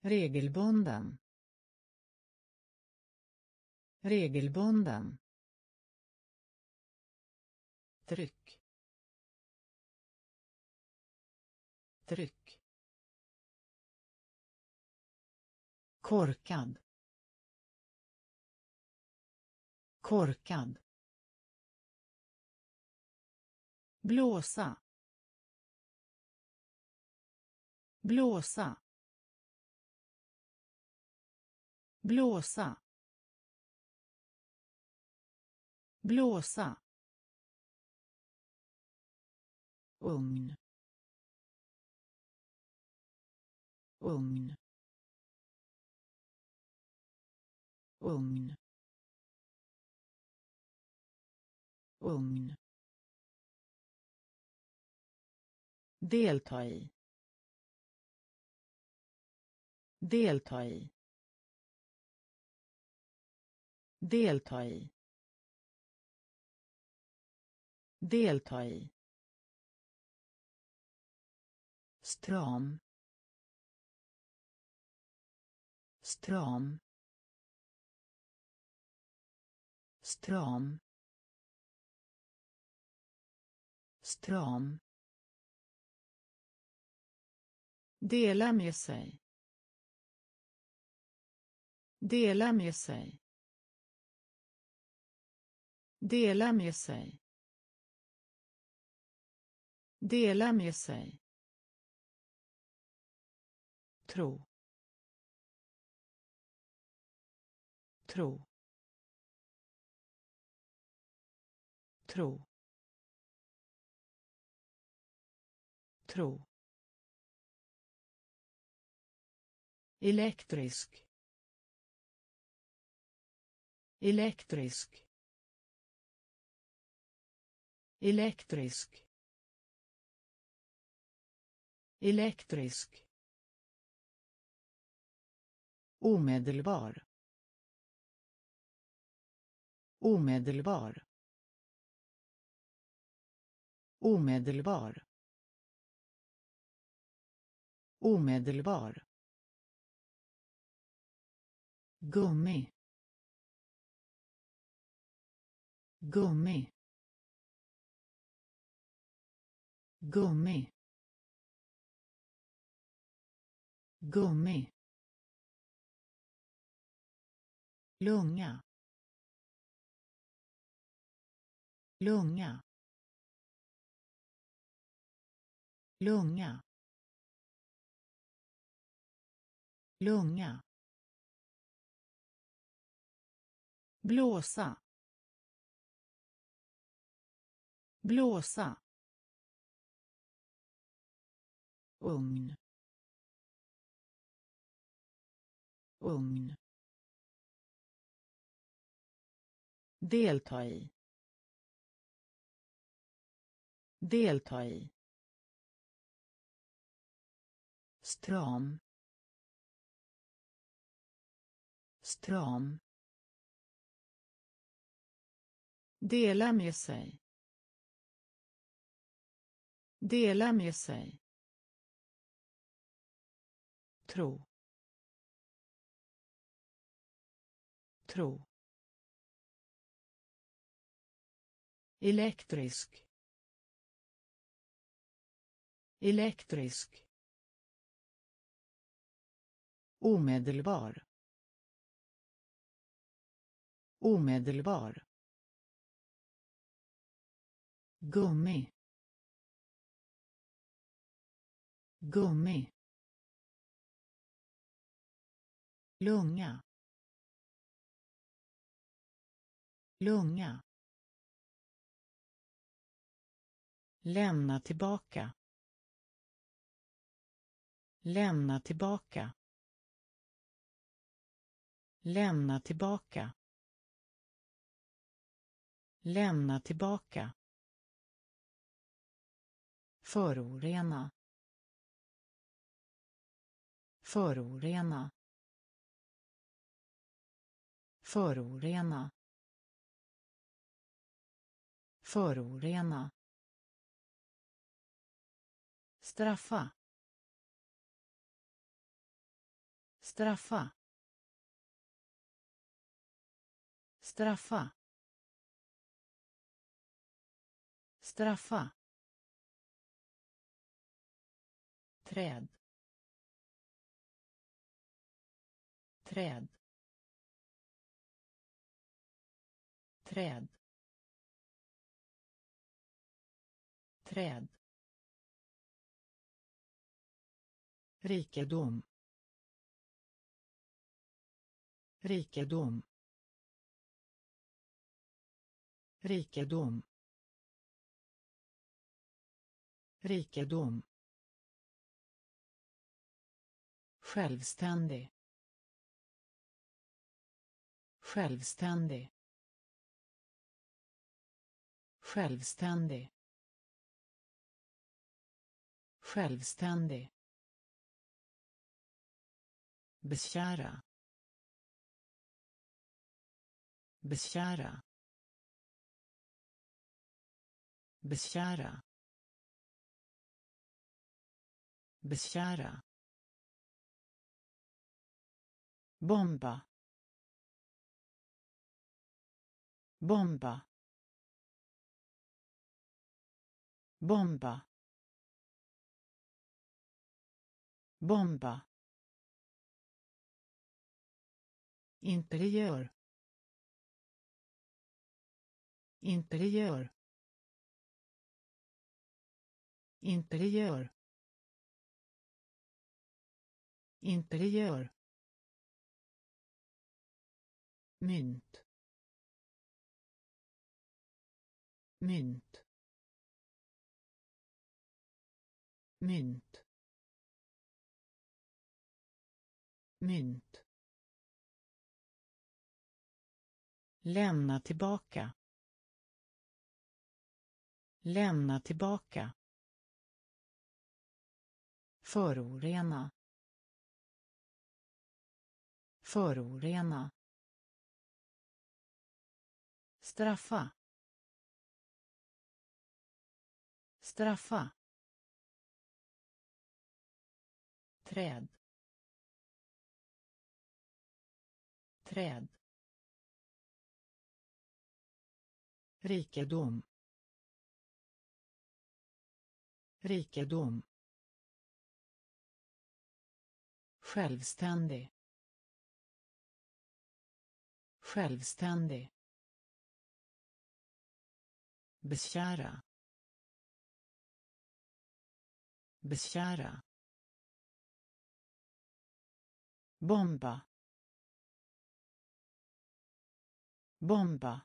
Regelbunden. Regelbunden tryck tryck korkad. Korkad. Blåsa. Blåsa. Blåsa. Blåsa. Ugn. Ugn. Ugn. Ugn. Delta i. Delta i. Delta i. Delta i. Stram. Stram. Stram. Stram. Dela med sig. Dela med sig. Dela med sig. Dela med sig. Tro. Tro. Tro. Tro. Elektrisk. Elektrisk. Elektrisk. Elektrisk. Omedelbar. Omedelbar omedelbar. Omedelbar. Gummi. Gummi. Gummi. Gummi. Lunga. Lunga. Lunga. Lunga. Blåsa. Blåsa. Ugn. Ugn. Delta i. Delta i. stram. Stram. Dela med sig. Dela med sig. Tro. Tro. Elektrisk. Elektrisk omedelbar. Omedelbar. Gummi. Gummi. Lunga. Lunga. Lämna tillbaka. Lämna tillbaka lämna tillbaka. Lämna tillbaka. Förorena. Förorena. Förorena. Förorena. Straffa. Straffa. Straffa. Straffa. Träd. Träd. Träd. Träd. Rikedom. Rikedom. Rikedom. Rikedom. Självständig. Självständig. Självständig. Självständig. Beskära. Beskära. Beskära beskära bomba. Bomba. Bomba. Bomba. Interiör. Interiör. Interiör. Interiör. Mynt. Mynt. Mynt. Mynt. Lämna tillbaka. Lämna tillbaka förorena. Förorena. Straffa. Straffa. Träd. Träd. Rikedom. Rikedom. Självständig. Självständig. Beskära. Beskära. Bomba. Bomba.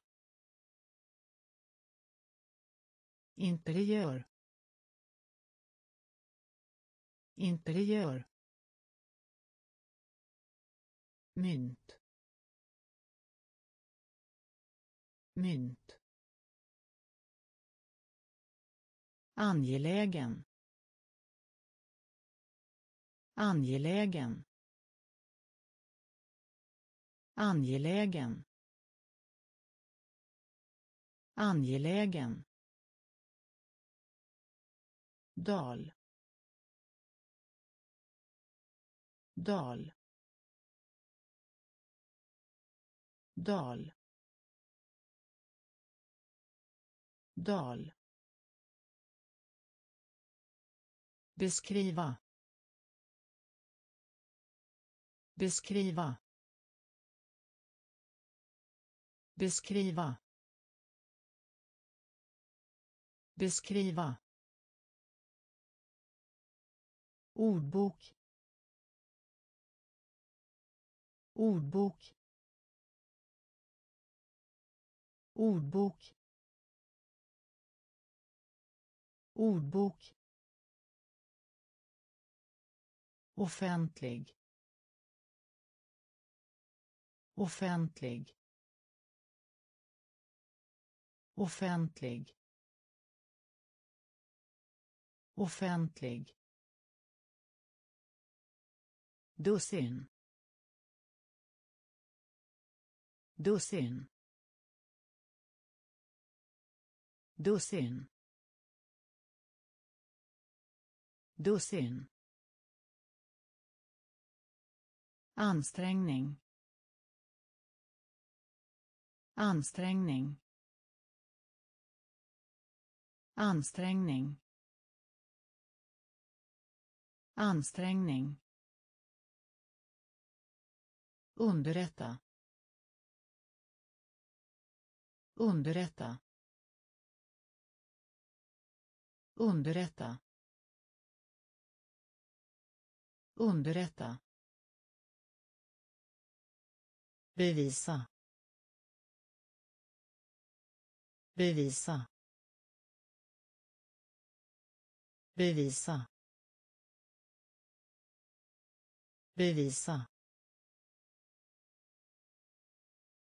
Interiör. Interiör mynt. Mynt. Angelägen. Angelägen. Angelägen. Angelägen. Dal. Dal. Dal. Dal. Beskriva. Beskriva. Beskriva. Beskriva. Ordbok. Ordbok. Ordbok ordbok offentlig offentlig offentlig offentlig. Dussin. Dussin. Dussin. Dussin. Ansträngning. Ansträngning. Ansträngning. Ansträngning. Underrätta. Underrätta. Underrätta. Underrätta. Bevisa. Bevisa. Bevisa. Bevisa.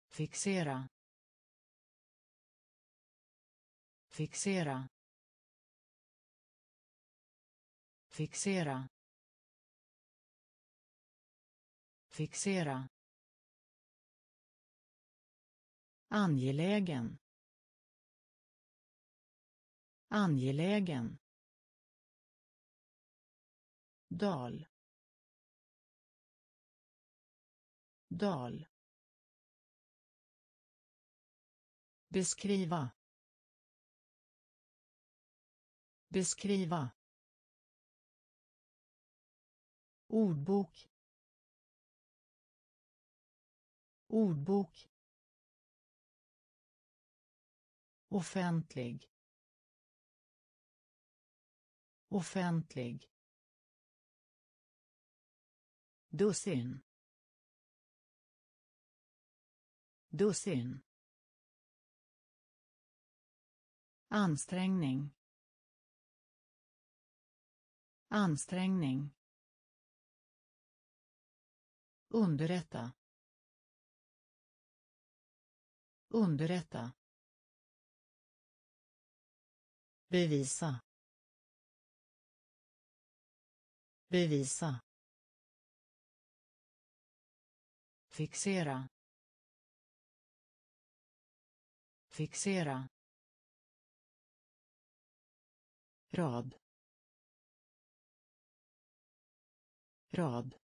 Fixera. Fixera. Fixera. Fixera. Angelägen. Angelägen. Dal. Dal. Beskriva. Beskriva. Ordbok. Ordbok. Offentlig. Offentlig. Dussin. Dussin. Ansträngning. Ansträngning underrätta. Underrätta. Bevisa. Bevisa. Fixera. Fixera. Rad. Rad.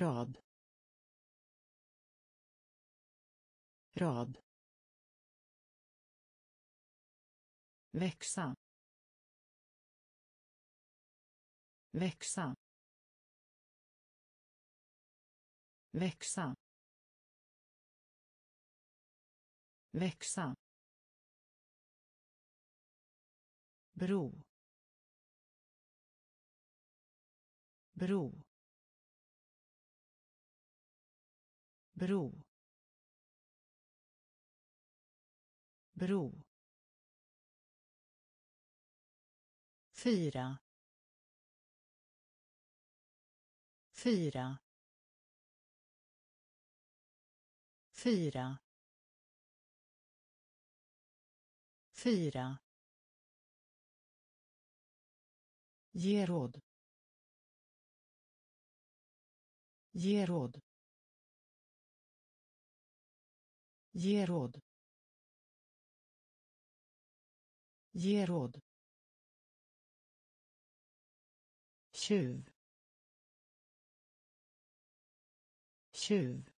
Rad. Rad. Växa. Växa. Växa. Växa. Bro. Bro. Bro. Bro. Fyra. Fyra. Fyra. Fyra. Ge råd. Ge råd. Ge råd. Ge råd. tjuv. Tjuv.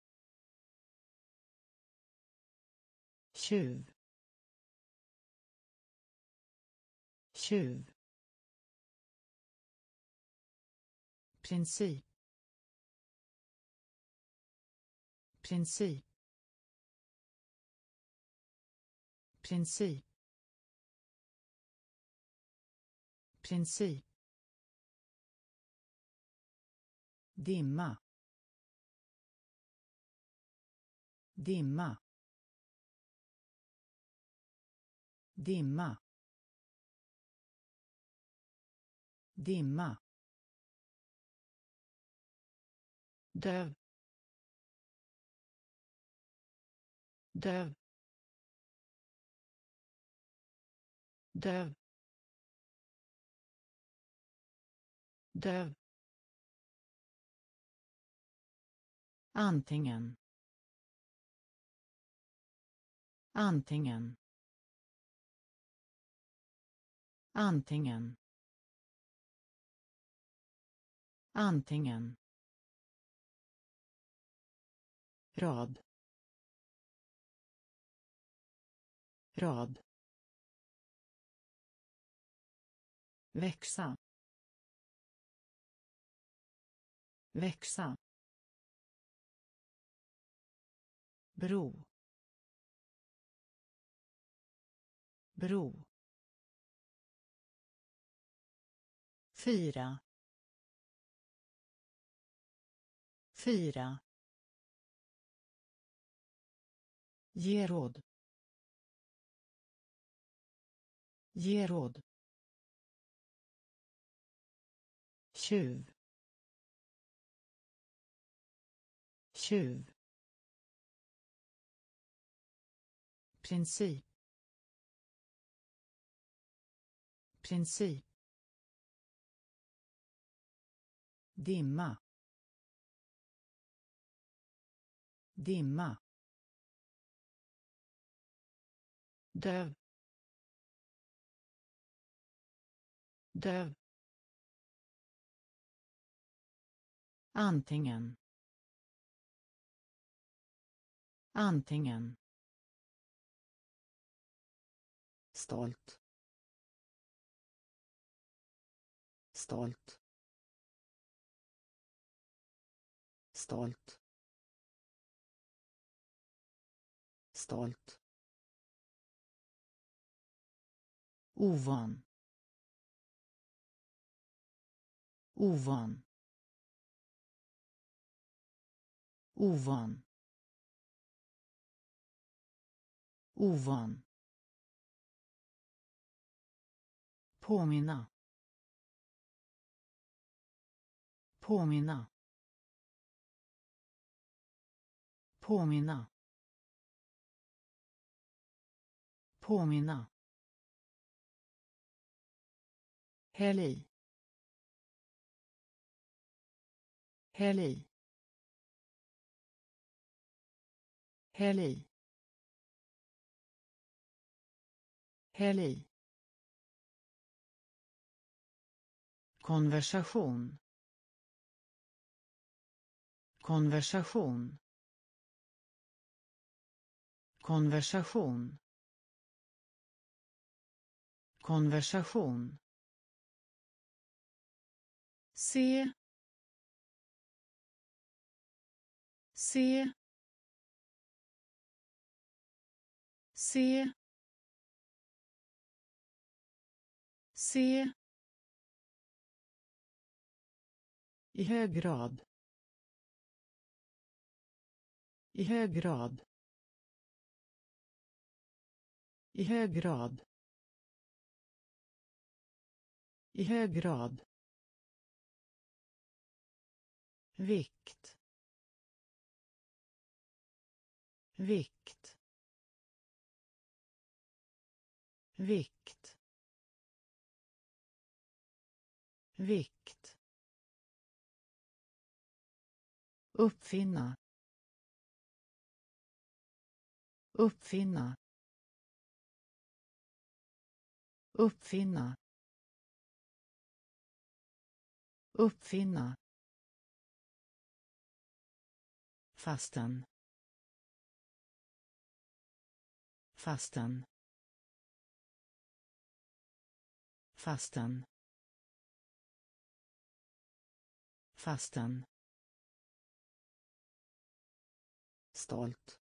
Tjuv. Tjuv. Princip. Princip. Princip. Princip. Dimma. Dimma. Dimma. Dimma. Döv. Döv. Döv döv antingen. Antingen. Antingen. Antingen. Rad. Rad. Växa. Växa. Bro. Bro. Fyra. Fyra. Ge råd. Ge råd. Tjuv. Tjuv. Princip. Princip. Dimma. Dimma. Döv. Döv. Antingen. Antingen. Stolt. Stolt. Stolt. Stolt. Ovan. Ovan ovan. Ovan. Påminna. Påminna. Påminna. Påminna. Häll i. Häll i. Häll i. Konversation. Konversation. Konversation. Konversation se se se se i hög grad. I hög grad. I hög grad. I hög grad. Vikt. Vikt. Vikt. Vikt. Uppfinna. Uppfinna. Uppfinna. Uppfinna. Fasten. Fasten. Fastan fastan stolt.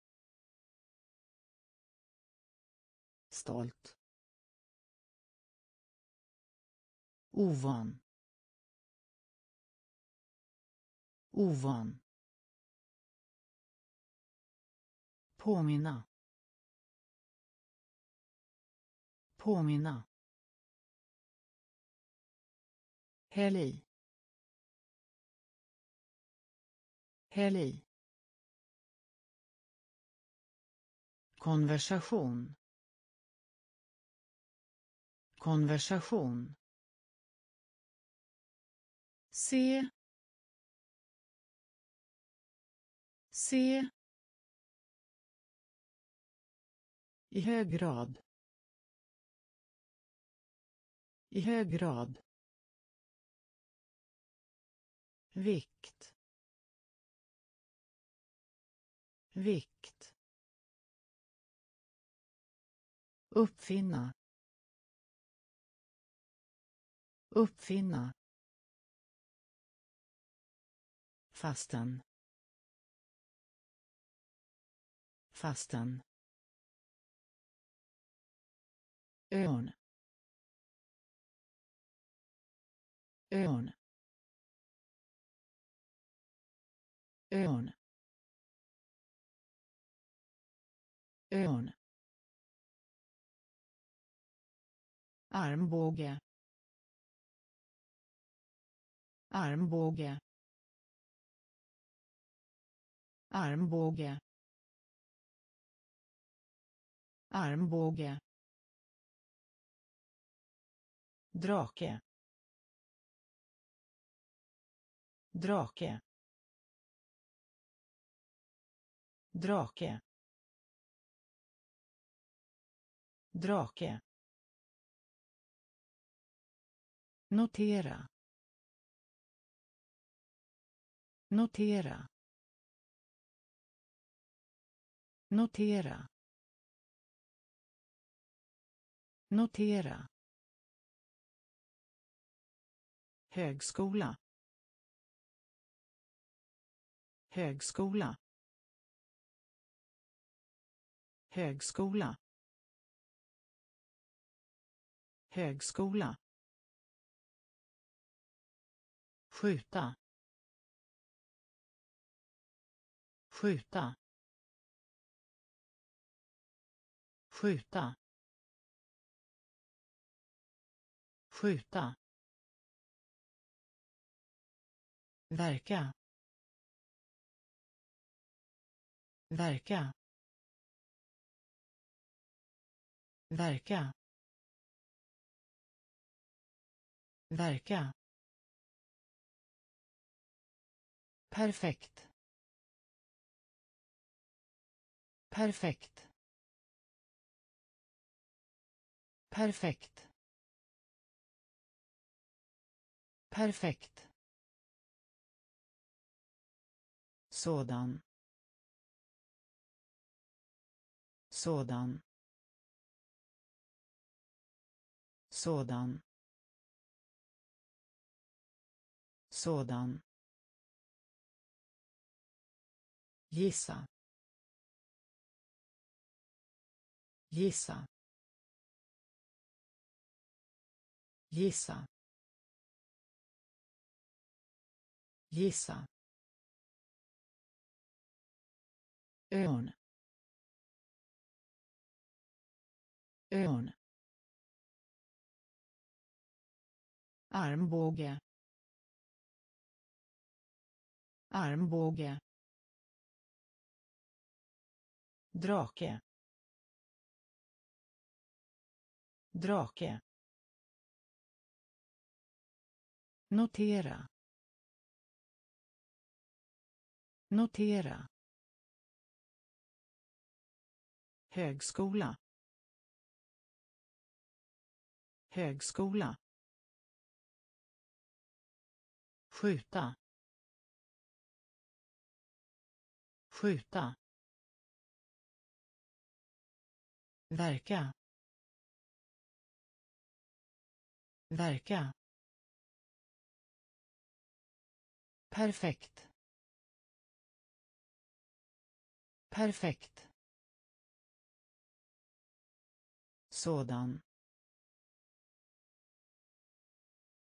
Stolt. Ovan. Ovan. Påminna. Påminna. Häll i. Häll i. Konversation. Konversation. Se. Se. I hög grad. I hög grad. Vikt. Vikt. Uppfinna. Uppfinna. Fasten. Fasten. ön ön ön ön armbåge. Armbåge. Armbåge. Armbåge. Drake. Drake. Drake. Drake. Notera. Notera. Notera. Notera. Högskola. Högskola. Högskola. Högskola. Skjuta. Skjuta. Skjuta. Skjuta. Verka. Verka. Verka. Verka. Perfekt. Perfekt. Perfekt. Perfekt. Sådan. Sådan. Sådan. Sådan. Gissa. Gissa. Gissa. Gissa. Örn. Örn. Armbåge. Armbåge. Drake. Drake. Notera. Notera. Högskola. Högskola. Skjuta. Skjuta. Verka. Verka. Perfekt. Perfekt. Sådan.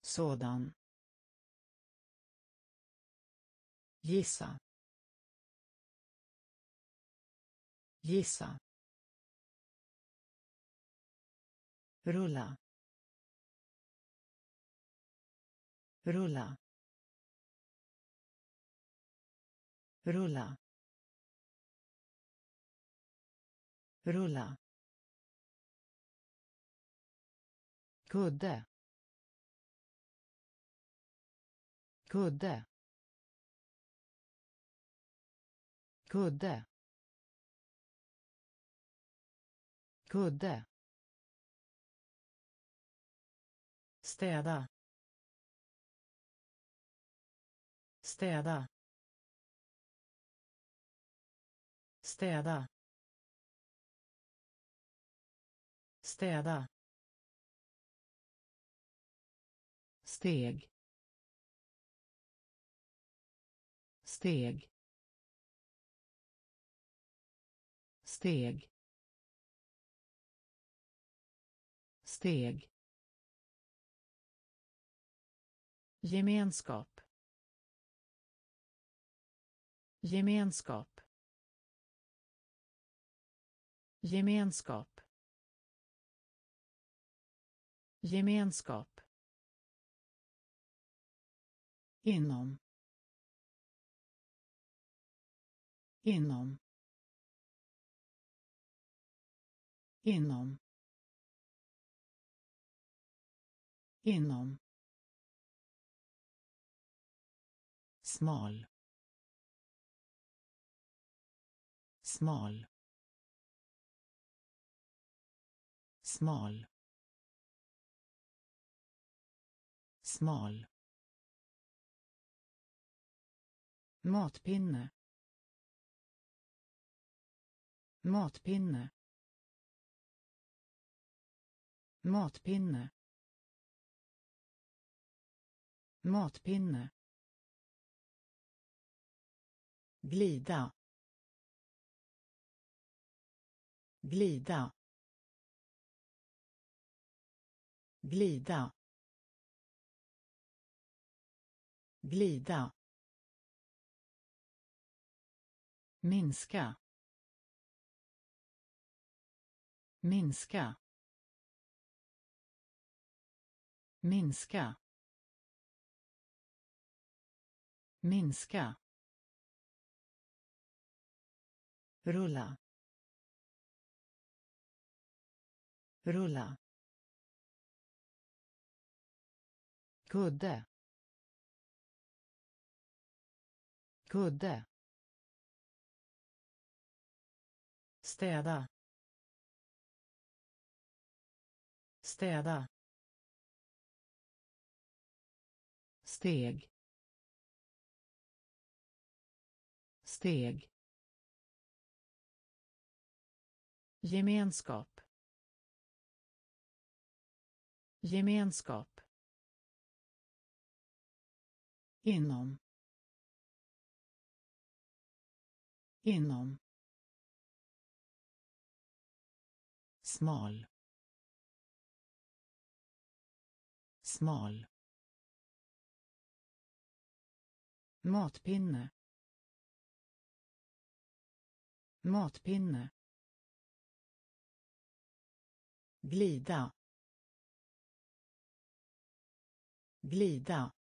Sådan. Gissa. Gissa. Rulla. Rulla. Rulla. Rulla. Kudde. Kudde. Kudde kudde städa städa städa städa steg steg. Steg. Steg. Gemenskap. Gemenskap. Gemenskap. Gemenskap. Inom. Inom. Inom. Inom. Smal. Smal. Smal. Smal. Matpinne. Matpinne. Matpinne. Matpinne. Glida. Glida. Glida. Glida. Minska. Minska. Minska minska rulla rulla kudde kudde städa städa. Steg. Steg. Gemenskap. Gemenskap. Inom. Inom. Smal. Smal. Matpinne. Matpinne. Glida. Glida.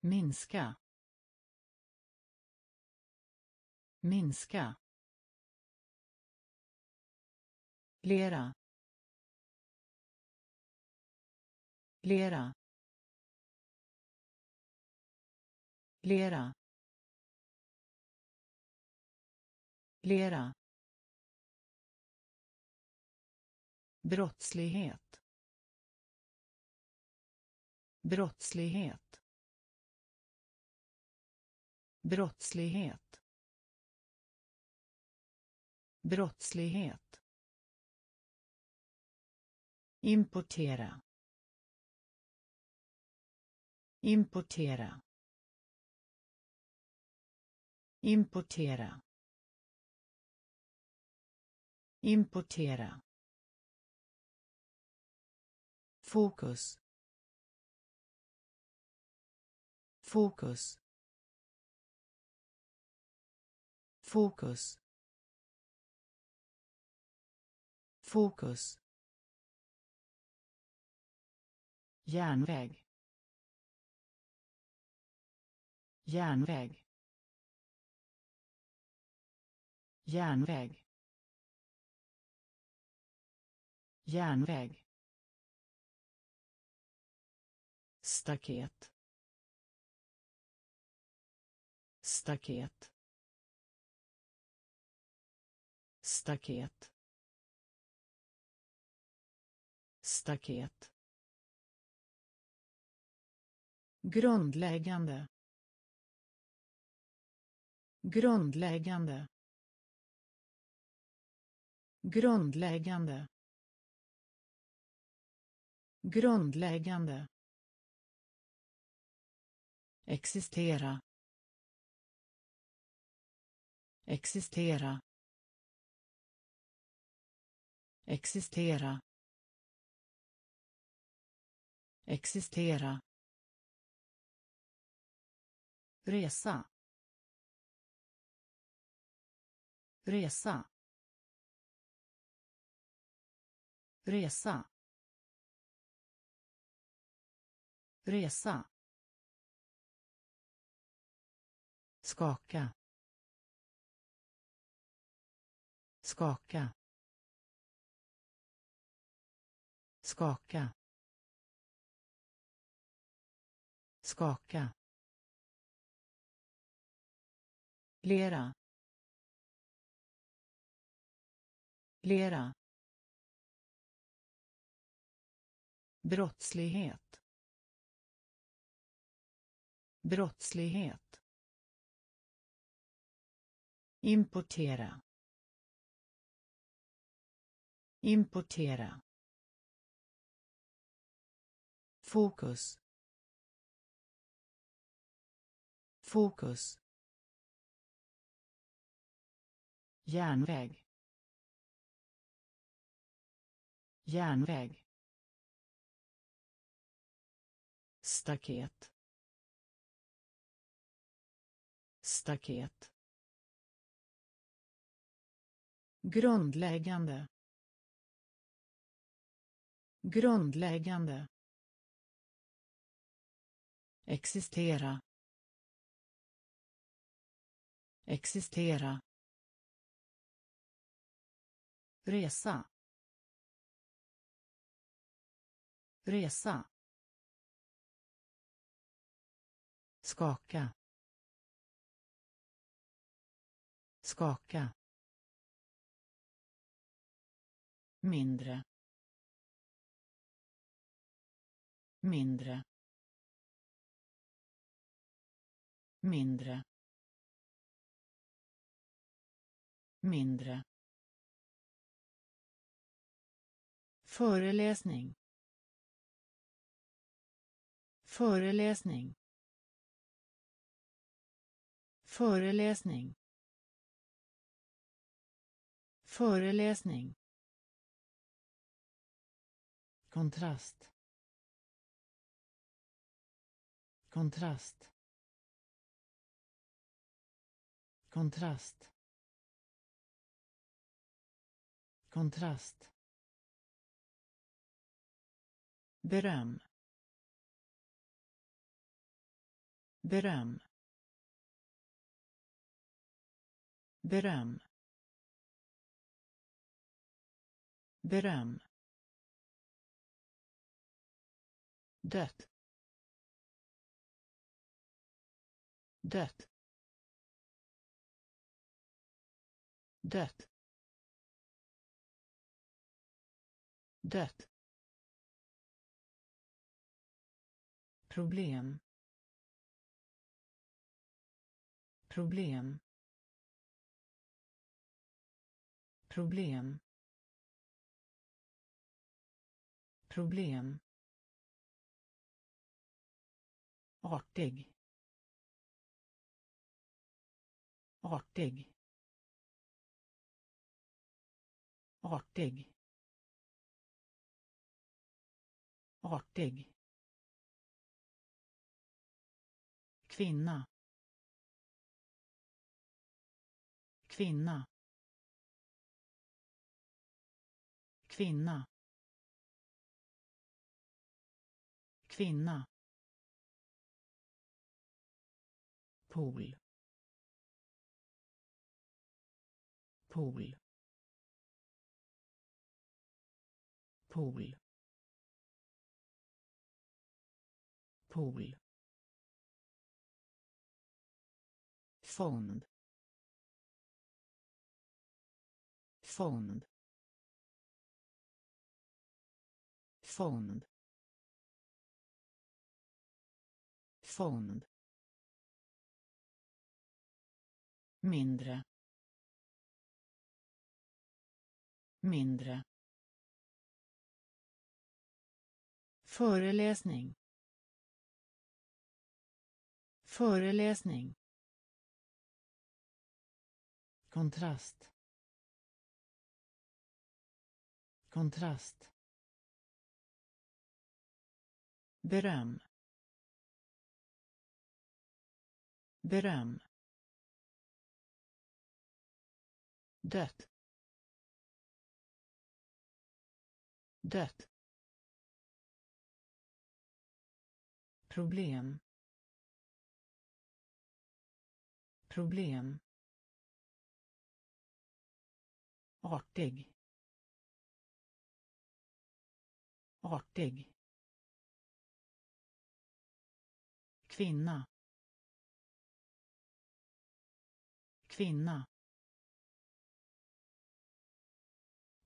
Minska. Minska. Lera. Lera. Lera. Lera. Brottslighet. Brottslighet. Brottslighet. Brottslighet. Importera. Importera importera importera fokus fokus fokus fokus. Järnväg. Järnväg. Järnväg. Järnväg. Staket. Staket. Staket. Staket. Grundläggande. Grundläggande grundläggande. Grundläggande. Existera. Existera. Existera. Existera. Resa. Resa. Resa. Resa. Skaka. Skaka. Skaka. Skaka. Lera. Lera. Brottslighet. Brottslighet. Importera. Importera. Fokus. Fokus. Järnväg. Järnväg. Staket. Staket. Grundläggande. Grundläggande. Existera. Existera. Resa. Resa. Skaka. Skaka. Mindre. Mindre. Mindre. Mindre. Föreläsning. Föreläsning föreläsning. Föreläsning. Kontrast. Kontrast. Kontrast. Kontrast. Beröm. Beröm. Beröm. Beröm. Dött. Dött. Dött. Dött. Problem. Problem. Problem. Problem. Artig. Artig. Artig. Artig. Kvinna. Kvinna. Kvinna. Kvinna. Pool. Pool. Pool. Pool. Fond. Fond. Fond. Fond. Mindre. Mindre. Föreläsning. Föreläsning. Kontrast. Kontrast. Beröm. Beröm. Dött. Dött. Problem. Problem. Artig. Artig. Kvinna. Kvinna.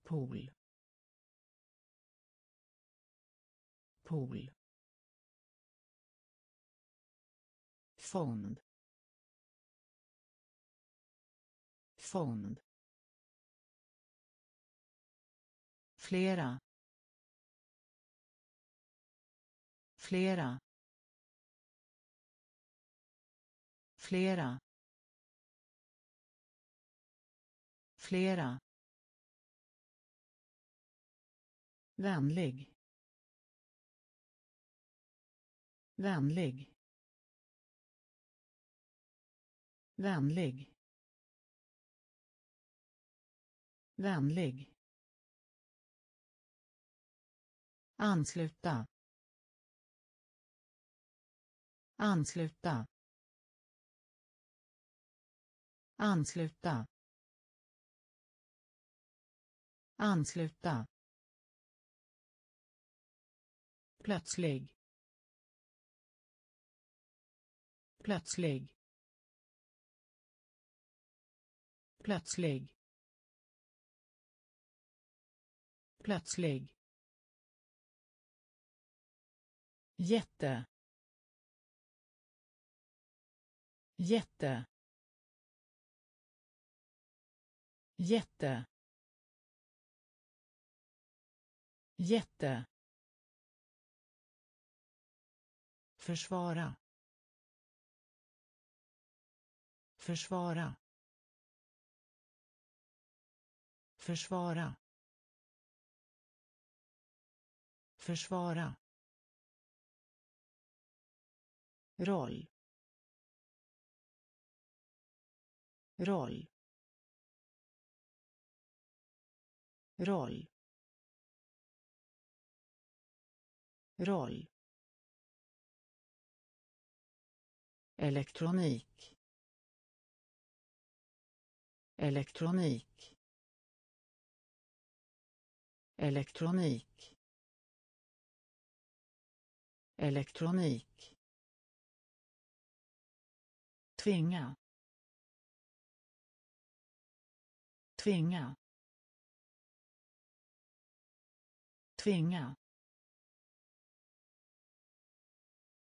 Pool. Pool. Fond. Fond. Flera. Flera. Flera. Flera. Vänlig. Vänlig. Vänlig. Vänlig. Ansluta. Ansluta ansluta. Ansluta. Plötslig. Plötslig. Plötslig. Plötslig. Jätte. Jätte. Jätte. Jätte. Försvara. Försvara. Försvara. Försvara. Roll. Roll. Roll. Roll. Elektronik. Elektronik. Elektronik. Elektronik. Tvinga. Tvinga. Tvinga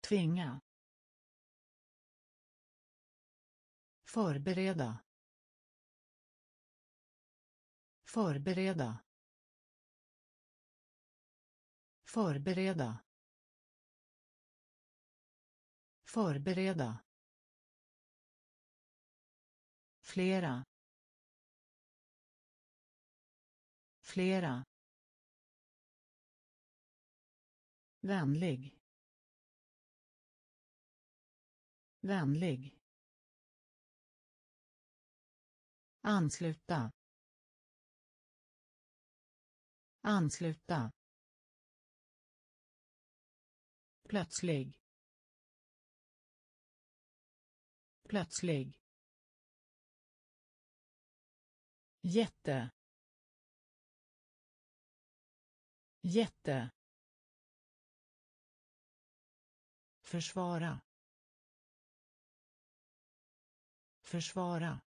tvinga förbereda förbereda förbereda förbereda. Flera. Flera. Vänlig. Vänlig. Ansluta. Ansluta. Plötslig. Plötslig. Jätte. Jätte. Försvara. Försvara.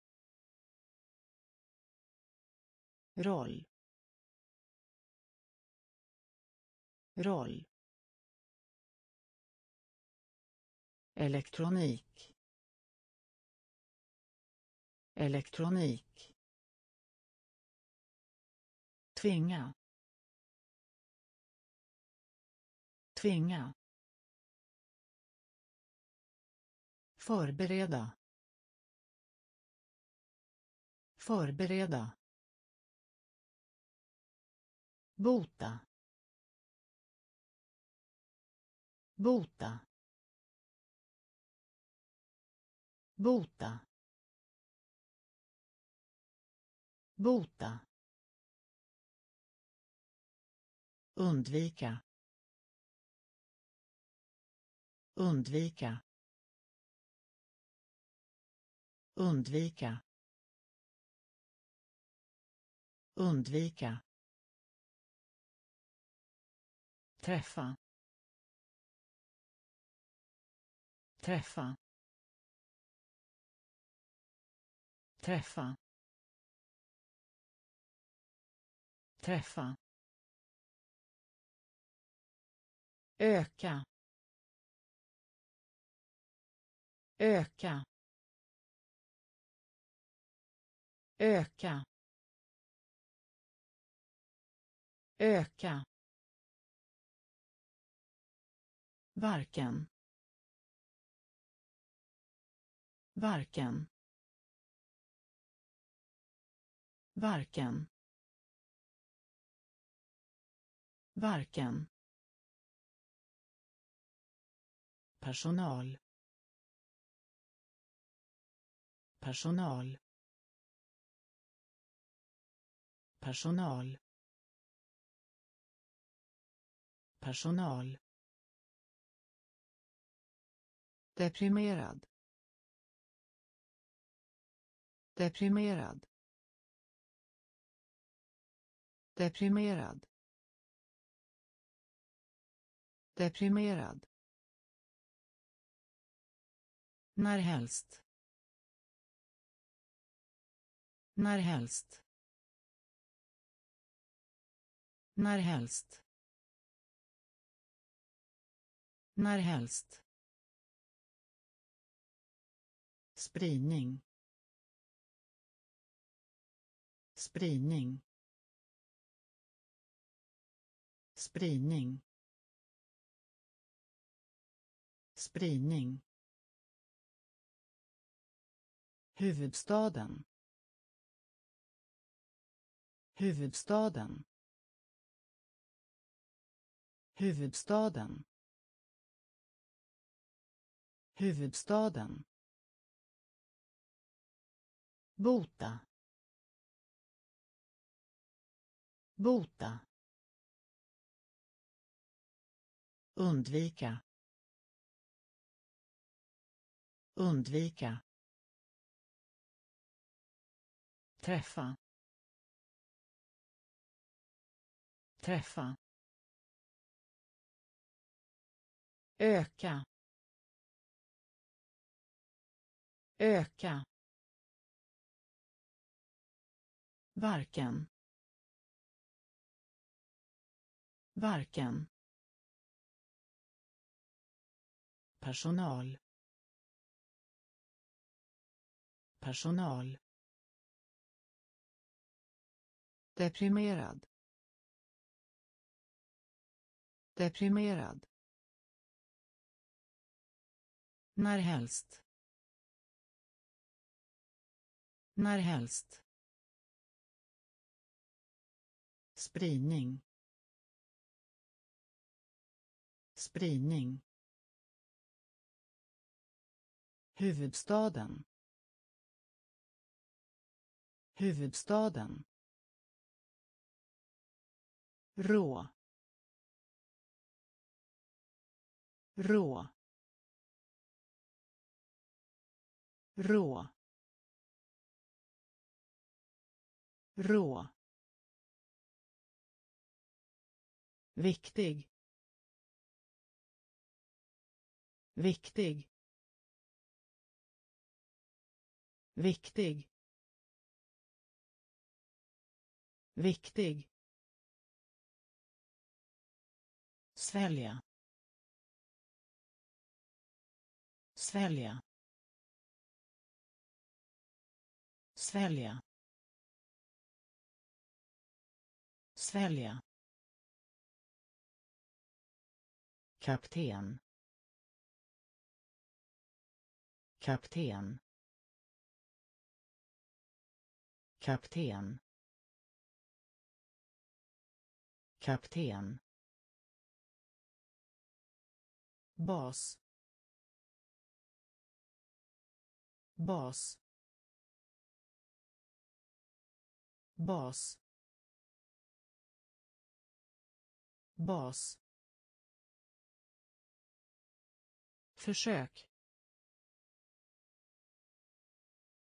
Roll. Roll. Elektronik. Elektronik. Tvinga. Tvinga. Förbereda. Förbereda. Bota. Bota. Bota. Bota. Undvika. Undvika. Undvika. Undvika. Träffa. Träffa. Träffa. Träffa. Öka. Öka. Öka. Öka. Varken. Varken. Varken. Varken. Personal. Personal. Personal. Personal. Deprimerad. Deprimerad. Deprimerad. Deprimerad. När helst. När helst? När helst? Spridning. Spridning. Spridning. Spridning. Huvudstaden. Huvudstaden huvudstaden. Huvudstaden. Bota. Bota. Undvika. Undvika. Träffa. Träffa. Öka. Öka. Varken. Varken. Personal. Personal. Deprimerad. Deprimerad när helst? När helst? Spridning. Spridning. Huvudstaden. Huvudstaden. Rå. Rå. Rå. Rå. Viktig. Viktig. Viktig. Viktig. Svälja. Svälja. Svälja. Svälja. Kapten. Kapten. Kapten. Kapten. Bas. Bas. Bas. Bas. Försök.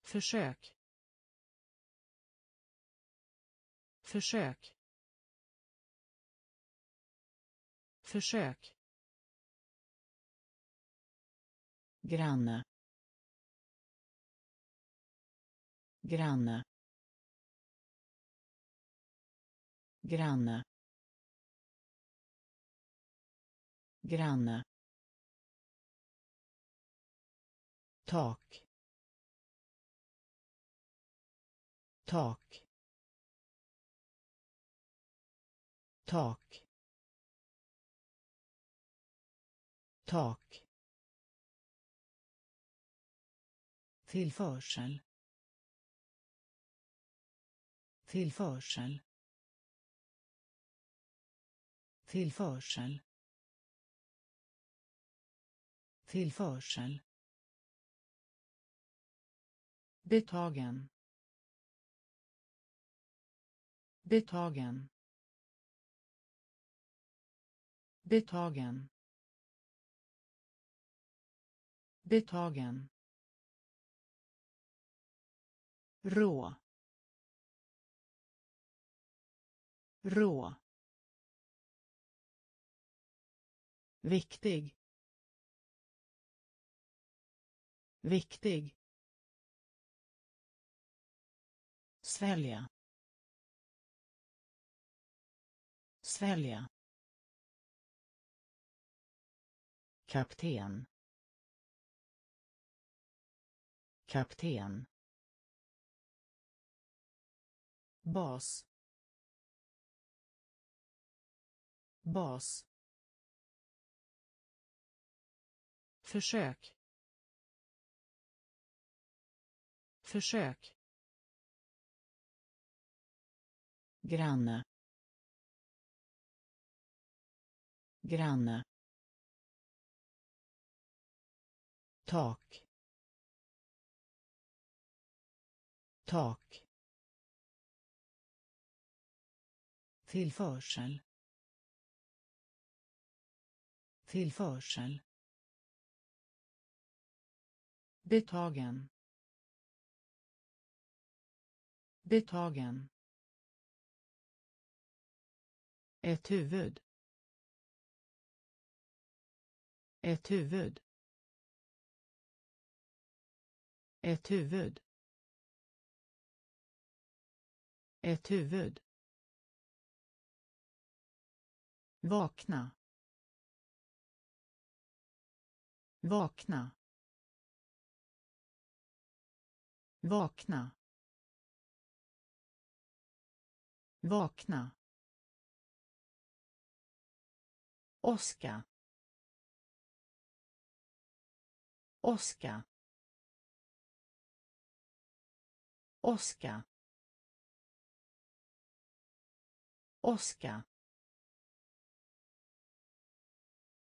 Försök. Försök. Försök. Granne. Granne. Granne. Granne. Tak. Tak. Tak. Tak. Tillförsel. Tillförsel tillförsel. Tillförsel. Betagen betagen betagen betagen rå. Rå. Viktig. Viktig. Svälja. Svälja. Kapten. Kapten. Bas. Bas. Försök. Försök. Granne. Granne. Tak. Tak. Tillförsel. Tillförsel betagen betagen ett huvud. Ett huvud. Ett huvud. Ett huvud. Vakna. Vakna. Vakna vakna Oska. Oska. Oska. Oska.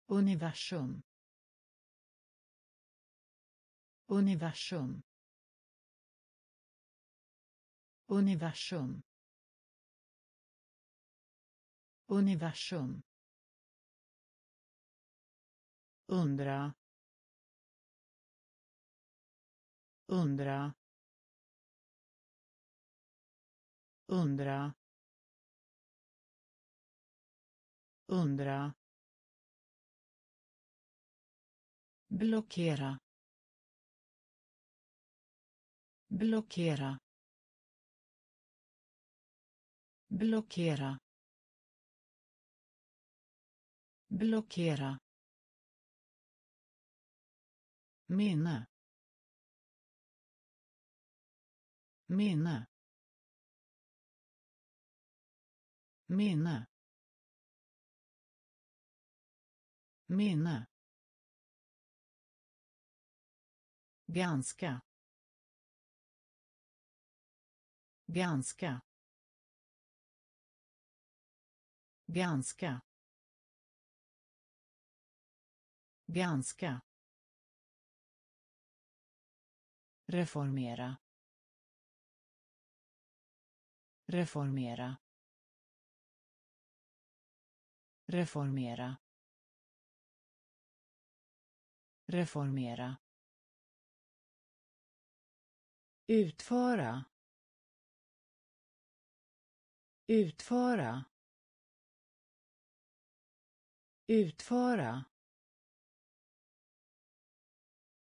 Universum. Universum. Universum. Universum. Undra. Undra. Undra. Undra. blockera blockera blockera. Blockera. Minne. Minne. Minne. Minne. Ganska ganska ganska ganska reformera. Reformera. Reformera. Reformera. Utföra. Utföra utföra.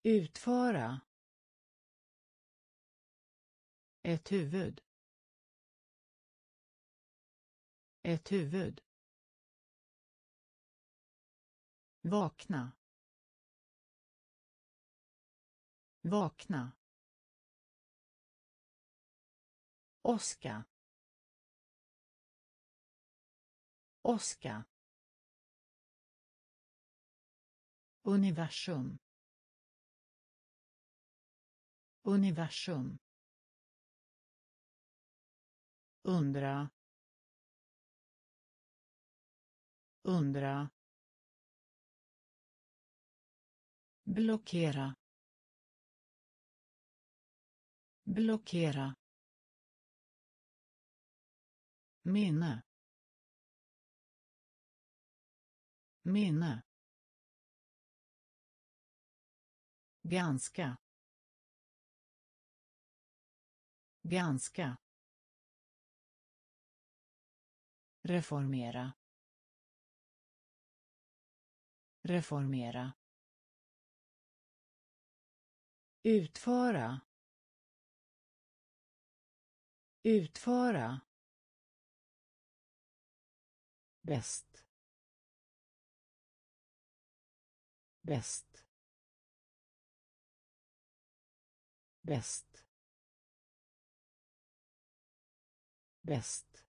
Utföra. Ett huvud. Ett huvud. Vakna. Vakna. Oska. Oska. Universum. Universum. Undra. Undra. Blockera. Blockera. minne minne ganska ganska reformera. Reformera. Utföra. Utföra. Bäst. Bäst. Bäst bäst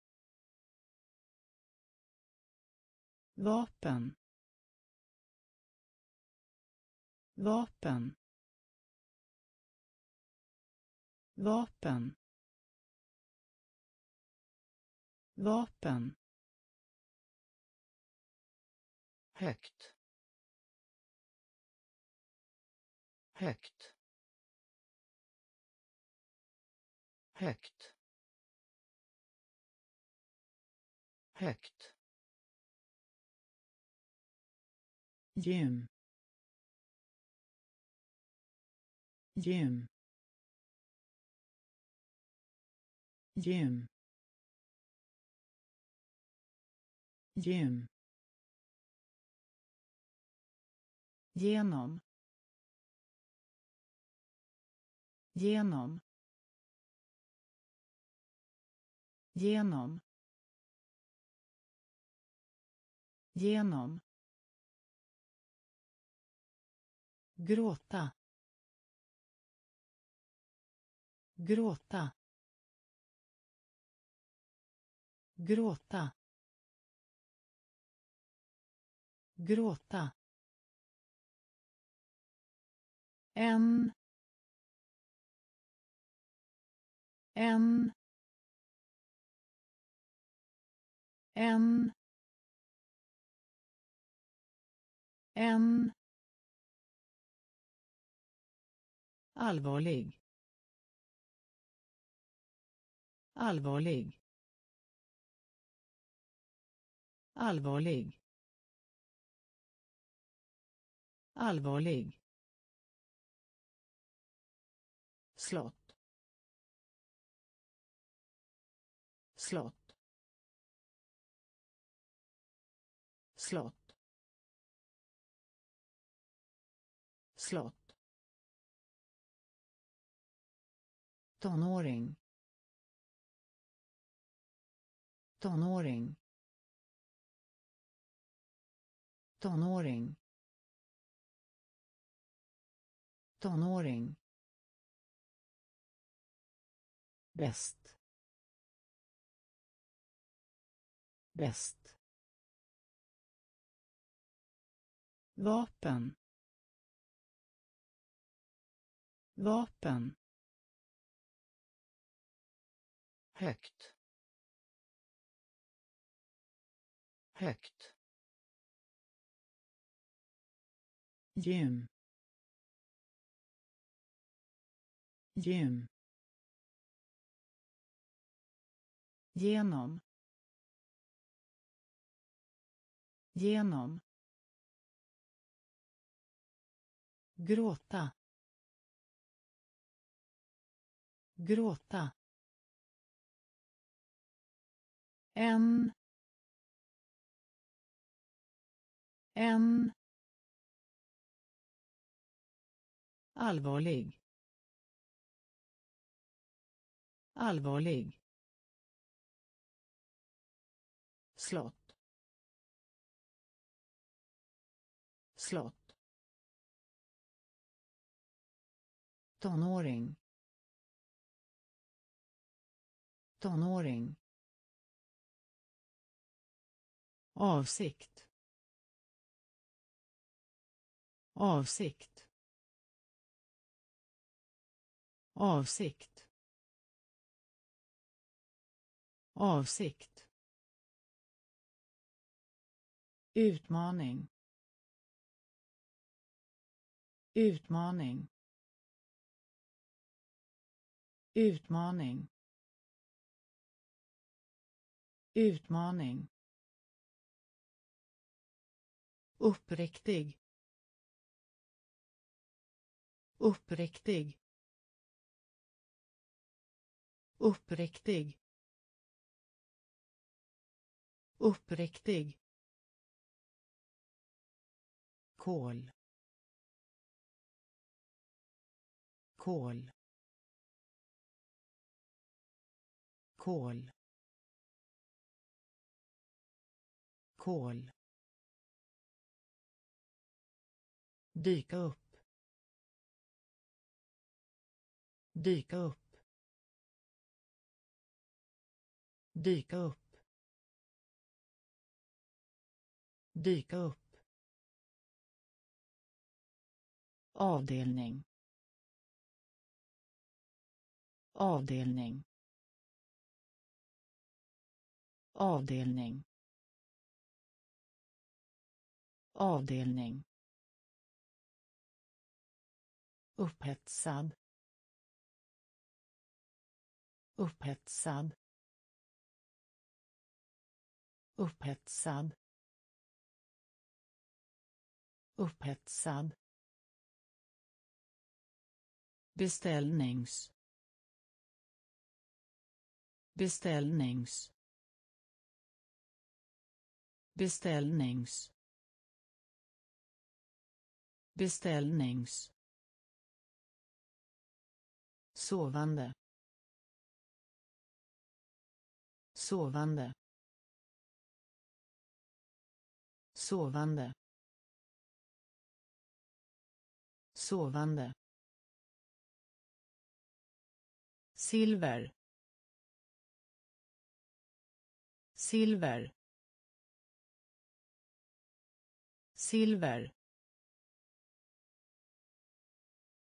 vapen. Vapen. Vapen. Vapen. Högt. Högt. Högt. Högt. Gym. Gym. Gym. Gym. Genom. Genom. Genom. Genom. Gråta. Gråta. Gråta. Gråta. En. En. En en allvarlig allvarlig allvarlig allvarlig. Slott. Slott. Slott. Slott. Tonåring. Tonåring. Tonåring. Tonåring. Bäst. Bäst. Vapen. Vapen. Högt. Högt. Gym. Gym. Genom. Genom gråta. Gråta. En. En. Allvarlig. Allvarlig. Slott. Slott. Tonåring. Tonåring. Avsikt. Avsikt. Avsikt. Avsikt. Utmaning. Utmaning utmaning. Utmaning. Uppriktig. Uppriktig. Uppriktig. Uppriktig. Kol. Kol. Kol. Kol. Dyka upp. Dyka upp. Dyka upp. Dyka upp. Avdelning. Avdelning. Avdelning. Avdelning. Upphetsad. Upphetsad. Upphetsad. Upphetsad. Beställnings. Beställnings beställnings. Beställnings. Sovande. Sovande. Sovande. Sovande. Silver. Silver. Silver.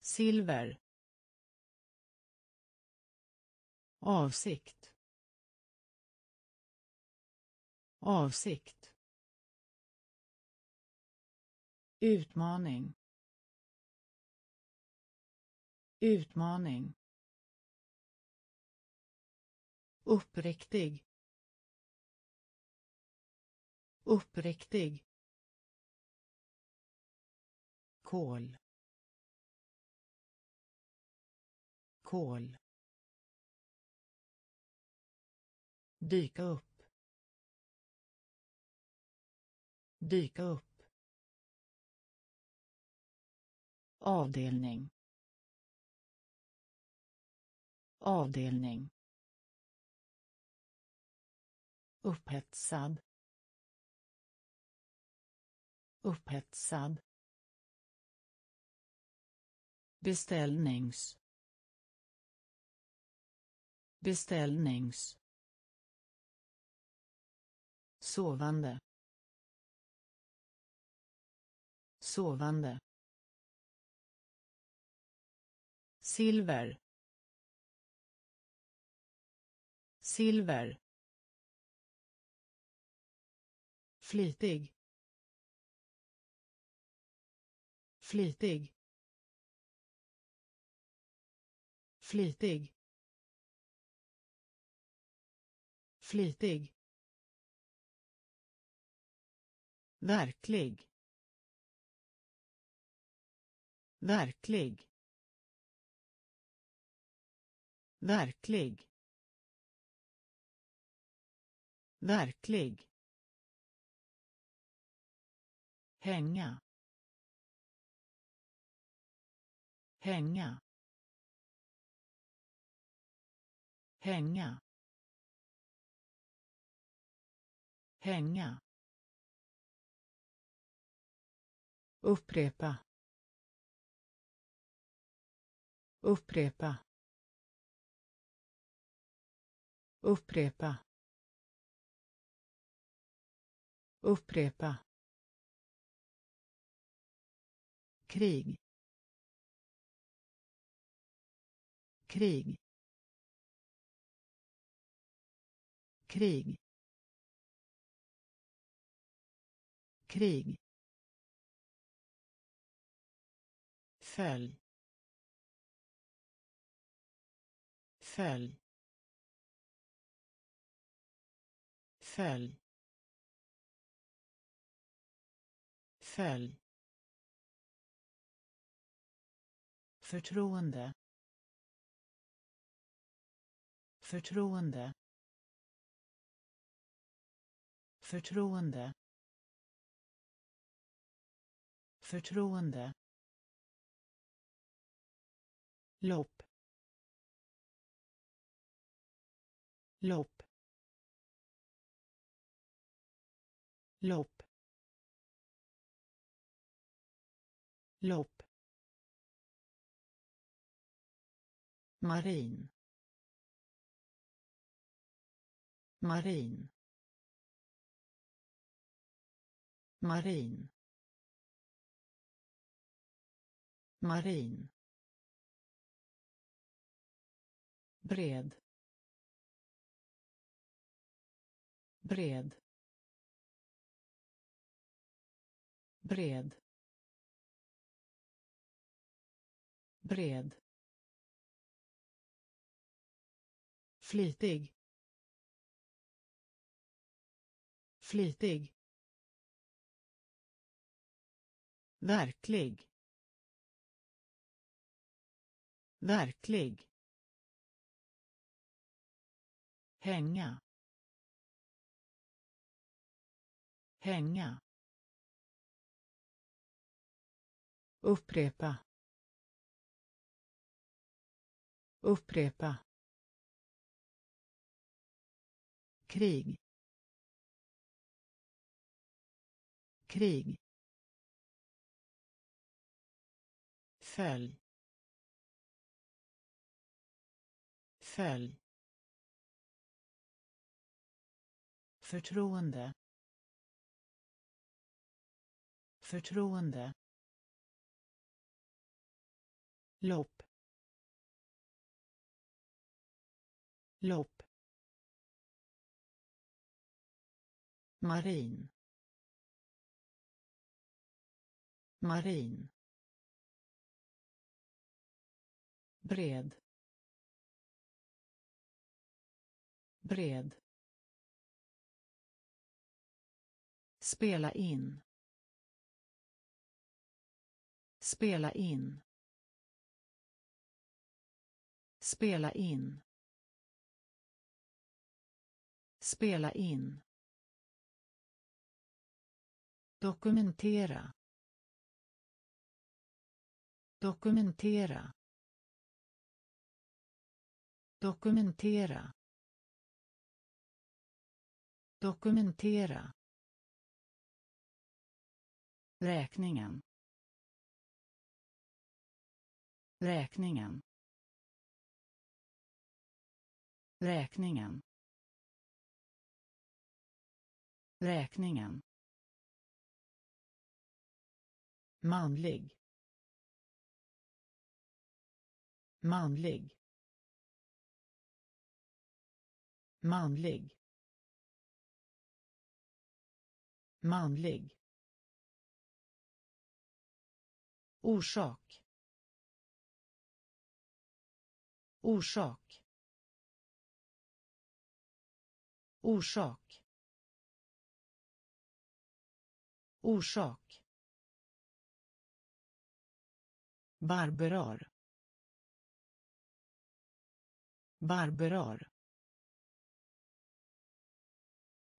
Silver. Avsikt. Avsikt. Utmaning. Utmaning. Uppriktig. Uppriktig kol. Kol. Dyka upp. Dyka upp. Avdelning. Avdelning. Upphetsad. Upphetsad beställnings. Beställnings. Sovande. Sovande. Silver. Silver. Flitig. Flitig. Flitig. Flitig. Verklig. Verklig. Verklig. Verklig. Hänga. Hänga. Hänga. Hänga. Upprepa. Upprepa. Upprepa. Upprepa. Krig. Krig. Krig. Krig. Följ. Följ. Följ. Följ. Förtroende. Förtroende. Förtroende. Förtroende. Lopp. Lopp. Lopp. Lopp. Marin. Marin. Marin. Marin. Bred. Bred. Bred. Bred. Flitig. Flitig. Verklig. Verklig. Hänga. Hänga. Upprepa. Upprepa. Krig. Krig. Följ. Följ. Förtroende. Förtroende. Lopp. Lopp. Marin. Marin. Bred. Bred. Spela in. Spela in. Spela in. Spela in. Dokumentera. Dokumentera dokumentera. Dokumentera. Räkningen. Räkningen. Räkningen. Räkningen. Manlig. Manlig. Manlig. Manlig. Orsak. Orsak. Orsak. Orsak. Barberar. Barberar.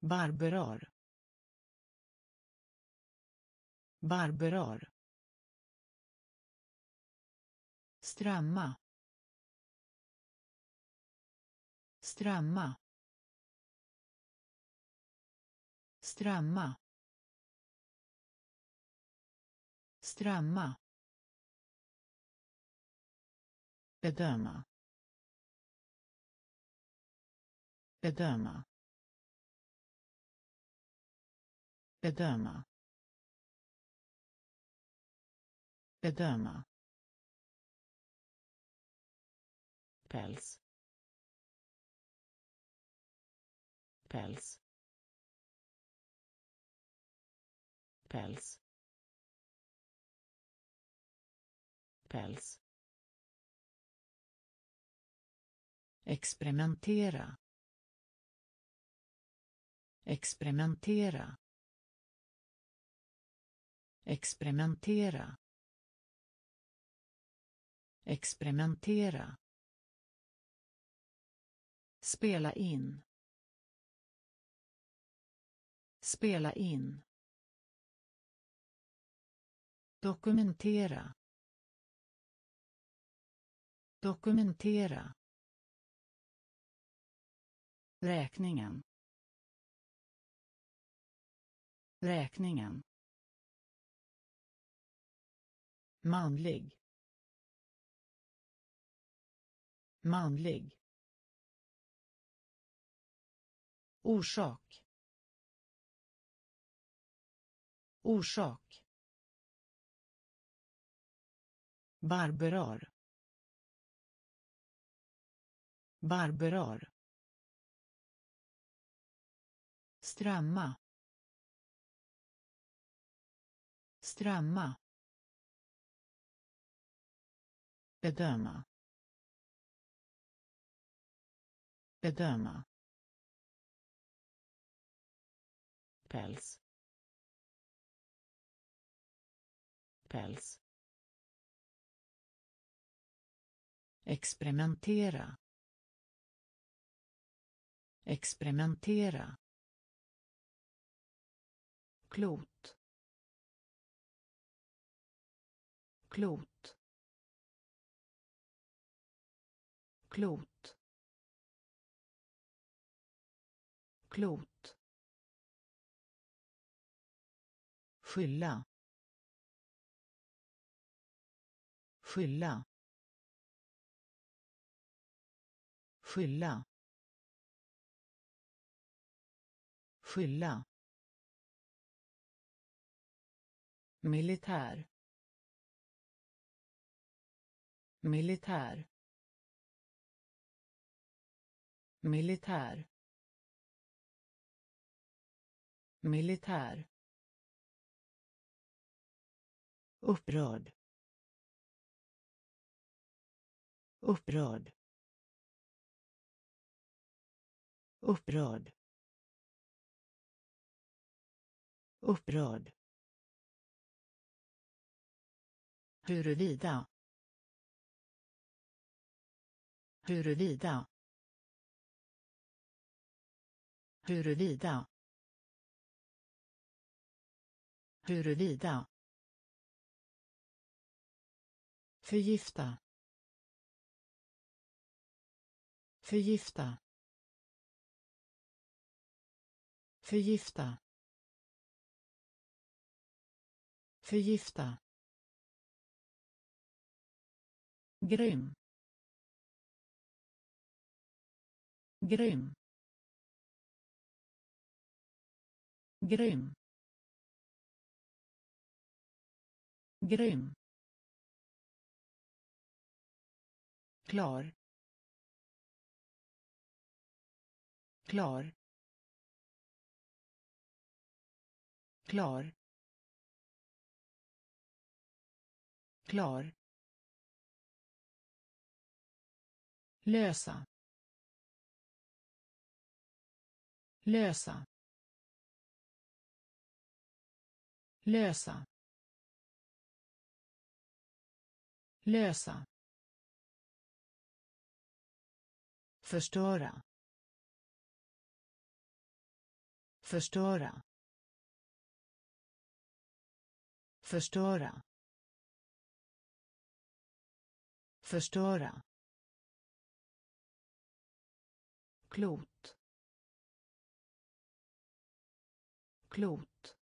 Barberar. Barberar. Strömma. Strömma. Strömma. Strömma. bedöma bedöma bedöma. Bedöma. Päls. Päls. Päls. Päls. Experimentera. Experimentera experimentera. Experimentera. Spela in. Spela in. Dokumentera. Dokumentera. Räkningen. Räkningen. Manlig. Manlig. Orsak. Orsak. Barberar. Barberar. Strömma. Strömma. Bedöma. Bedöma. Päls. Päls. Experimentera. Experimentera. Klot. Klot. Klot. Klot. Skylla. Skylla. Skylla. Skylla. Militär. Militär. Militär. Militär. Upprörd. Upprörd. Upprörd. Upprörd. Huruvida. Huruvida. Huruvida. Huruvida. Förgifta. Förgifta. Förgifta. Förgifta. grym grym grym. Grym. Klar. Klar. Klar. Klar. Lösa. Lösa. Lösa. Lösa. Förstöra. Förstöra. Förstöra. Förstöra. Klot. Klot.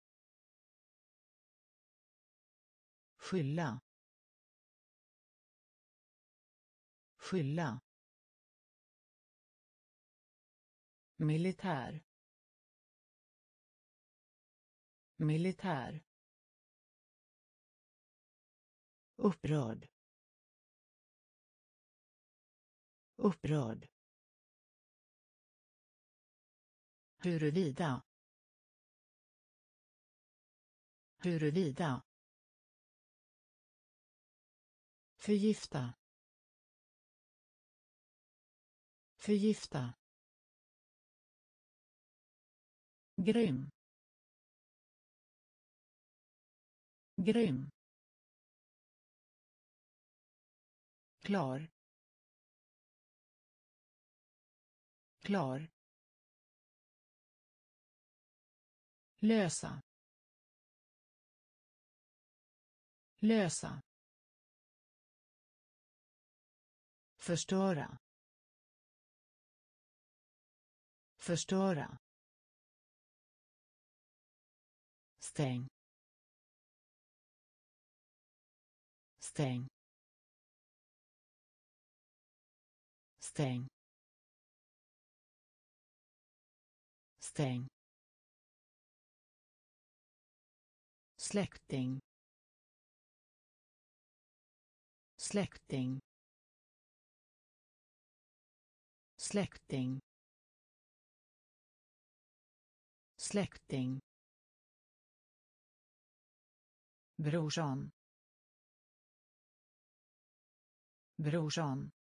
Skylla. Skylla. Militär. Militär. Upprörd. Upprörd. Huruvida. Huruvida. Förgifta. Förgifta. Grym. Grym. Klar. Klar. Lösa. Lösa. Förstöra förstöra stäng stäng stäng stäng. Släkting släkting. Släkting. Släkting. Brorsan brorsan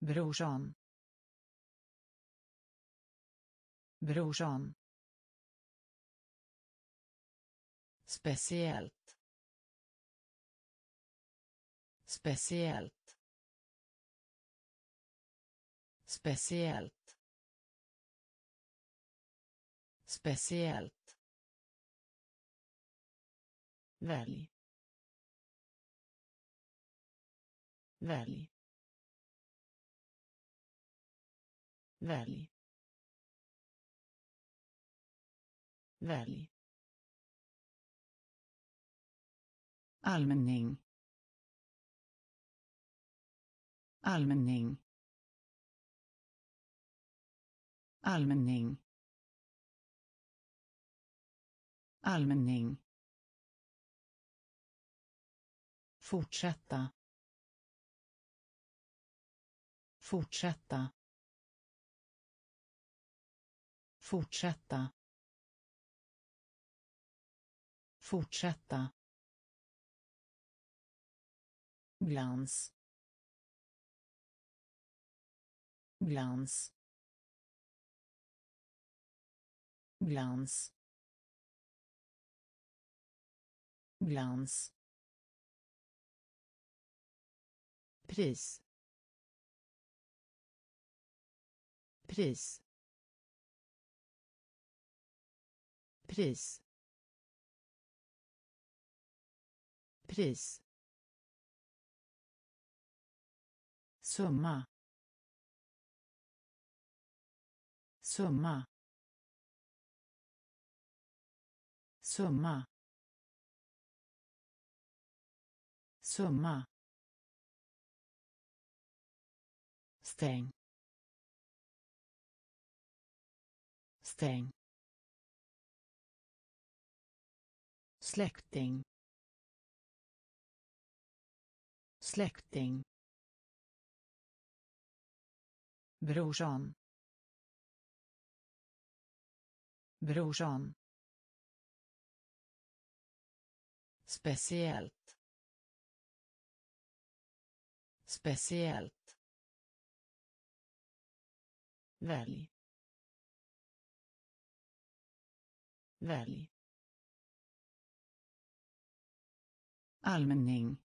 brorsan brorsan speciellt. Speciellt. Speciellt. Speciellt. Välj. Välj. Välj. Välj. Allmänning. Allmänning. Allmänning. Allmänning. Fortsätta. Fortsätta. Fortsätta. Fortsätta. Glans. Glans. Glans. Glans. Pris. Pris. Pris. Pris. Summa. Summa. Summa. Summa. Stäng. Stäng. Släkting. Släkting. Brorsan brorsan speciellt. Speciellt. Välj. Välj. Allmänning.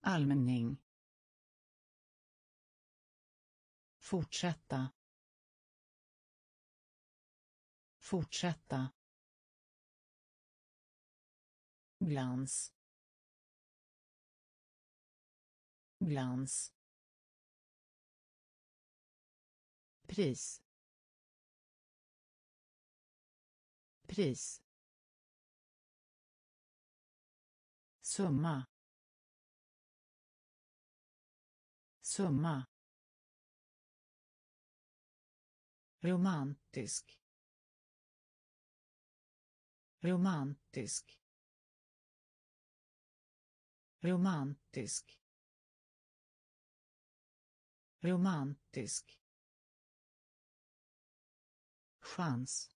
Allmänning. Fortsätta. Fortsätta glans. Glans. Pris. Pris. Summa. Summa. Romantisk. Romantisk romantisk. Romantisk. Chans.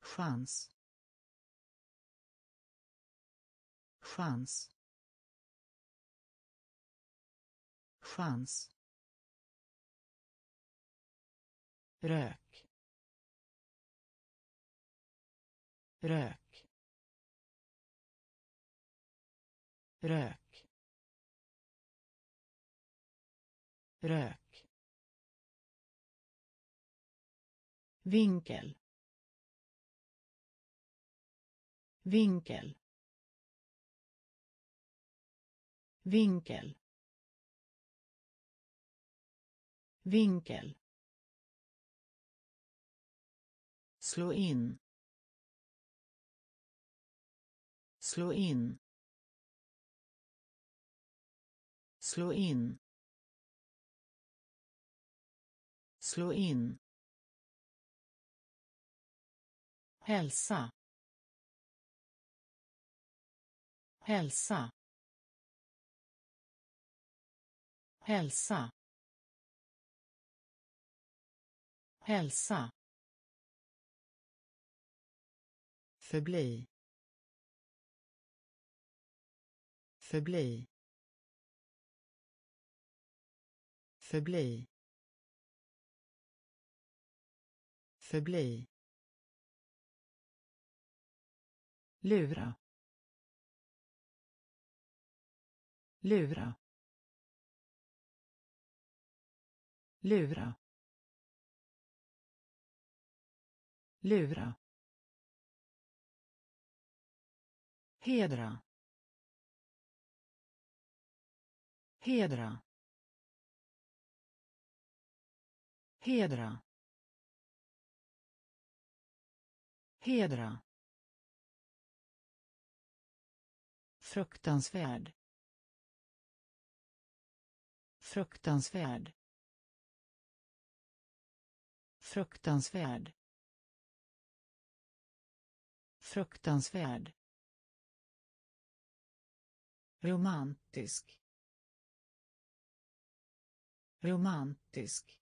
Chans. Chans. Chans. Rök. Rök. Rök. Rök. Vinkel. Vinkel. Vinkel. Vinkel. Slå in. Slå in. Slå in. Slå in. Hälsa. Hälsa. Hälsa. Hälsa. Förbli. Förbli. Förbli. Förbli. Lura. Lura. Lura. Lura. Hedra. Hedra. Hedra. Hedra. Fruktansvärd. Fruktansvärd. Fruktansvärd. Fruktansvärd. Romantisk. Romantisk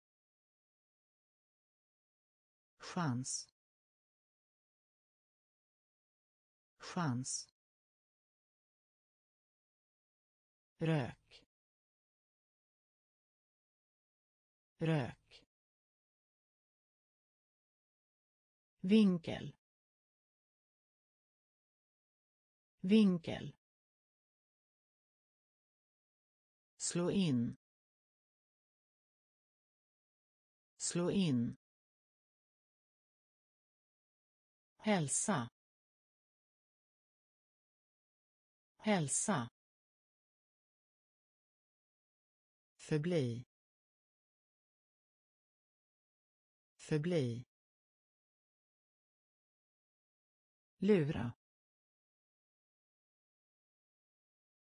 chans. Chans. Rök. Rök. Vinkel. Vinkel. Slå in. Slå in. Hälsa. Hälsa. Förbli. Förbli. Lura.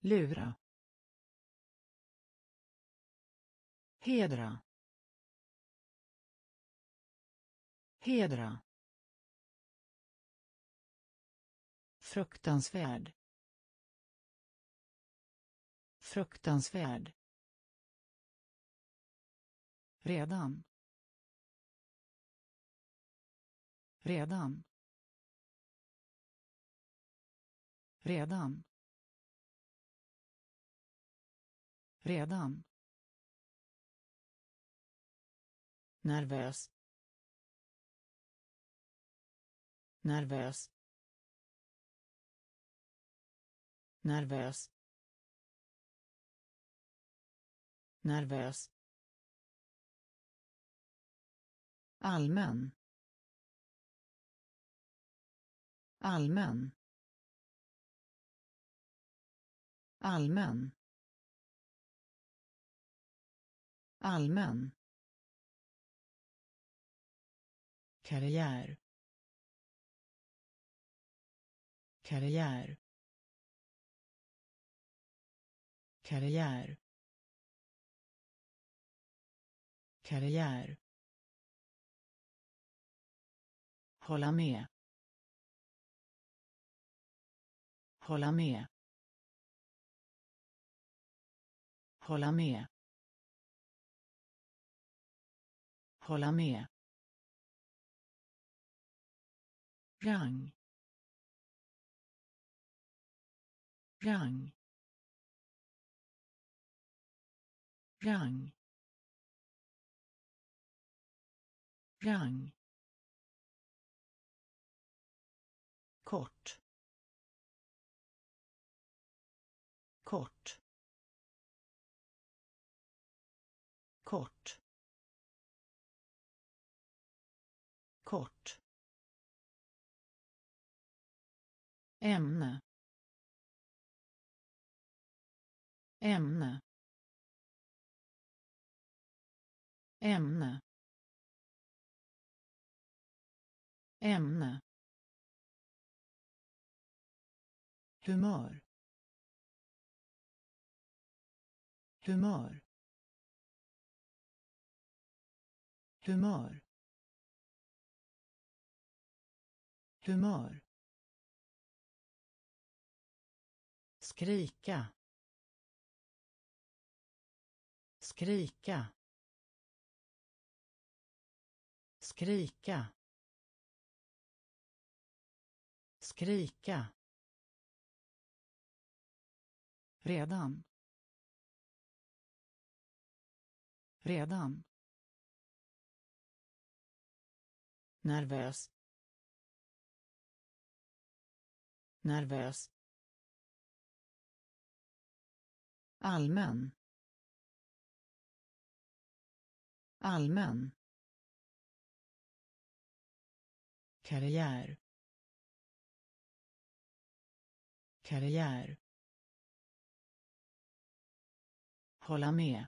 Lura. Hedra. Hedra. Fruktansvärd. Fruktansvärd. Redan. Redan. Redan. Redan. Nervös. Nervös. Nervös. Nervös. Allmän. Allmän. Allmän. Allmän. Karriär. Karriär. Karriär. Karriär. Hålla med. Hålla med. Hålla med. Hålla med. Rang. Rang. Rang. Rang. Kort. Kort. Kort. Kort. Ämne. Ämne. Ämne. Ämne. Humör. Humör. Humör. Humör. Skrika. Skrika. Skrika. Skrika. Redan. Redan. Nervös. Nervös. Allmän. Allmän. Karriär. Karriär. Hålla med.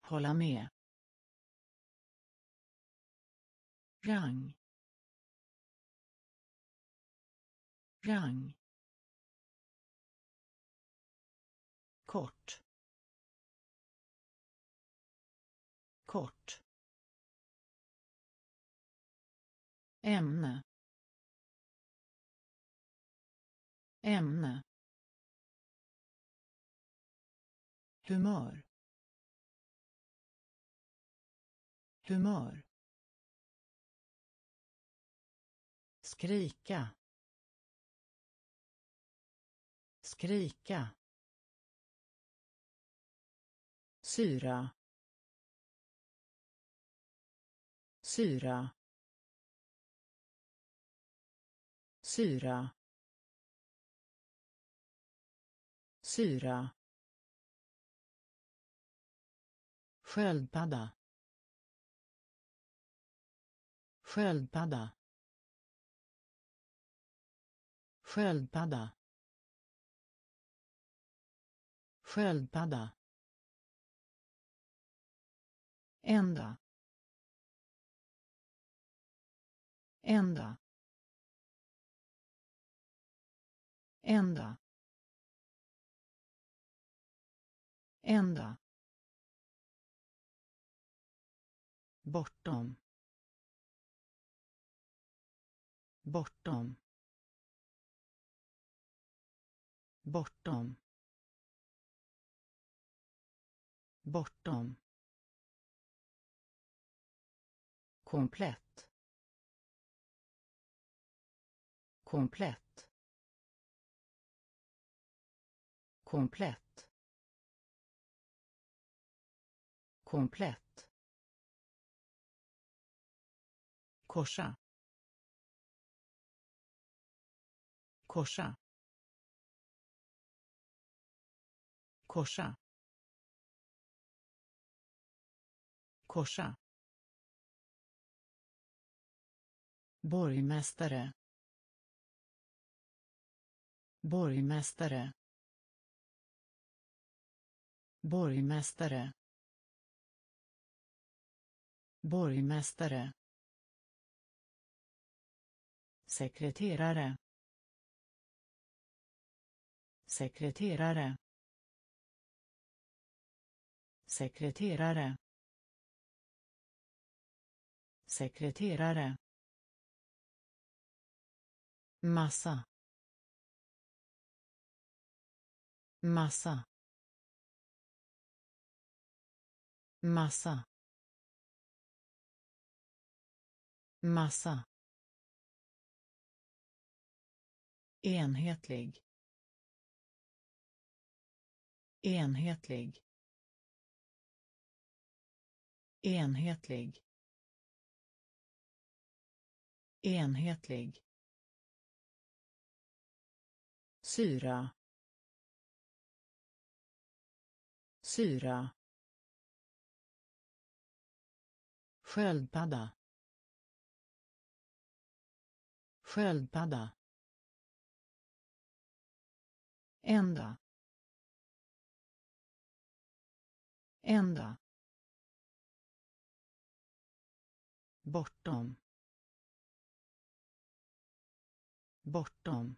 Hålla med. Rang. Rang. Kort. Kort. Ämne. Ämne. Humör. Humör. Skrika. Skrika. Syra. Syra. Syra. Syra. Sköldpadda. Sköldpadda. Sköldpadda. Sköldpadda. Ända. Ända. Ända ända bortom. Bortom. Bortom. Bortom. Komplett. Komplett. Komplett. Komplett. Korsa. Korsa. Korsa. Korsa. Borgmästare. Borgmästare borgmästare borgmästare sekreterare sekreterare sekreterare sekreterare massa massa. Massa. Massa. Enhetlig. Enhetlig. Enhetlig. Enhetlig. Syra. Syra. Sköldpadda. Sköldpadda. Ända. Ända. Bortom. Bortom.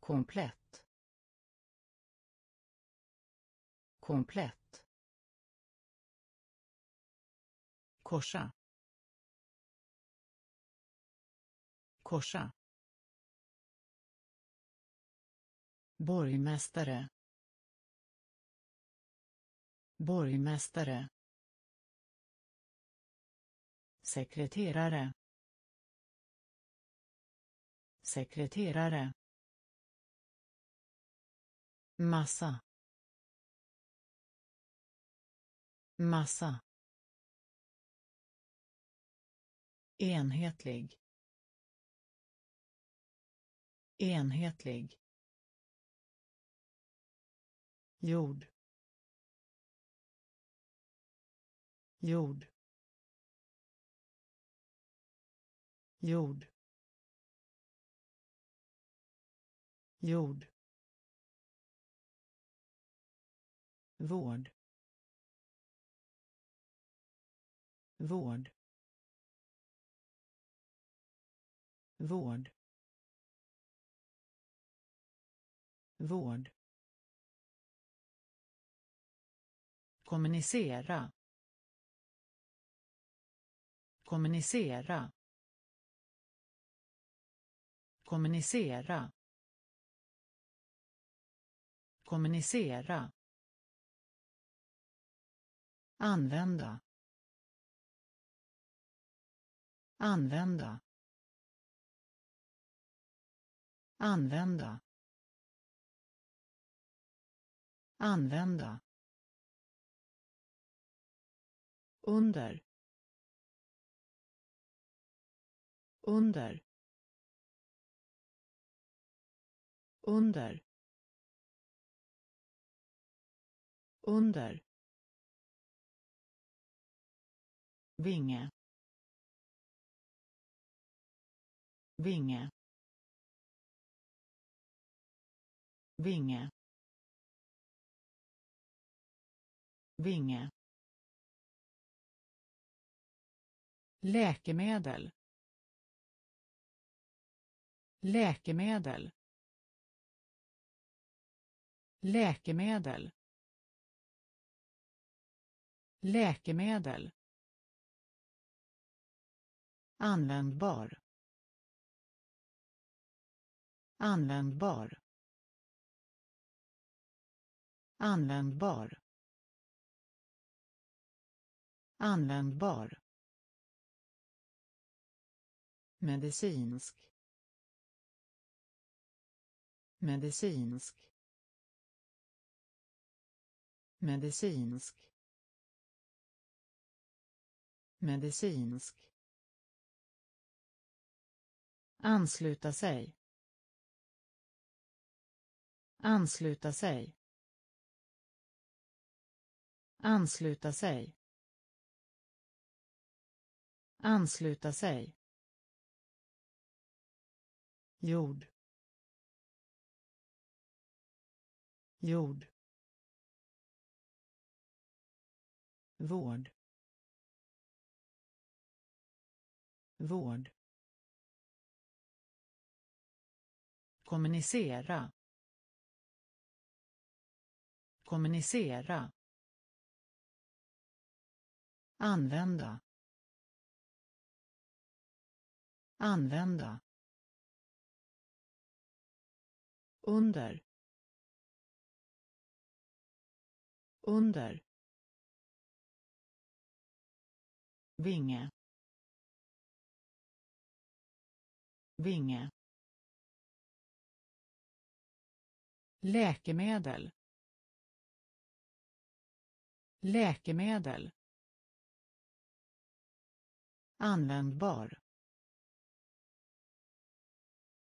Komplett. Komplett. Korsa. Korsa. Borgmästare. Borgmästare. Sekreterare. Sekreterare. Massa. Massa. Enhetlig. Enhetlig. Jord. Jord. Jord. Jord. Vård. Vård. Vård. Vård. Kommunicera. Kommunicera. Kommunicera. Kommunicera. Använda. Använda. Använda. Använda. Under. Under. Under. Under. Vinge. Vinge. Vinge. Vinge. Läkemedel. Läkemedel. Läkemedel. Läkemedel. Användbar. Användbar användbar. Användbar. Medicinsk. Medicinsk. Medicinsk. Medicinsk. Ansluta sig. Ansluta sig ansluta sig. Ansluta sig. Jord. Jord. Vård. Vård. Kommunicera. Kommunicera använda. Använda. Under. Under. Vinge. Vinge. Läkemedel. Läkemedel användbar.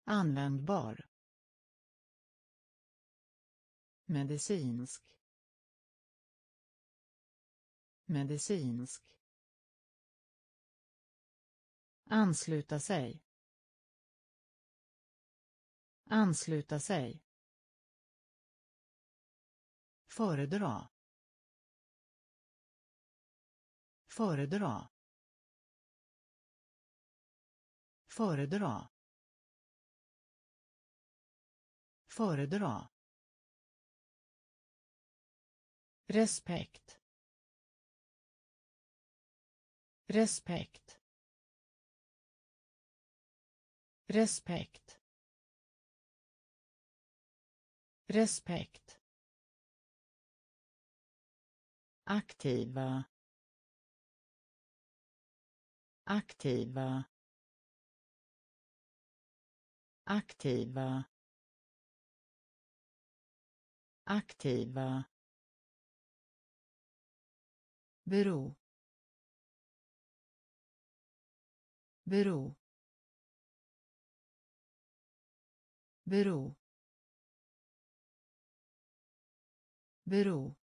Användbar. Medicinsk. Medicinsk. Ansluta sig. Ansluta sig. Föredra. Föredra. Föredra. Föredra. Respekt. Respekt. Respekt. Respekt. Aktiva. Aktiva aktiva aktiva bero bero bero bero.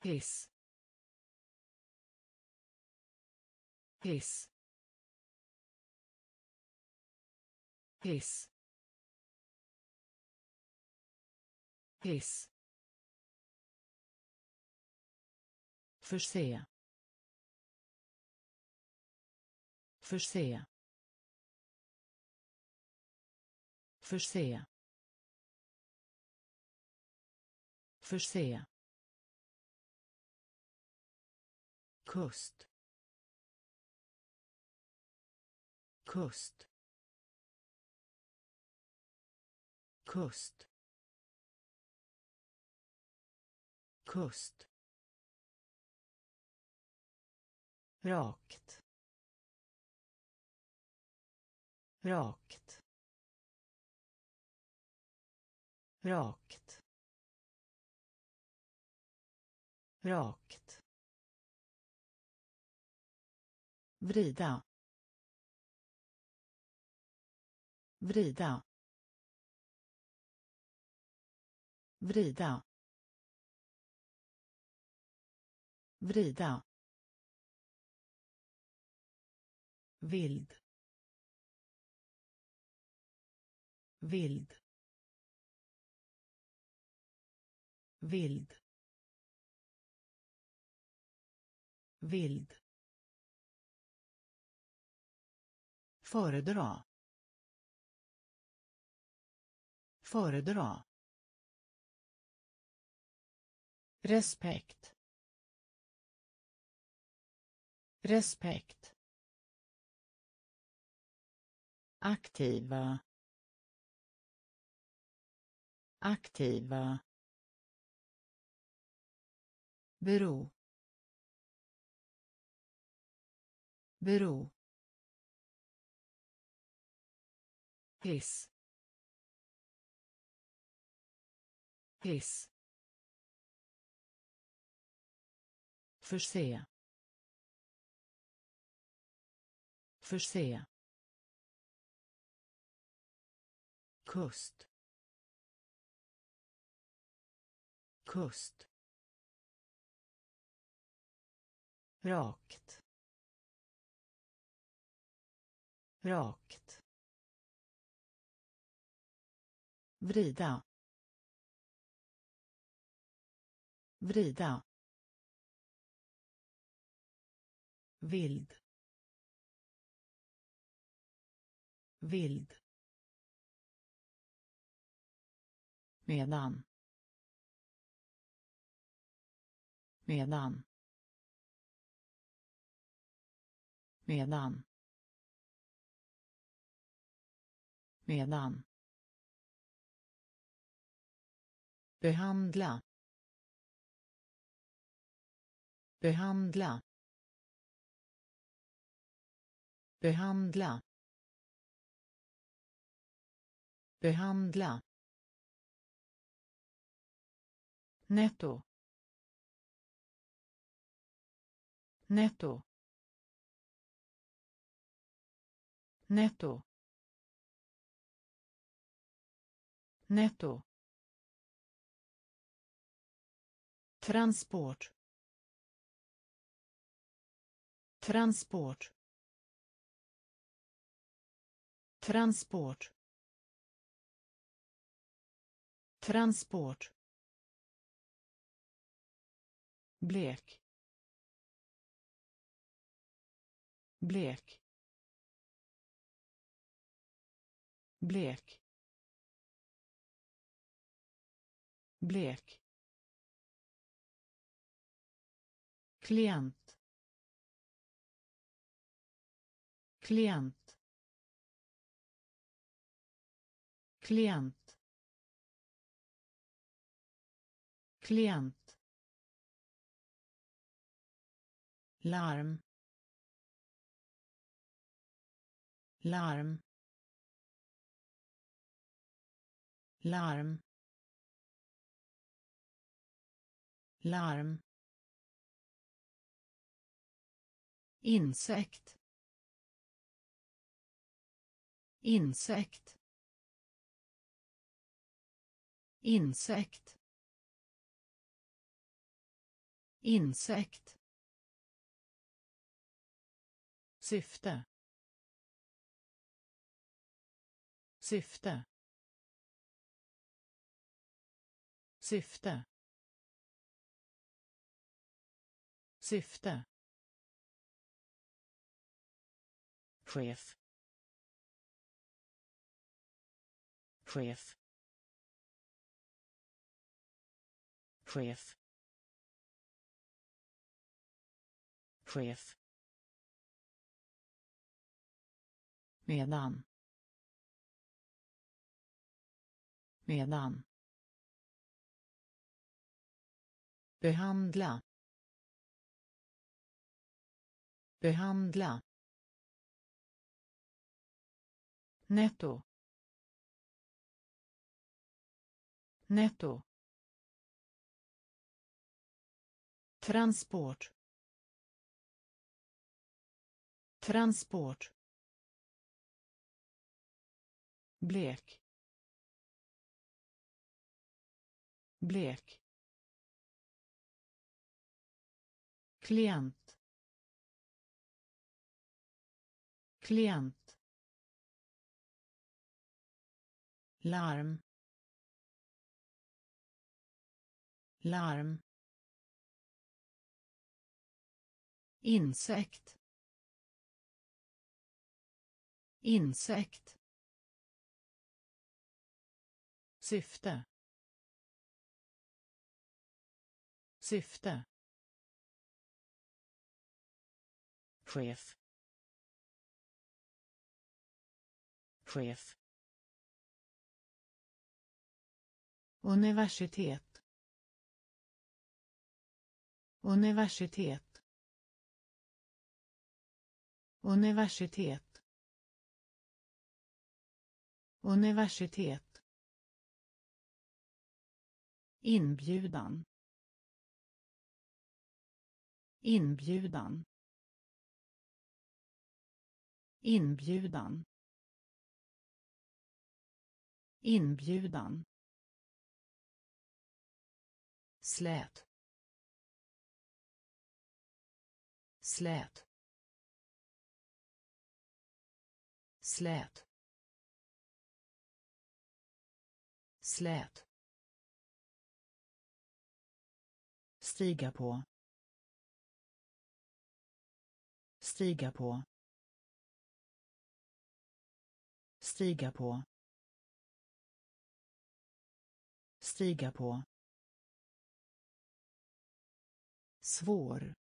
Hiss hiss hiss. Hiss. Förse. Förse. Förse. Förse. Kust. Kust. Kust. Kust. Rakt. Rakt. Rakt. Rakt. Vrida. Vrida. Vrida vrida vild vild vild vild. Föredra. Föredra. Respekt. Respekt. Aktiva. Aktiva. Bero. Bero. Hiss hiss förse förse kust kust rakt rakt vrida vrida. Vild. Vild. Medan. Medan. Medan. Medan. Behandla. Behandla. Behandla. Behandla. Netto. Netto. Netto. Netto. Transport. Transport. Transport. Transport. Blek. Blek. Blek. Blek. Klient. Klient. Klient. Klient. Larm. Larm. Larm. Larm. Insekt. Insekt. Insekt. Insekt. Syfte. Syfte. Syfte. Syfte. Chef. Chef. Chef. Chef. Medan. Medan. Behandla. Behandla. Netto. Netto. Transport. Transport. Blek. Blek. Klient. Klient. Larm. Larm. Insekt. Insekt. Syfte. Syfte. Chef. Chef. Universitet. Universitet universitet. Universitet. Inbjudan. Inbjudan. Inbjudan. Inbjudan. Slät. Slät. Slät slät stiga på. Stiga på. Stiga på. Stiga på. Svår.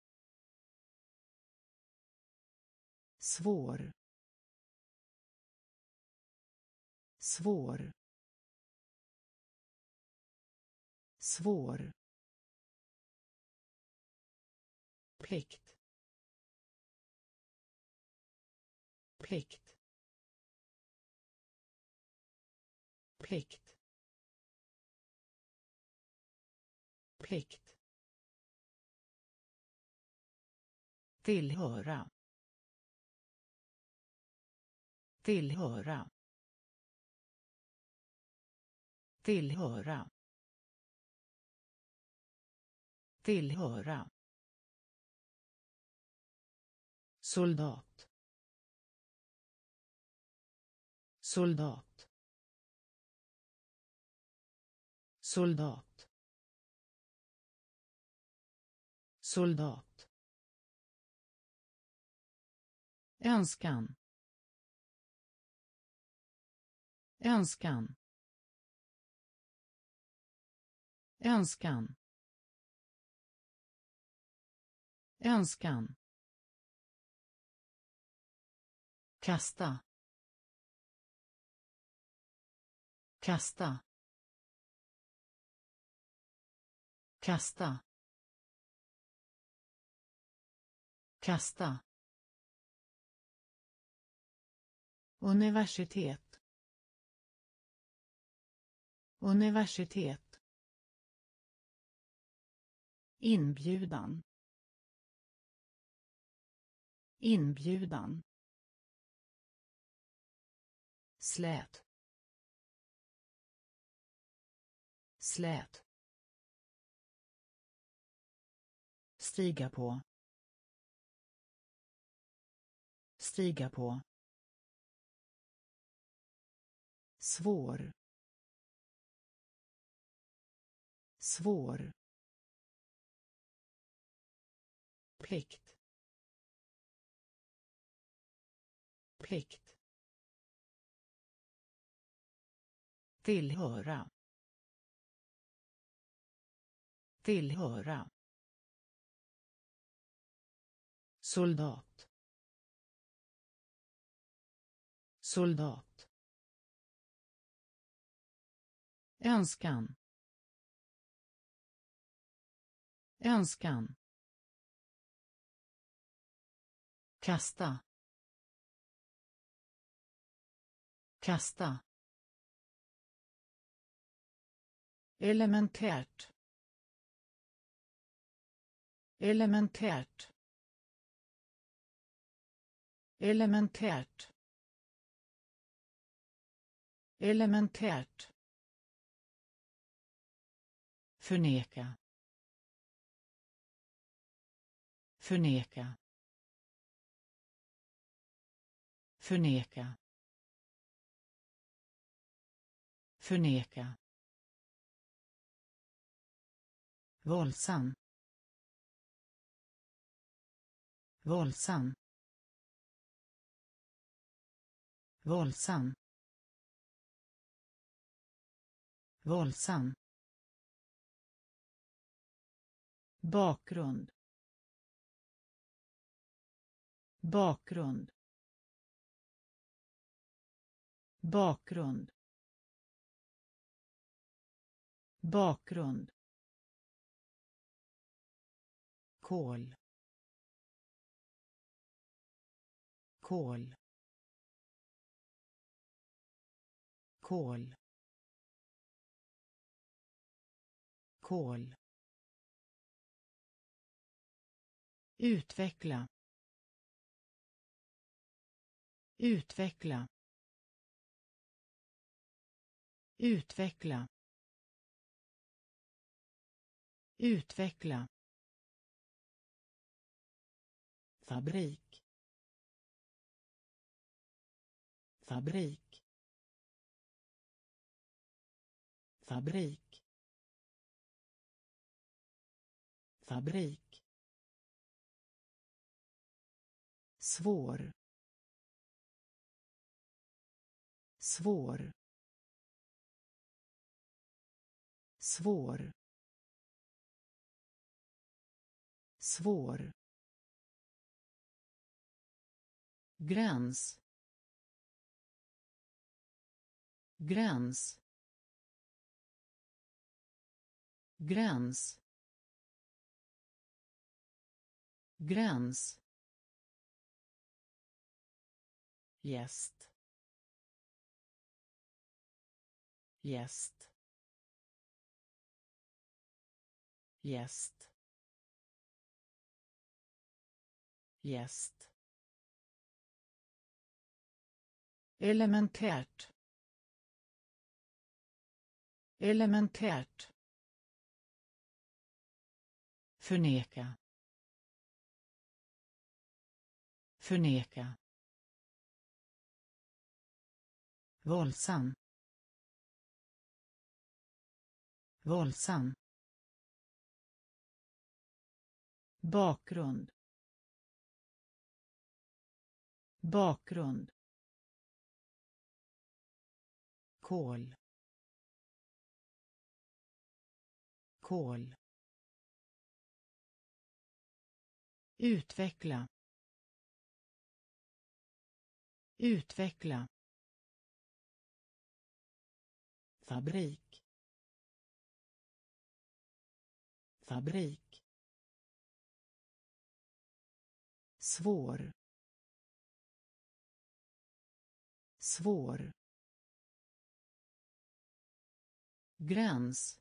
Svår. Svår. Svår. Plikt. Plikt. Plikt. Plikt. Tillhöra. Tillhöra. Tillhöra. Tillhöra. Soldat. Soldat. Soldat. Soldat. Önskan. Önskan. Önskan. Önskan. Kasta. Kasta. Kasta. Kasta. Universitet. Universitet inbjudan. Inbjudan. Slät. Slät. Stiga på. Stiga på. Svår. Svår. Plikt. Plikt. Tillhöra. Tillhöra. Soldat. Soldat. Önskan. Önskan. Kasta. Kasta. Elementärt. Elementärt. Elementärt. Elementärt. Förneka. Förneka. Förneka. Förneka. Våldsam. Våldsam. Våldsam. Våldsam. Bakgrund. Bakgrund. Bakgrund. Bakgrund. Kol. Kol. Kol. Kol. Utveckla. Utveckla utveckla. Utveckla. Fabrik. Fabrik. Fabrik. Fabrik. Svår. Svår. Svår. Svår. Gräns. Gräns. Gräns. Gräns. Gäst. Gäst. Gäst. Gäst. Elementärt. Elementärt. Förneka. Förneka. Våldsam. Våldsam. Bakgrund. Bakgrund. Kol. Kol. Utveckla. Utveckla. Fabrik. Fabrik. Svår. Svår. Gräns.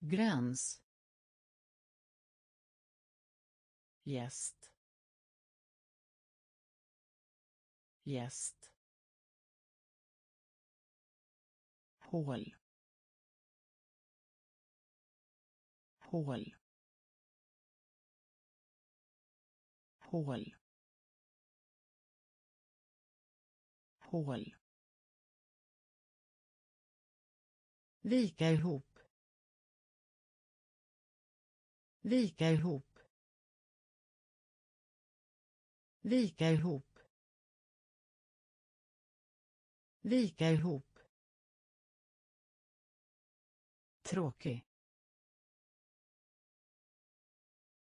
Gräns. Gäst. Gäst. Hål. Hål. Hål hål Vika ihop. Vika ihop. Vika ihop. Vika ihop. Tråkig.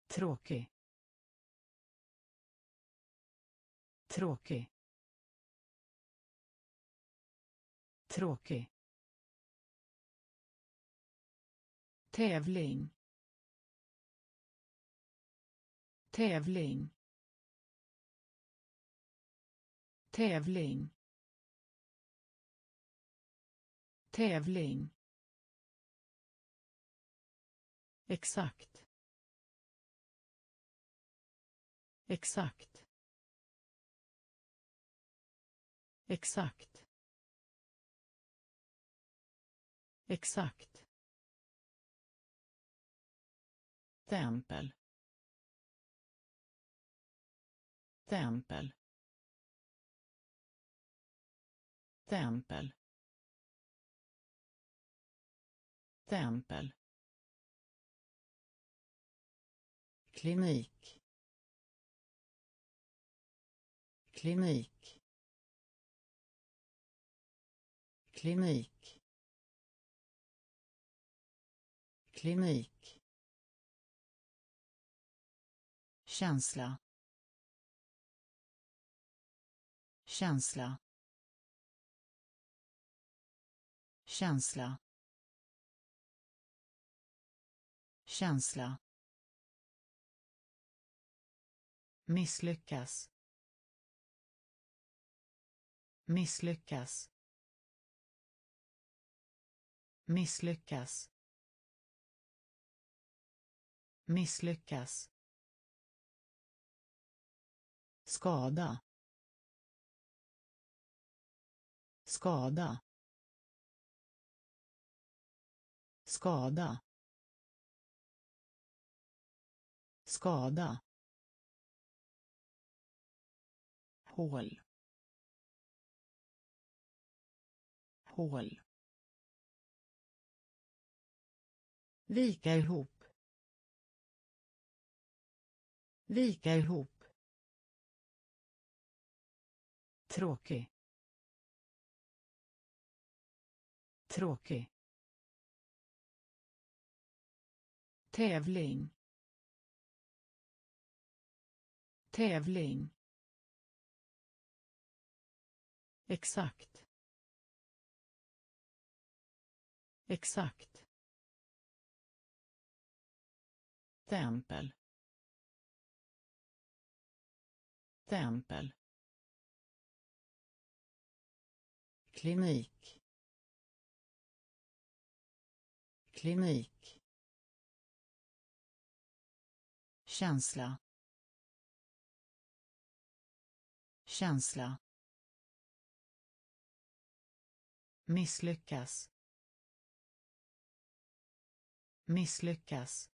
Tråkig. Tråkig. Tråkig. tävling. Tävling. Tävling. Tävling. Exakt. Exakt. Exakt. Exakt. Tempel tempel tempel tempel klinik. Klinik. Klinik. Klinik. Känsla. Känsla. Känsla. Känsla. Misslyckas. Misslyckas misslyckas. Misslyckas. Skada. Skada. Skada. Skada. Hål. Hål. Vika ihop. Vika ihop. Tråkig. Tråkig. Tävling. Tävling. Exakt. Exakt. Stämpel. Stämpel. Klinik. Klinik. Känsla. Känsla. Misslyckas. Misslyckas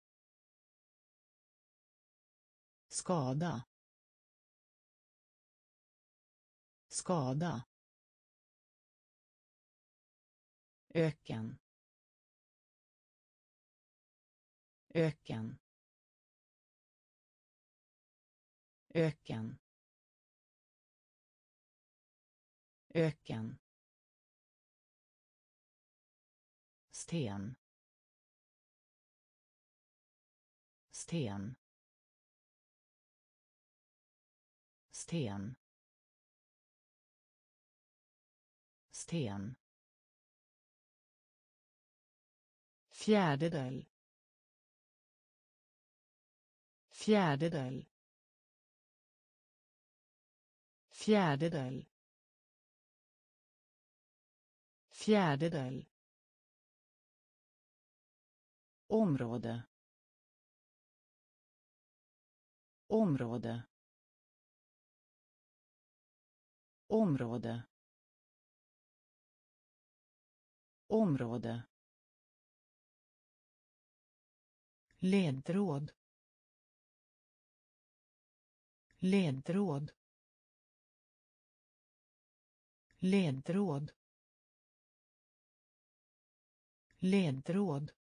skada. Skada. Öken. Öken. Öken. Öken. Sten. Sten. Sten. Sten. Fjärdedel. Fjärdedel. Fjärdedel. Fjärdedel. Område. Område. Område. Område. Ledtråd. Ledtråd. Ledtråd. Ledtråd.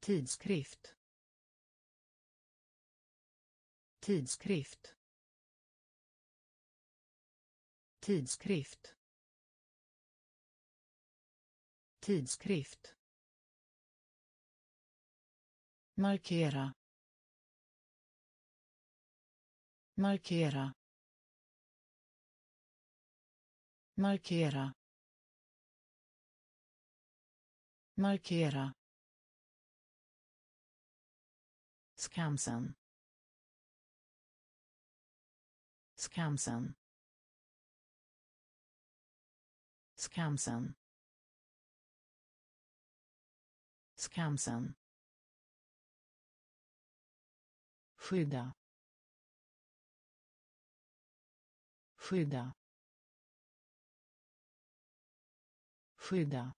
Tidskrift. Tidskrift. Tidskrift. Tidskrift. Markera. Markera. Markera. Markera. Skamsen. Skamsen. Skamsen. Skamsen. skydda. Skydda. Skydda.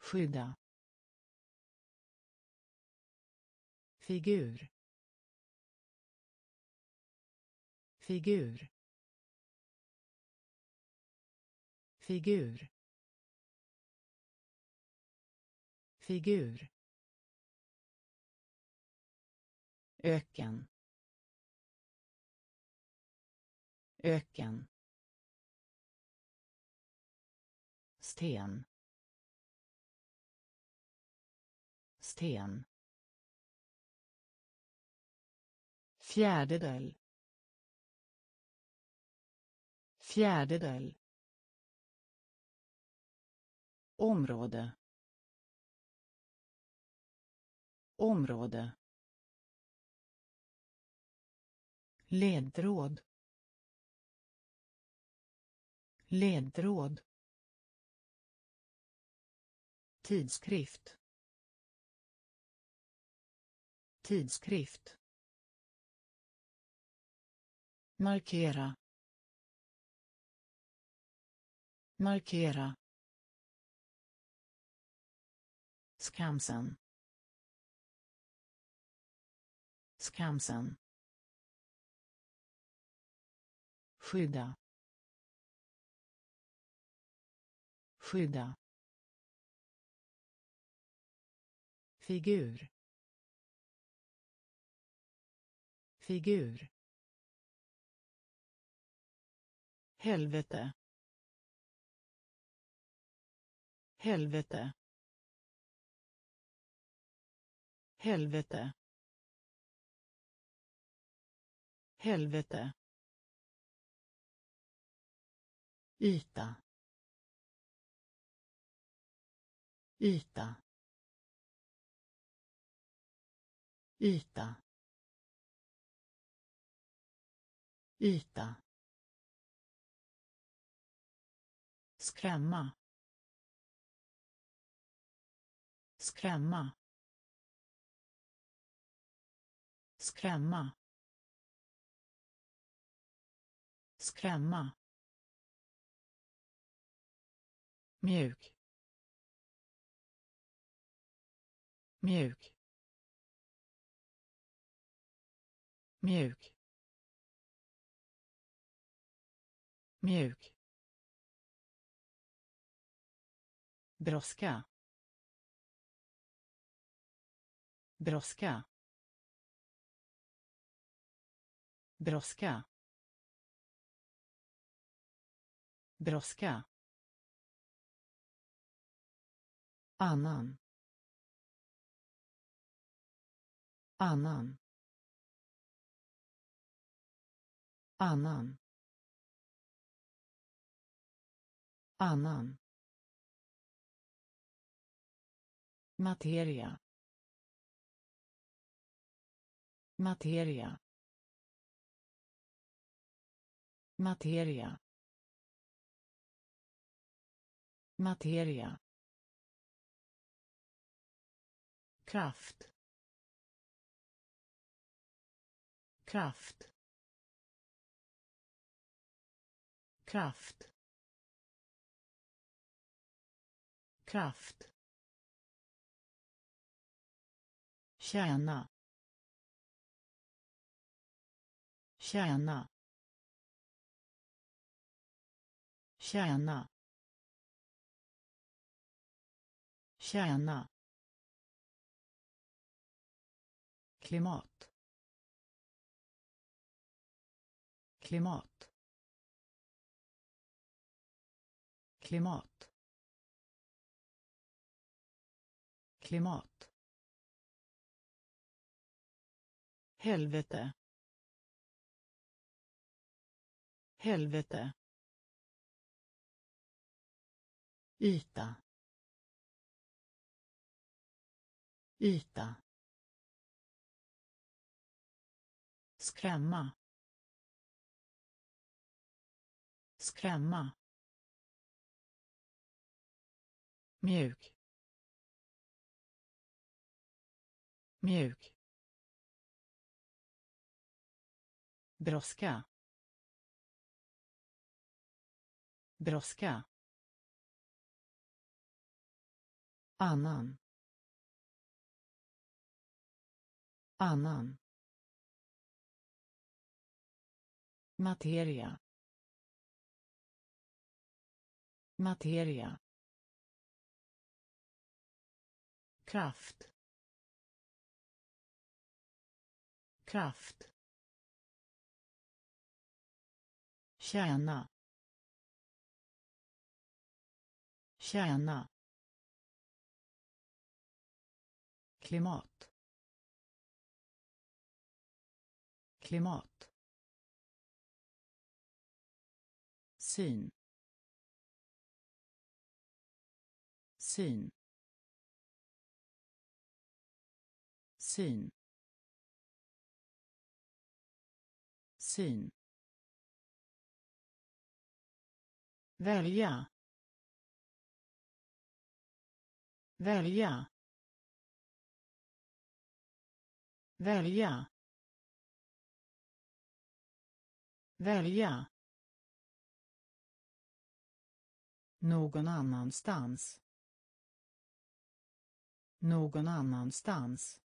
Skydda. Figur. Figur. Figur. Figur. Öken. Öken. Sten. Sten. Fjärdedel. Fjärdedel område. Område. Ledtråd. Ledtråd. Tidskrift. Tidskrift. Markera. Markera. Skamsen. Skamsen. skydda. Skydda. Figur. Figur. Helvete. Helvete. Helvete. Helvete. Yta. Yta. Yta. Yta. Skrämma. Skrämma. Skrämma. Skrämma. Mjuk. Mjuk. Mjuk. Mjuk. Brådska. Brådska. Brådska. Brådska. Annan. Annan. Annan. Annan. Materia. Materia. Materia. Materia. Kraft. Kraft. Kraft. Kraft. Tjäna. Tjäna. Tjäna. Tjäna. Klimat. Klimat. Klimat. Klimat. Helvete. Helvete. Yta. Yta. Skrämma. Skrämma. Mjuk. Mjuk. Brådska. Brådska. Annan. Annan. Materia. Materia. Kraft. Kraft. Tjäna tjäna klimat. Klimat. Syn. Syn. Syn. Syn. Välja. Välja. Välja. Välja. Någon annanstans. Någon annanstans.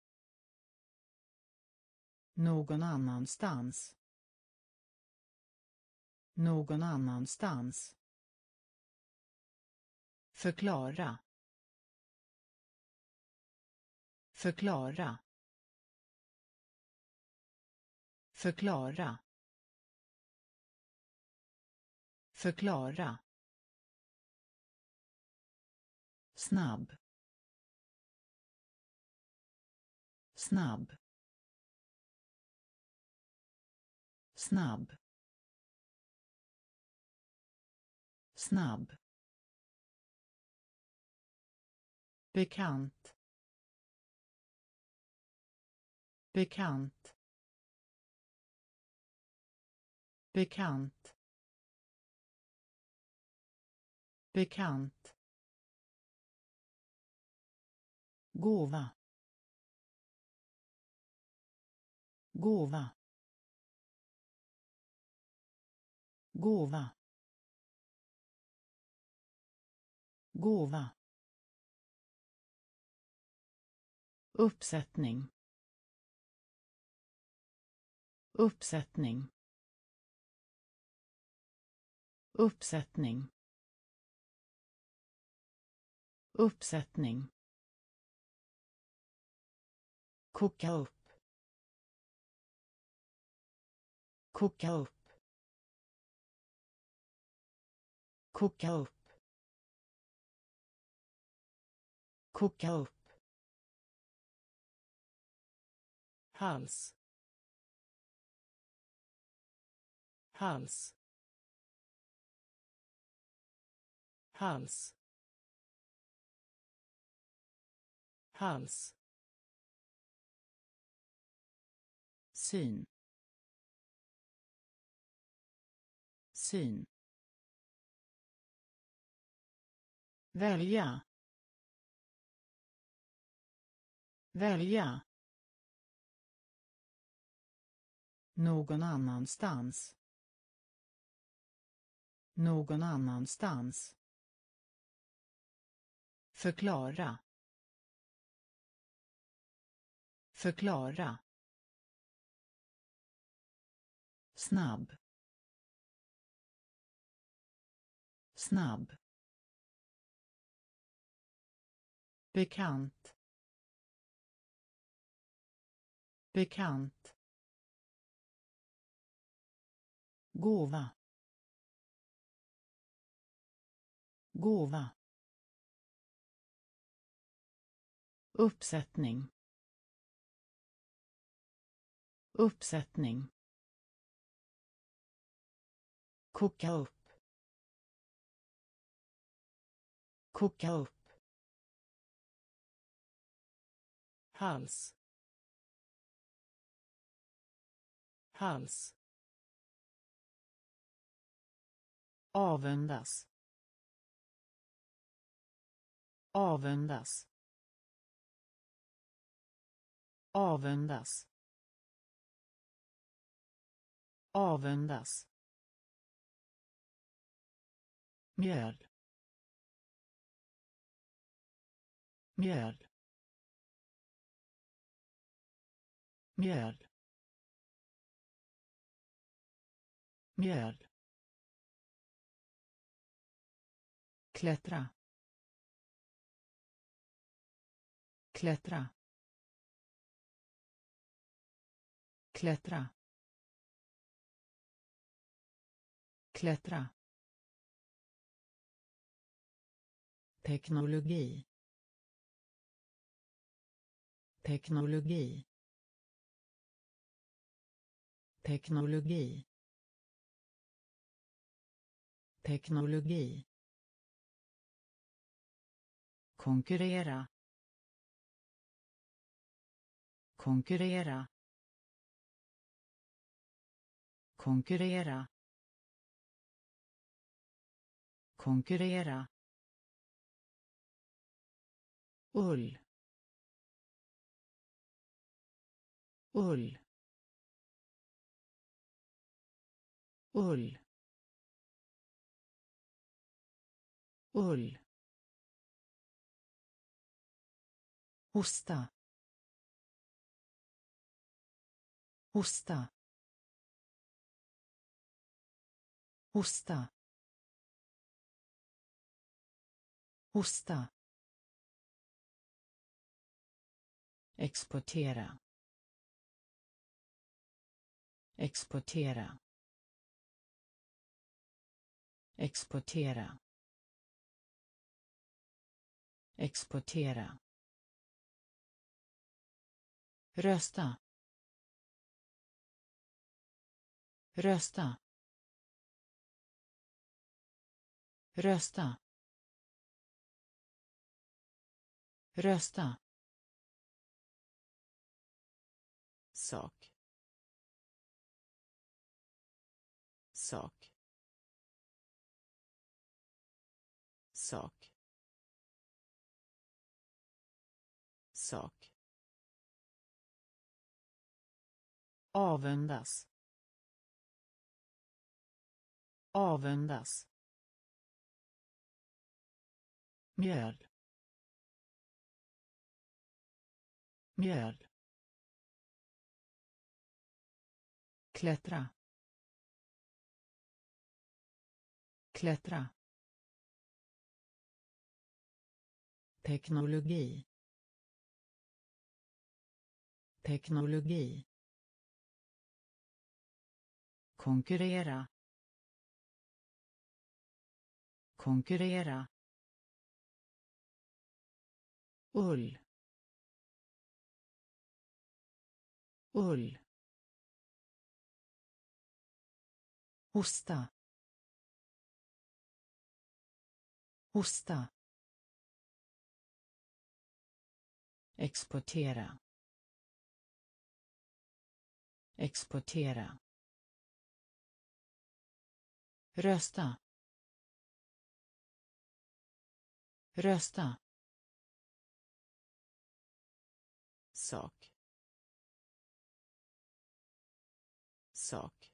Någon annanstans. Någon annanstans. Förklara. Förklara. Förklara förklara snabb snabb snabb snabb. Bekant. Bekant. Bekant bekant gåva gåva gåva gåva uppsättning uppsättning. Uppsättning. Uppsättning. Koka upp. Koka upp. Koka upp. Koka upp. Hals. Hals. Hals. Hals. Syn. Syn. Välja. Välja. Någon annanstans. Någon annanstans förklara förklara snabb snabb bekant bekant gåva gåva. Uppsättning. Uppsättning. Koka upp. Koka upp. Hals. Hals. Avundas. Avundas avundas. Avundas. Mjöl. Mjöl. Mjöl. Mjöl. Klättra. Klättra. Klättra. Klättra. Teknologi. Teknologi. Teknologi. Teknologi. Konkurrera. Konkurrera. Konkurrera. Konkurrera. Ull. Ull. Ull. Ull. Hosta. Hosta. Hosta. Hosta. Exportera. Exportera. Exportera. Exportera. Rösta. Rösta. Rösta. Rösta. Sak. Sak. Sak. Sak. Avundas. Avundas. Mjöl. Mjöl. Klättra. Klättra. Teknologi. Teknologi. Konkurrera. Konkurrera ull ull hosta hosta exportera exportera rösta rösta. Sak. Sak.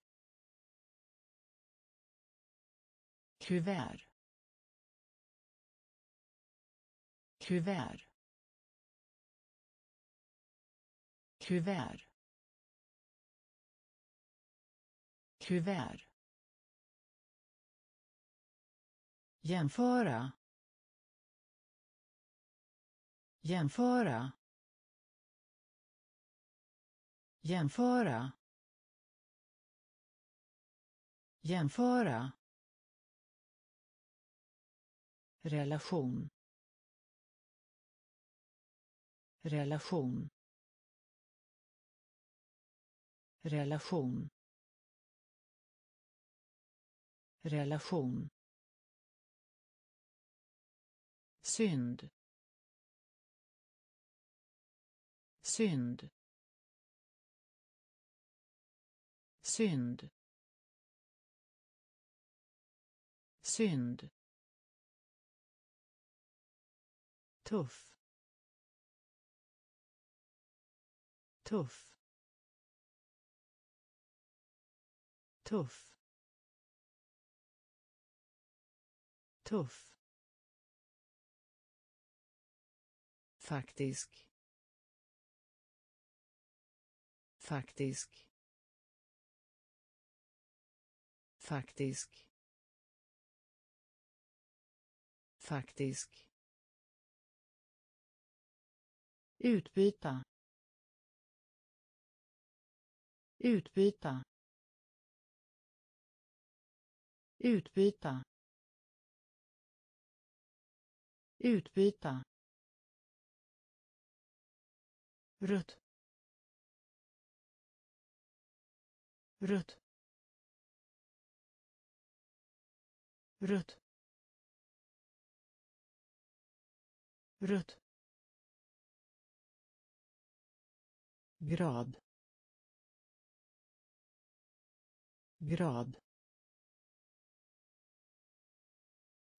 Kuvert. Kuvert. Kuvert. Kuvert. Jämföra. Jämföra. Jämföra. Jämföra. Relation. Relation. Relation. Relation. Synd. Synd. Synd. Synd. Tuff. Tuff. Tuff. Tuff. Faktisk. Faktisk. Faktisk. Faktisk. Utbyta. Utbyta. Utbyta. Utbyta. Rött rött rött rött grad. Grad.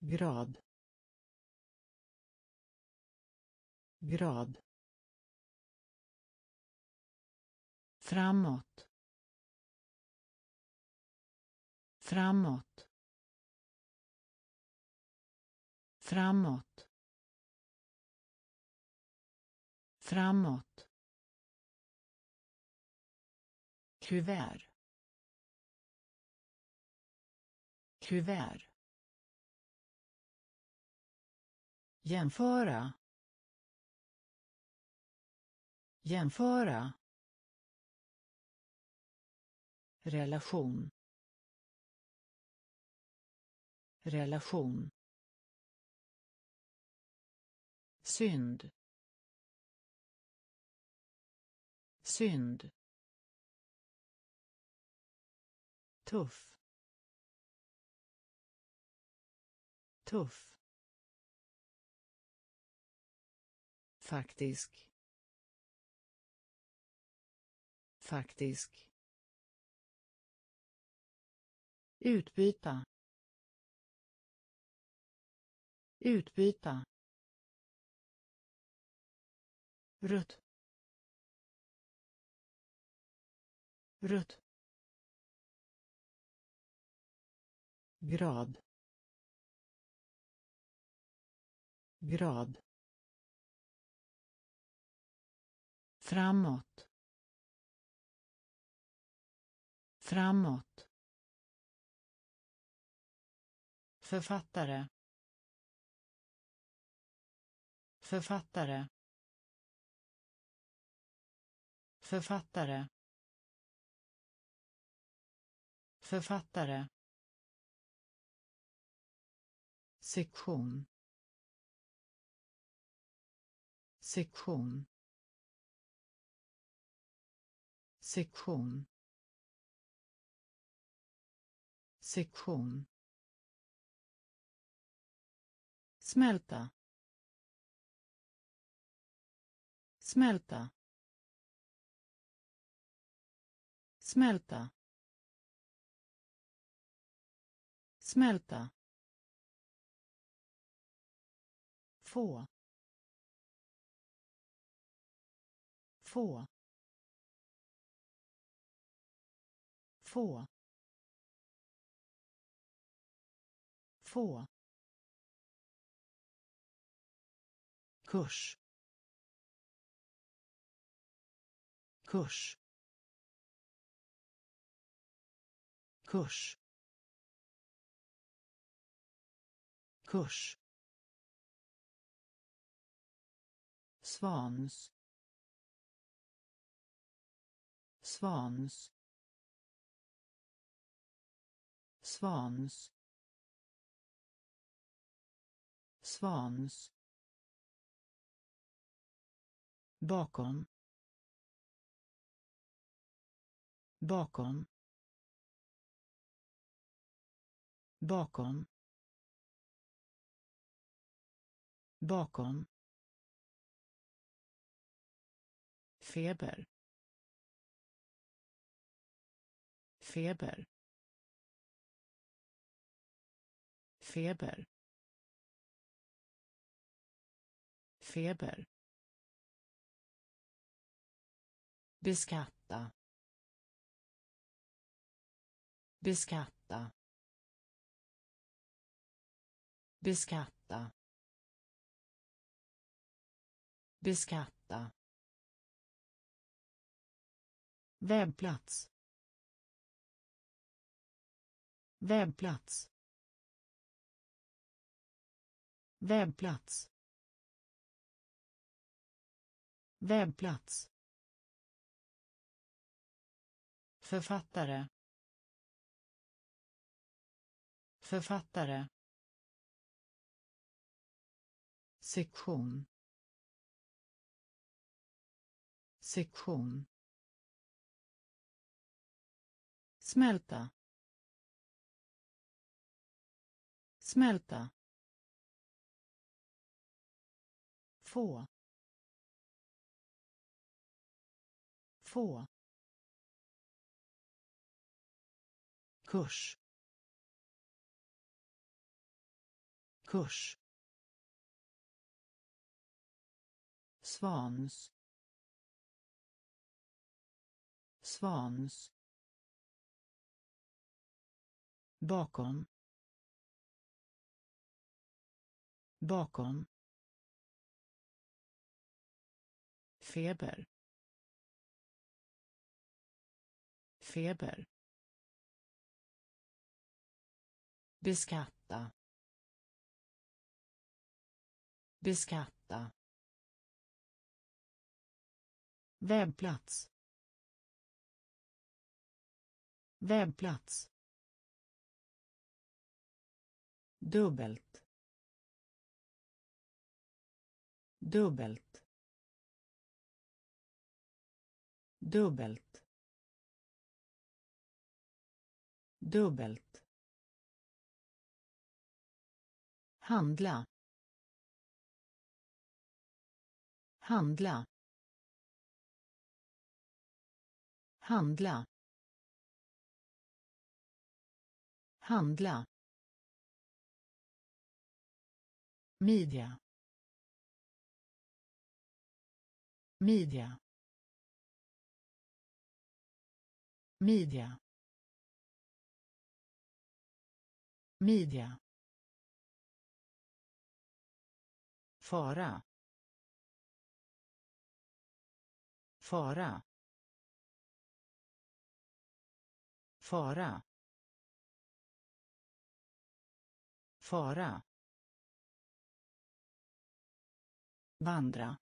Grad. Grad. Framåt. Framåt. Framåt. Framåt. Kuvert. Kuvert. Jämföra. Jämföra. Relation. Relation. Synd. Synd. Tuff. Tuff. Faktisk. Faktisk. Utbyta. Utbyta. Rött rött grad. Grad. Framåt. Framåt. Författare. Författare. Författare. Författare. Sektion. Sektion. Sektion. Sektion. Smälta. Smälta. Smälta. Smälta. Få. Få. Få. Få. Kurs. Kurs. Kurs. Kurs. Svans. Svans. Svans. Svans. Bakom. Bakom. Bakom bakom feber feber feber feber. Beskatta. Beskatta. Beskatta. Beskatta. Webbplats. Webbplats. Webbplats. Webbplats. Författare. Författare. Sektion. Sektion. Smälta. Smälta. Få. Få. Kurs. Kurs. Svans. Svans. Bakom. Bakom. Feber. Feber. Beskatta. Beskatta webbplats webbplats dubbelt. Dubbelt. Dubbelt. Dubbelt. Handla. Handla. Handla handla Media. Media. Media. Media. fara fara fara. Fara. Vandra.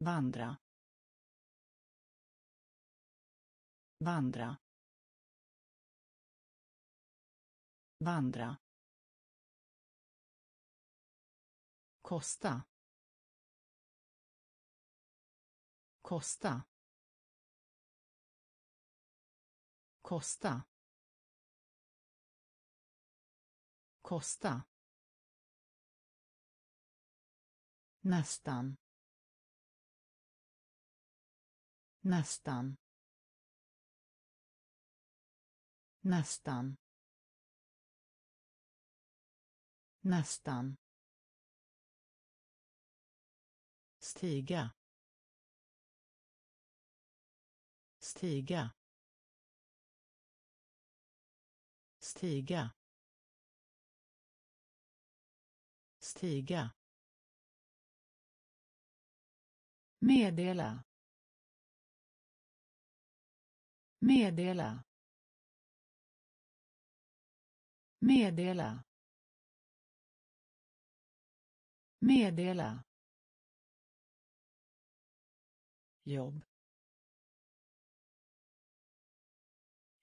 Vandra. Vandra. Vandra. Kosta. Kosta. Kosta. Kosta. Nästan. Nästan. Nästan. Nästan. Stiga. Stiga. Stiga. Stiga. Meddela. Meddela. Meddela. Meddela. Jobb.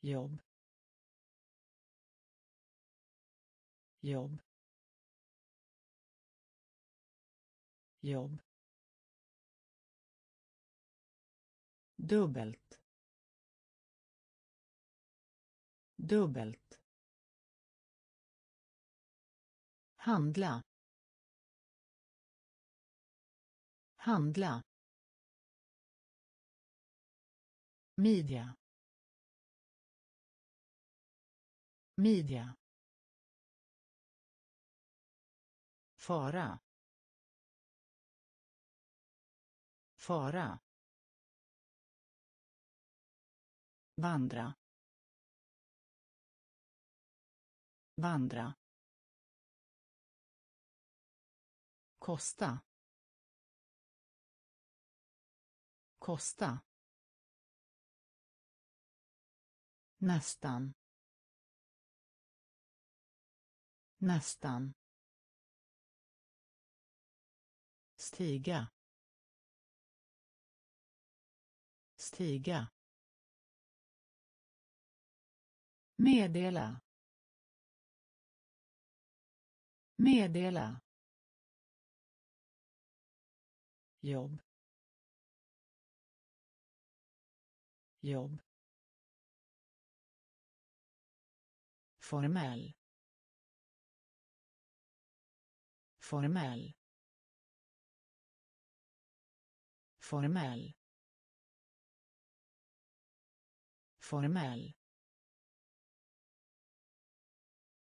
Jobb. Jobb. Jobb. Dubbelt. Dubbelt. Handla. Handla. Media. Media. Fara. Fara. Vandra. Vandra. Kosta. Kosta. Nästan. Nästan. Stiga. Stiga. Meddela. Meddela. Jobb. Jobb. Formell. Formell. Formell. Formell.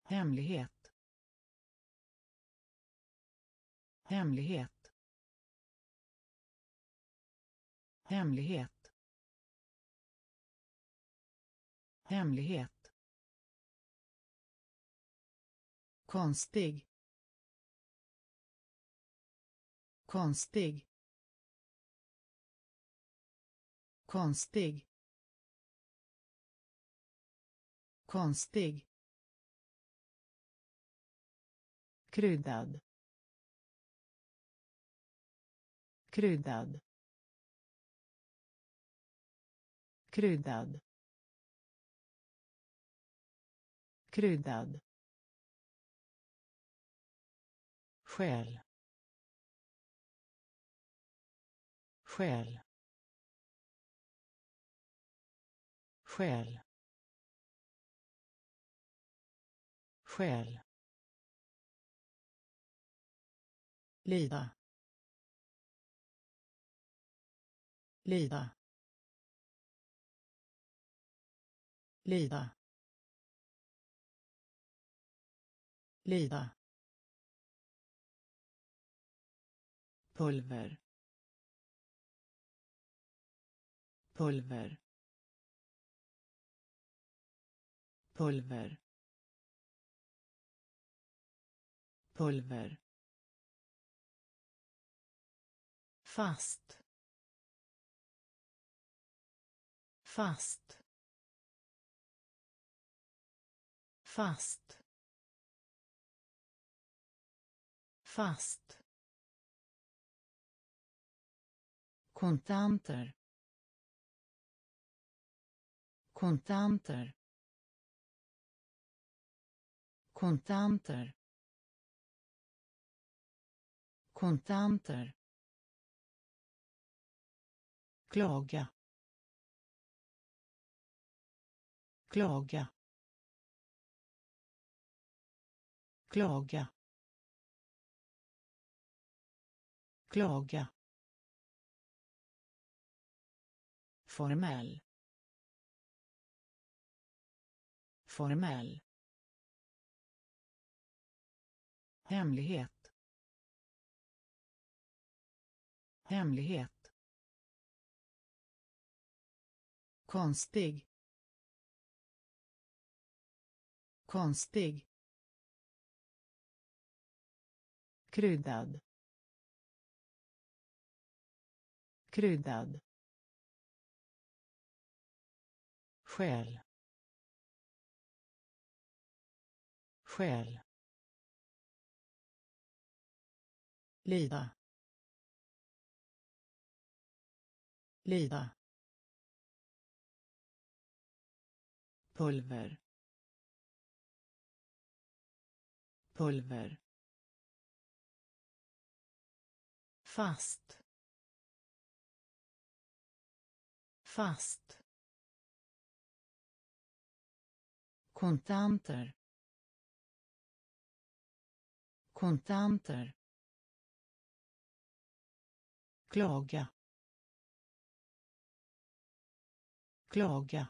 Hemlighet. Hemlighet. Hemlighet. Hemlighet. Konstig. Konstig. Konstig. Konstig. Kryddad. Kryddad. Kryddad. Kryddad. Skäl skäl skäl skäl lida. Lida. Lida. Lida. Pulver. Pulver. Pulver. Pulver. Fast. Fast. Fast. Fast. Kontanter. Kontanter kontanter. Kontanter. Klaga. Klaga. Klaga. Klaga. Formell. Formell. Hemlighet. Hemlighet. Konstig. Konstig. Kryddad. Kryddad. Skäl skäl lida. Lida. Pulver. Pulver. Fast. Fast. Kontanter. Kontanter klaga. Klaga.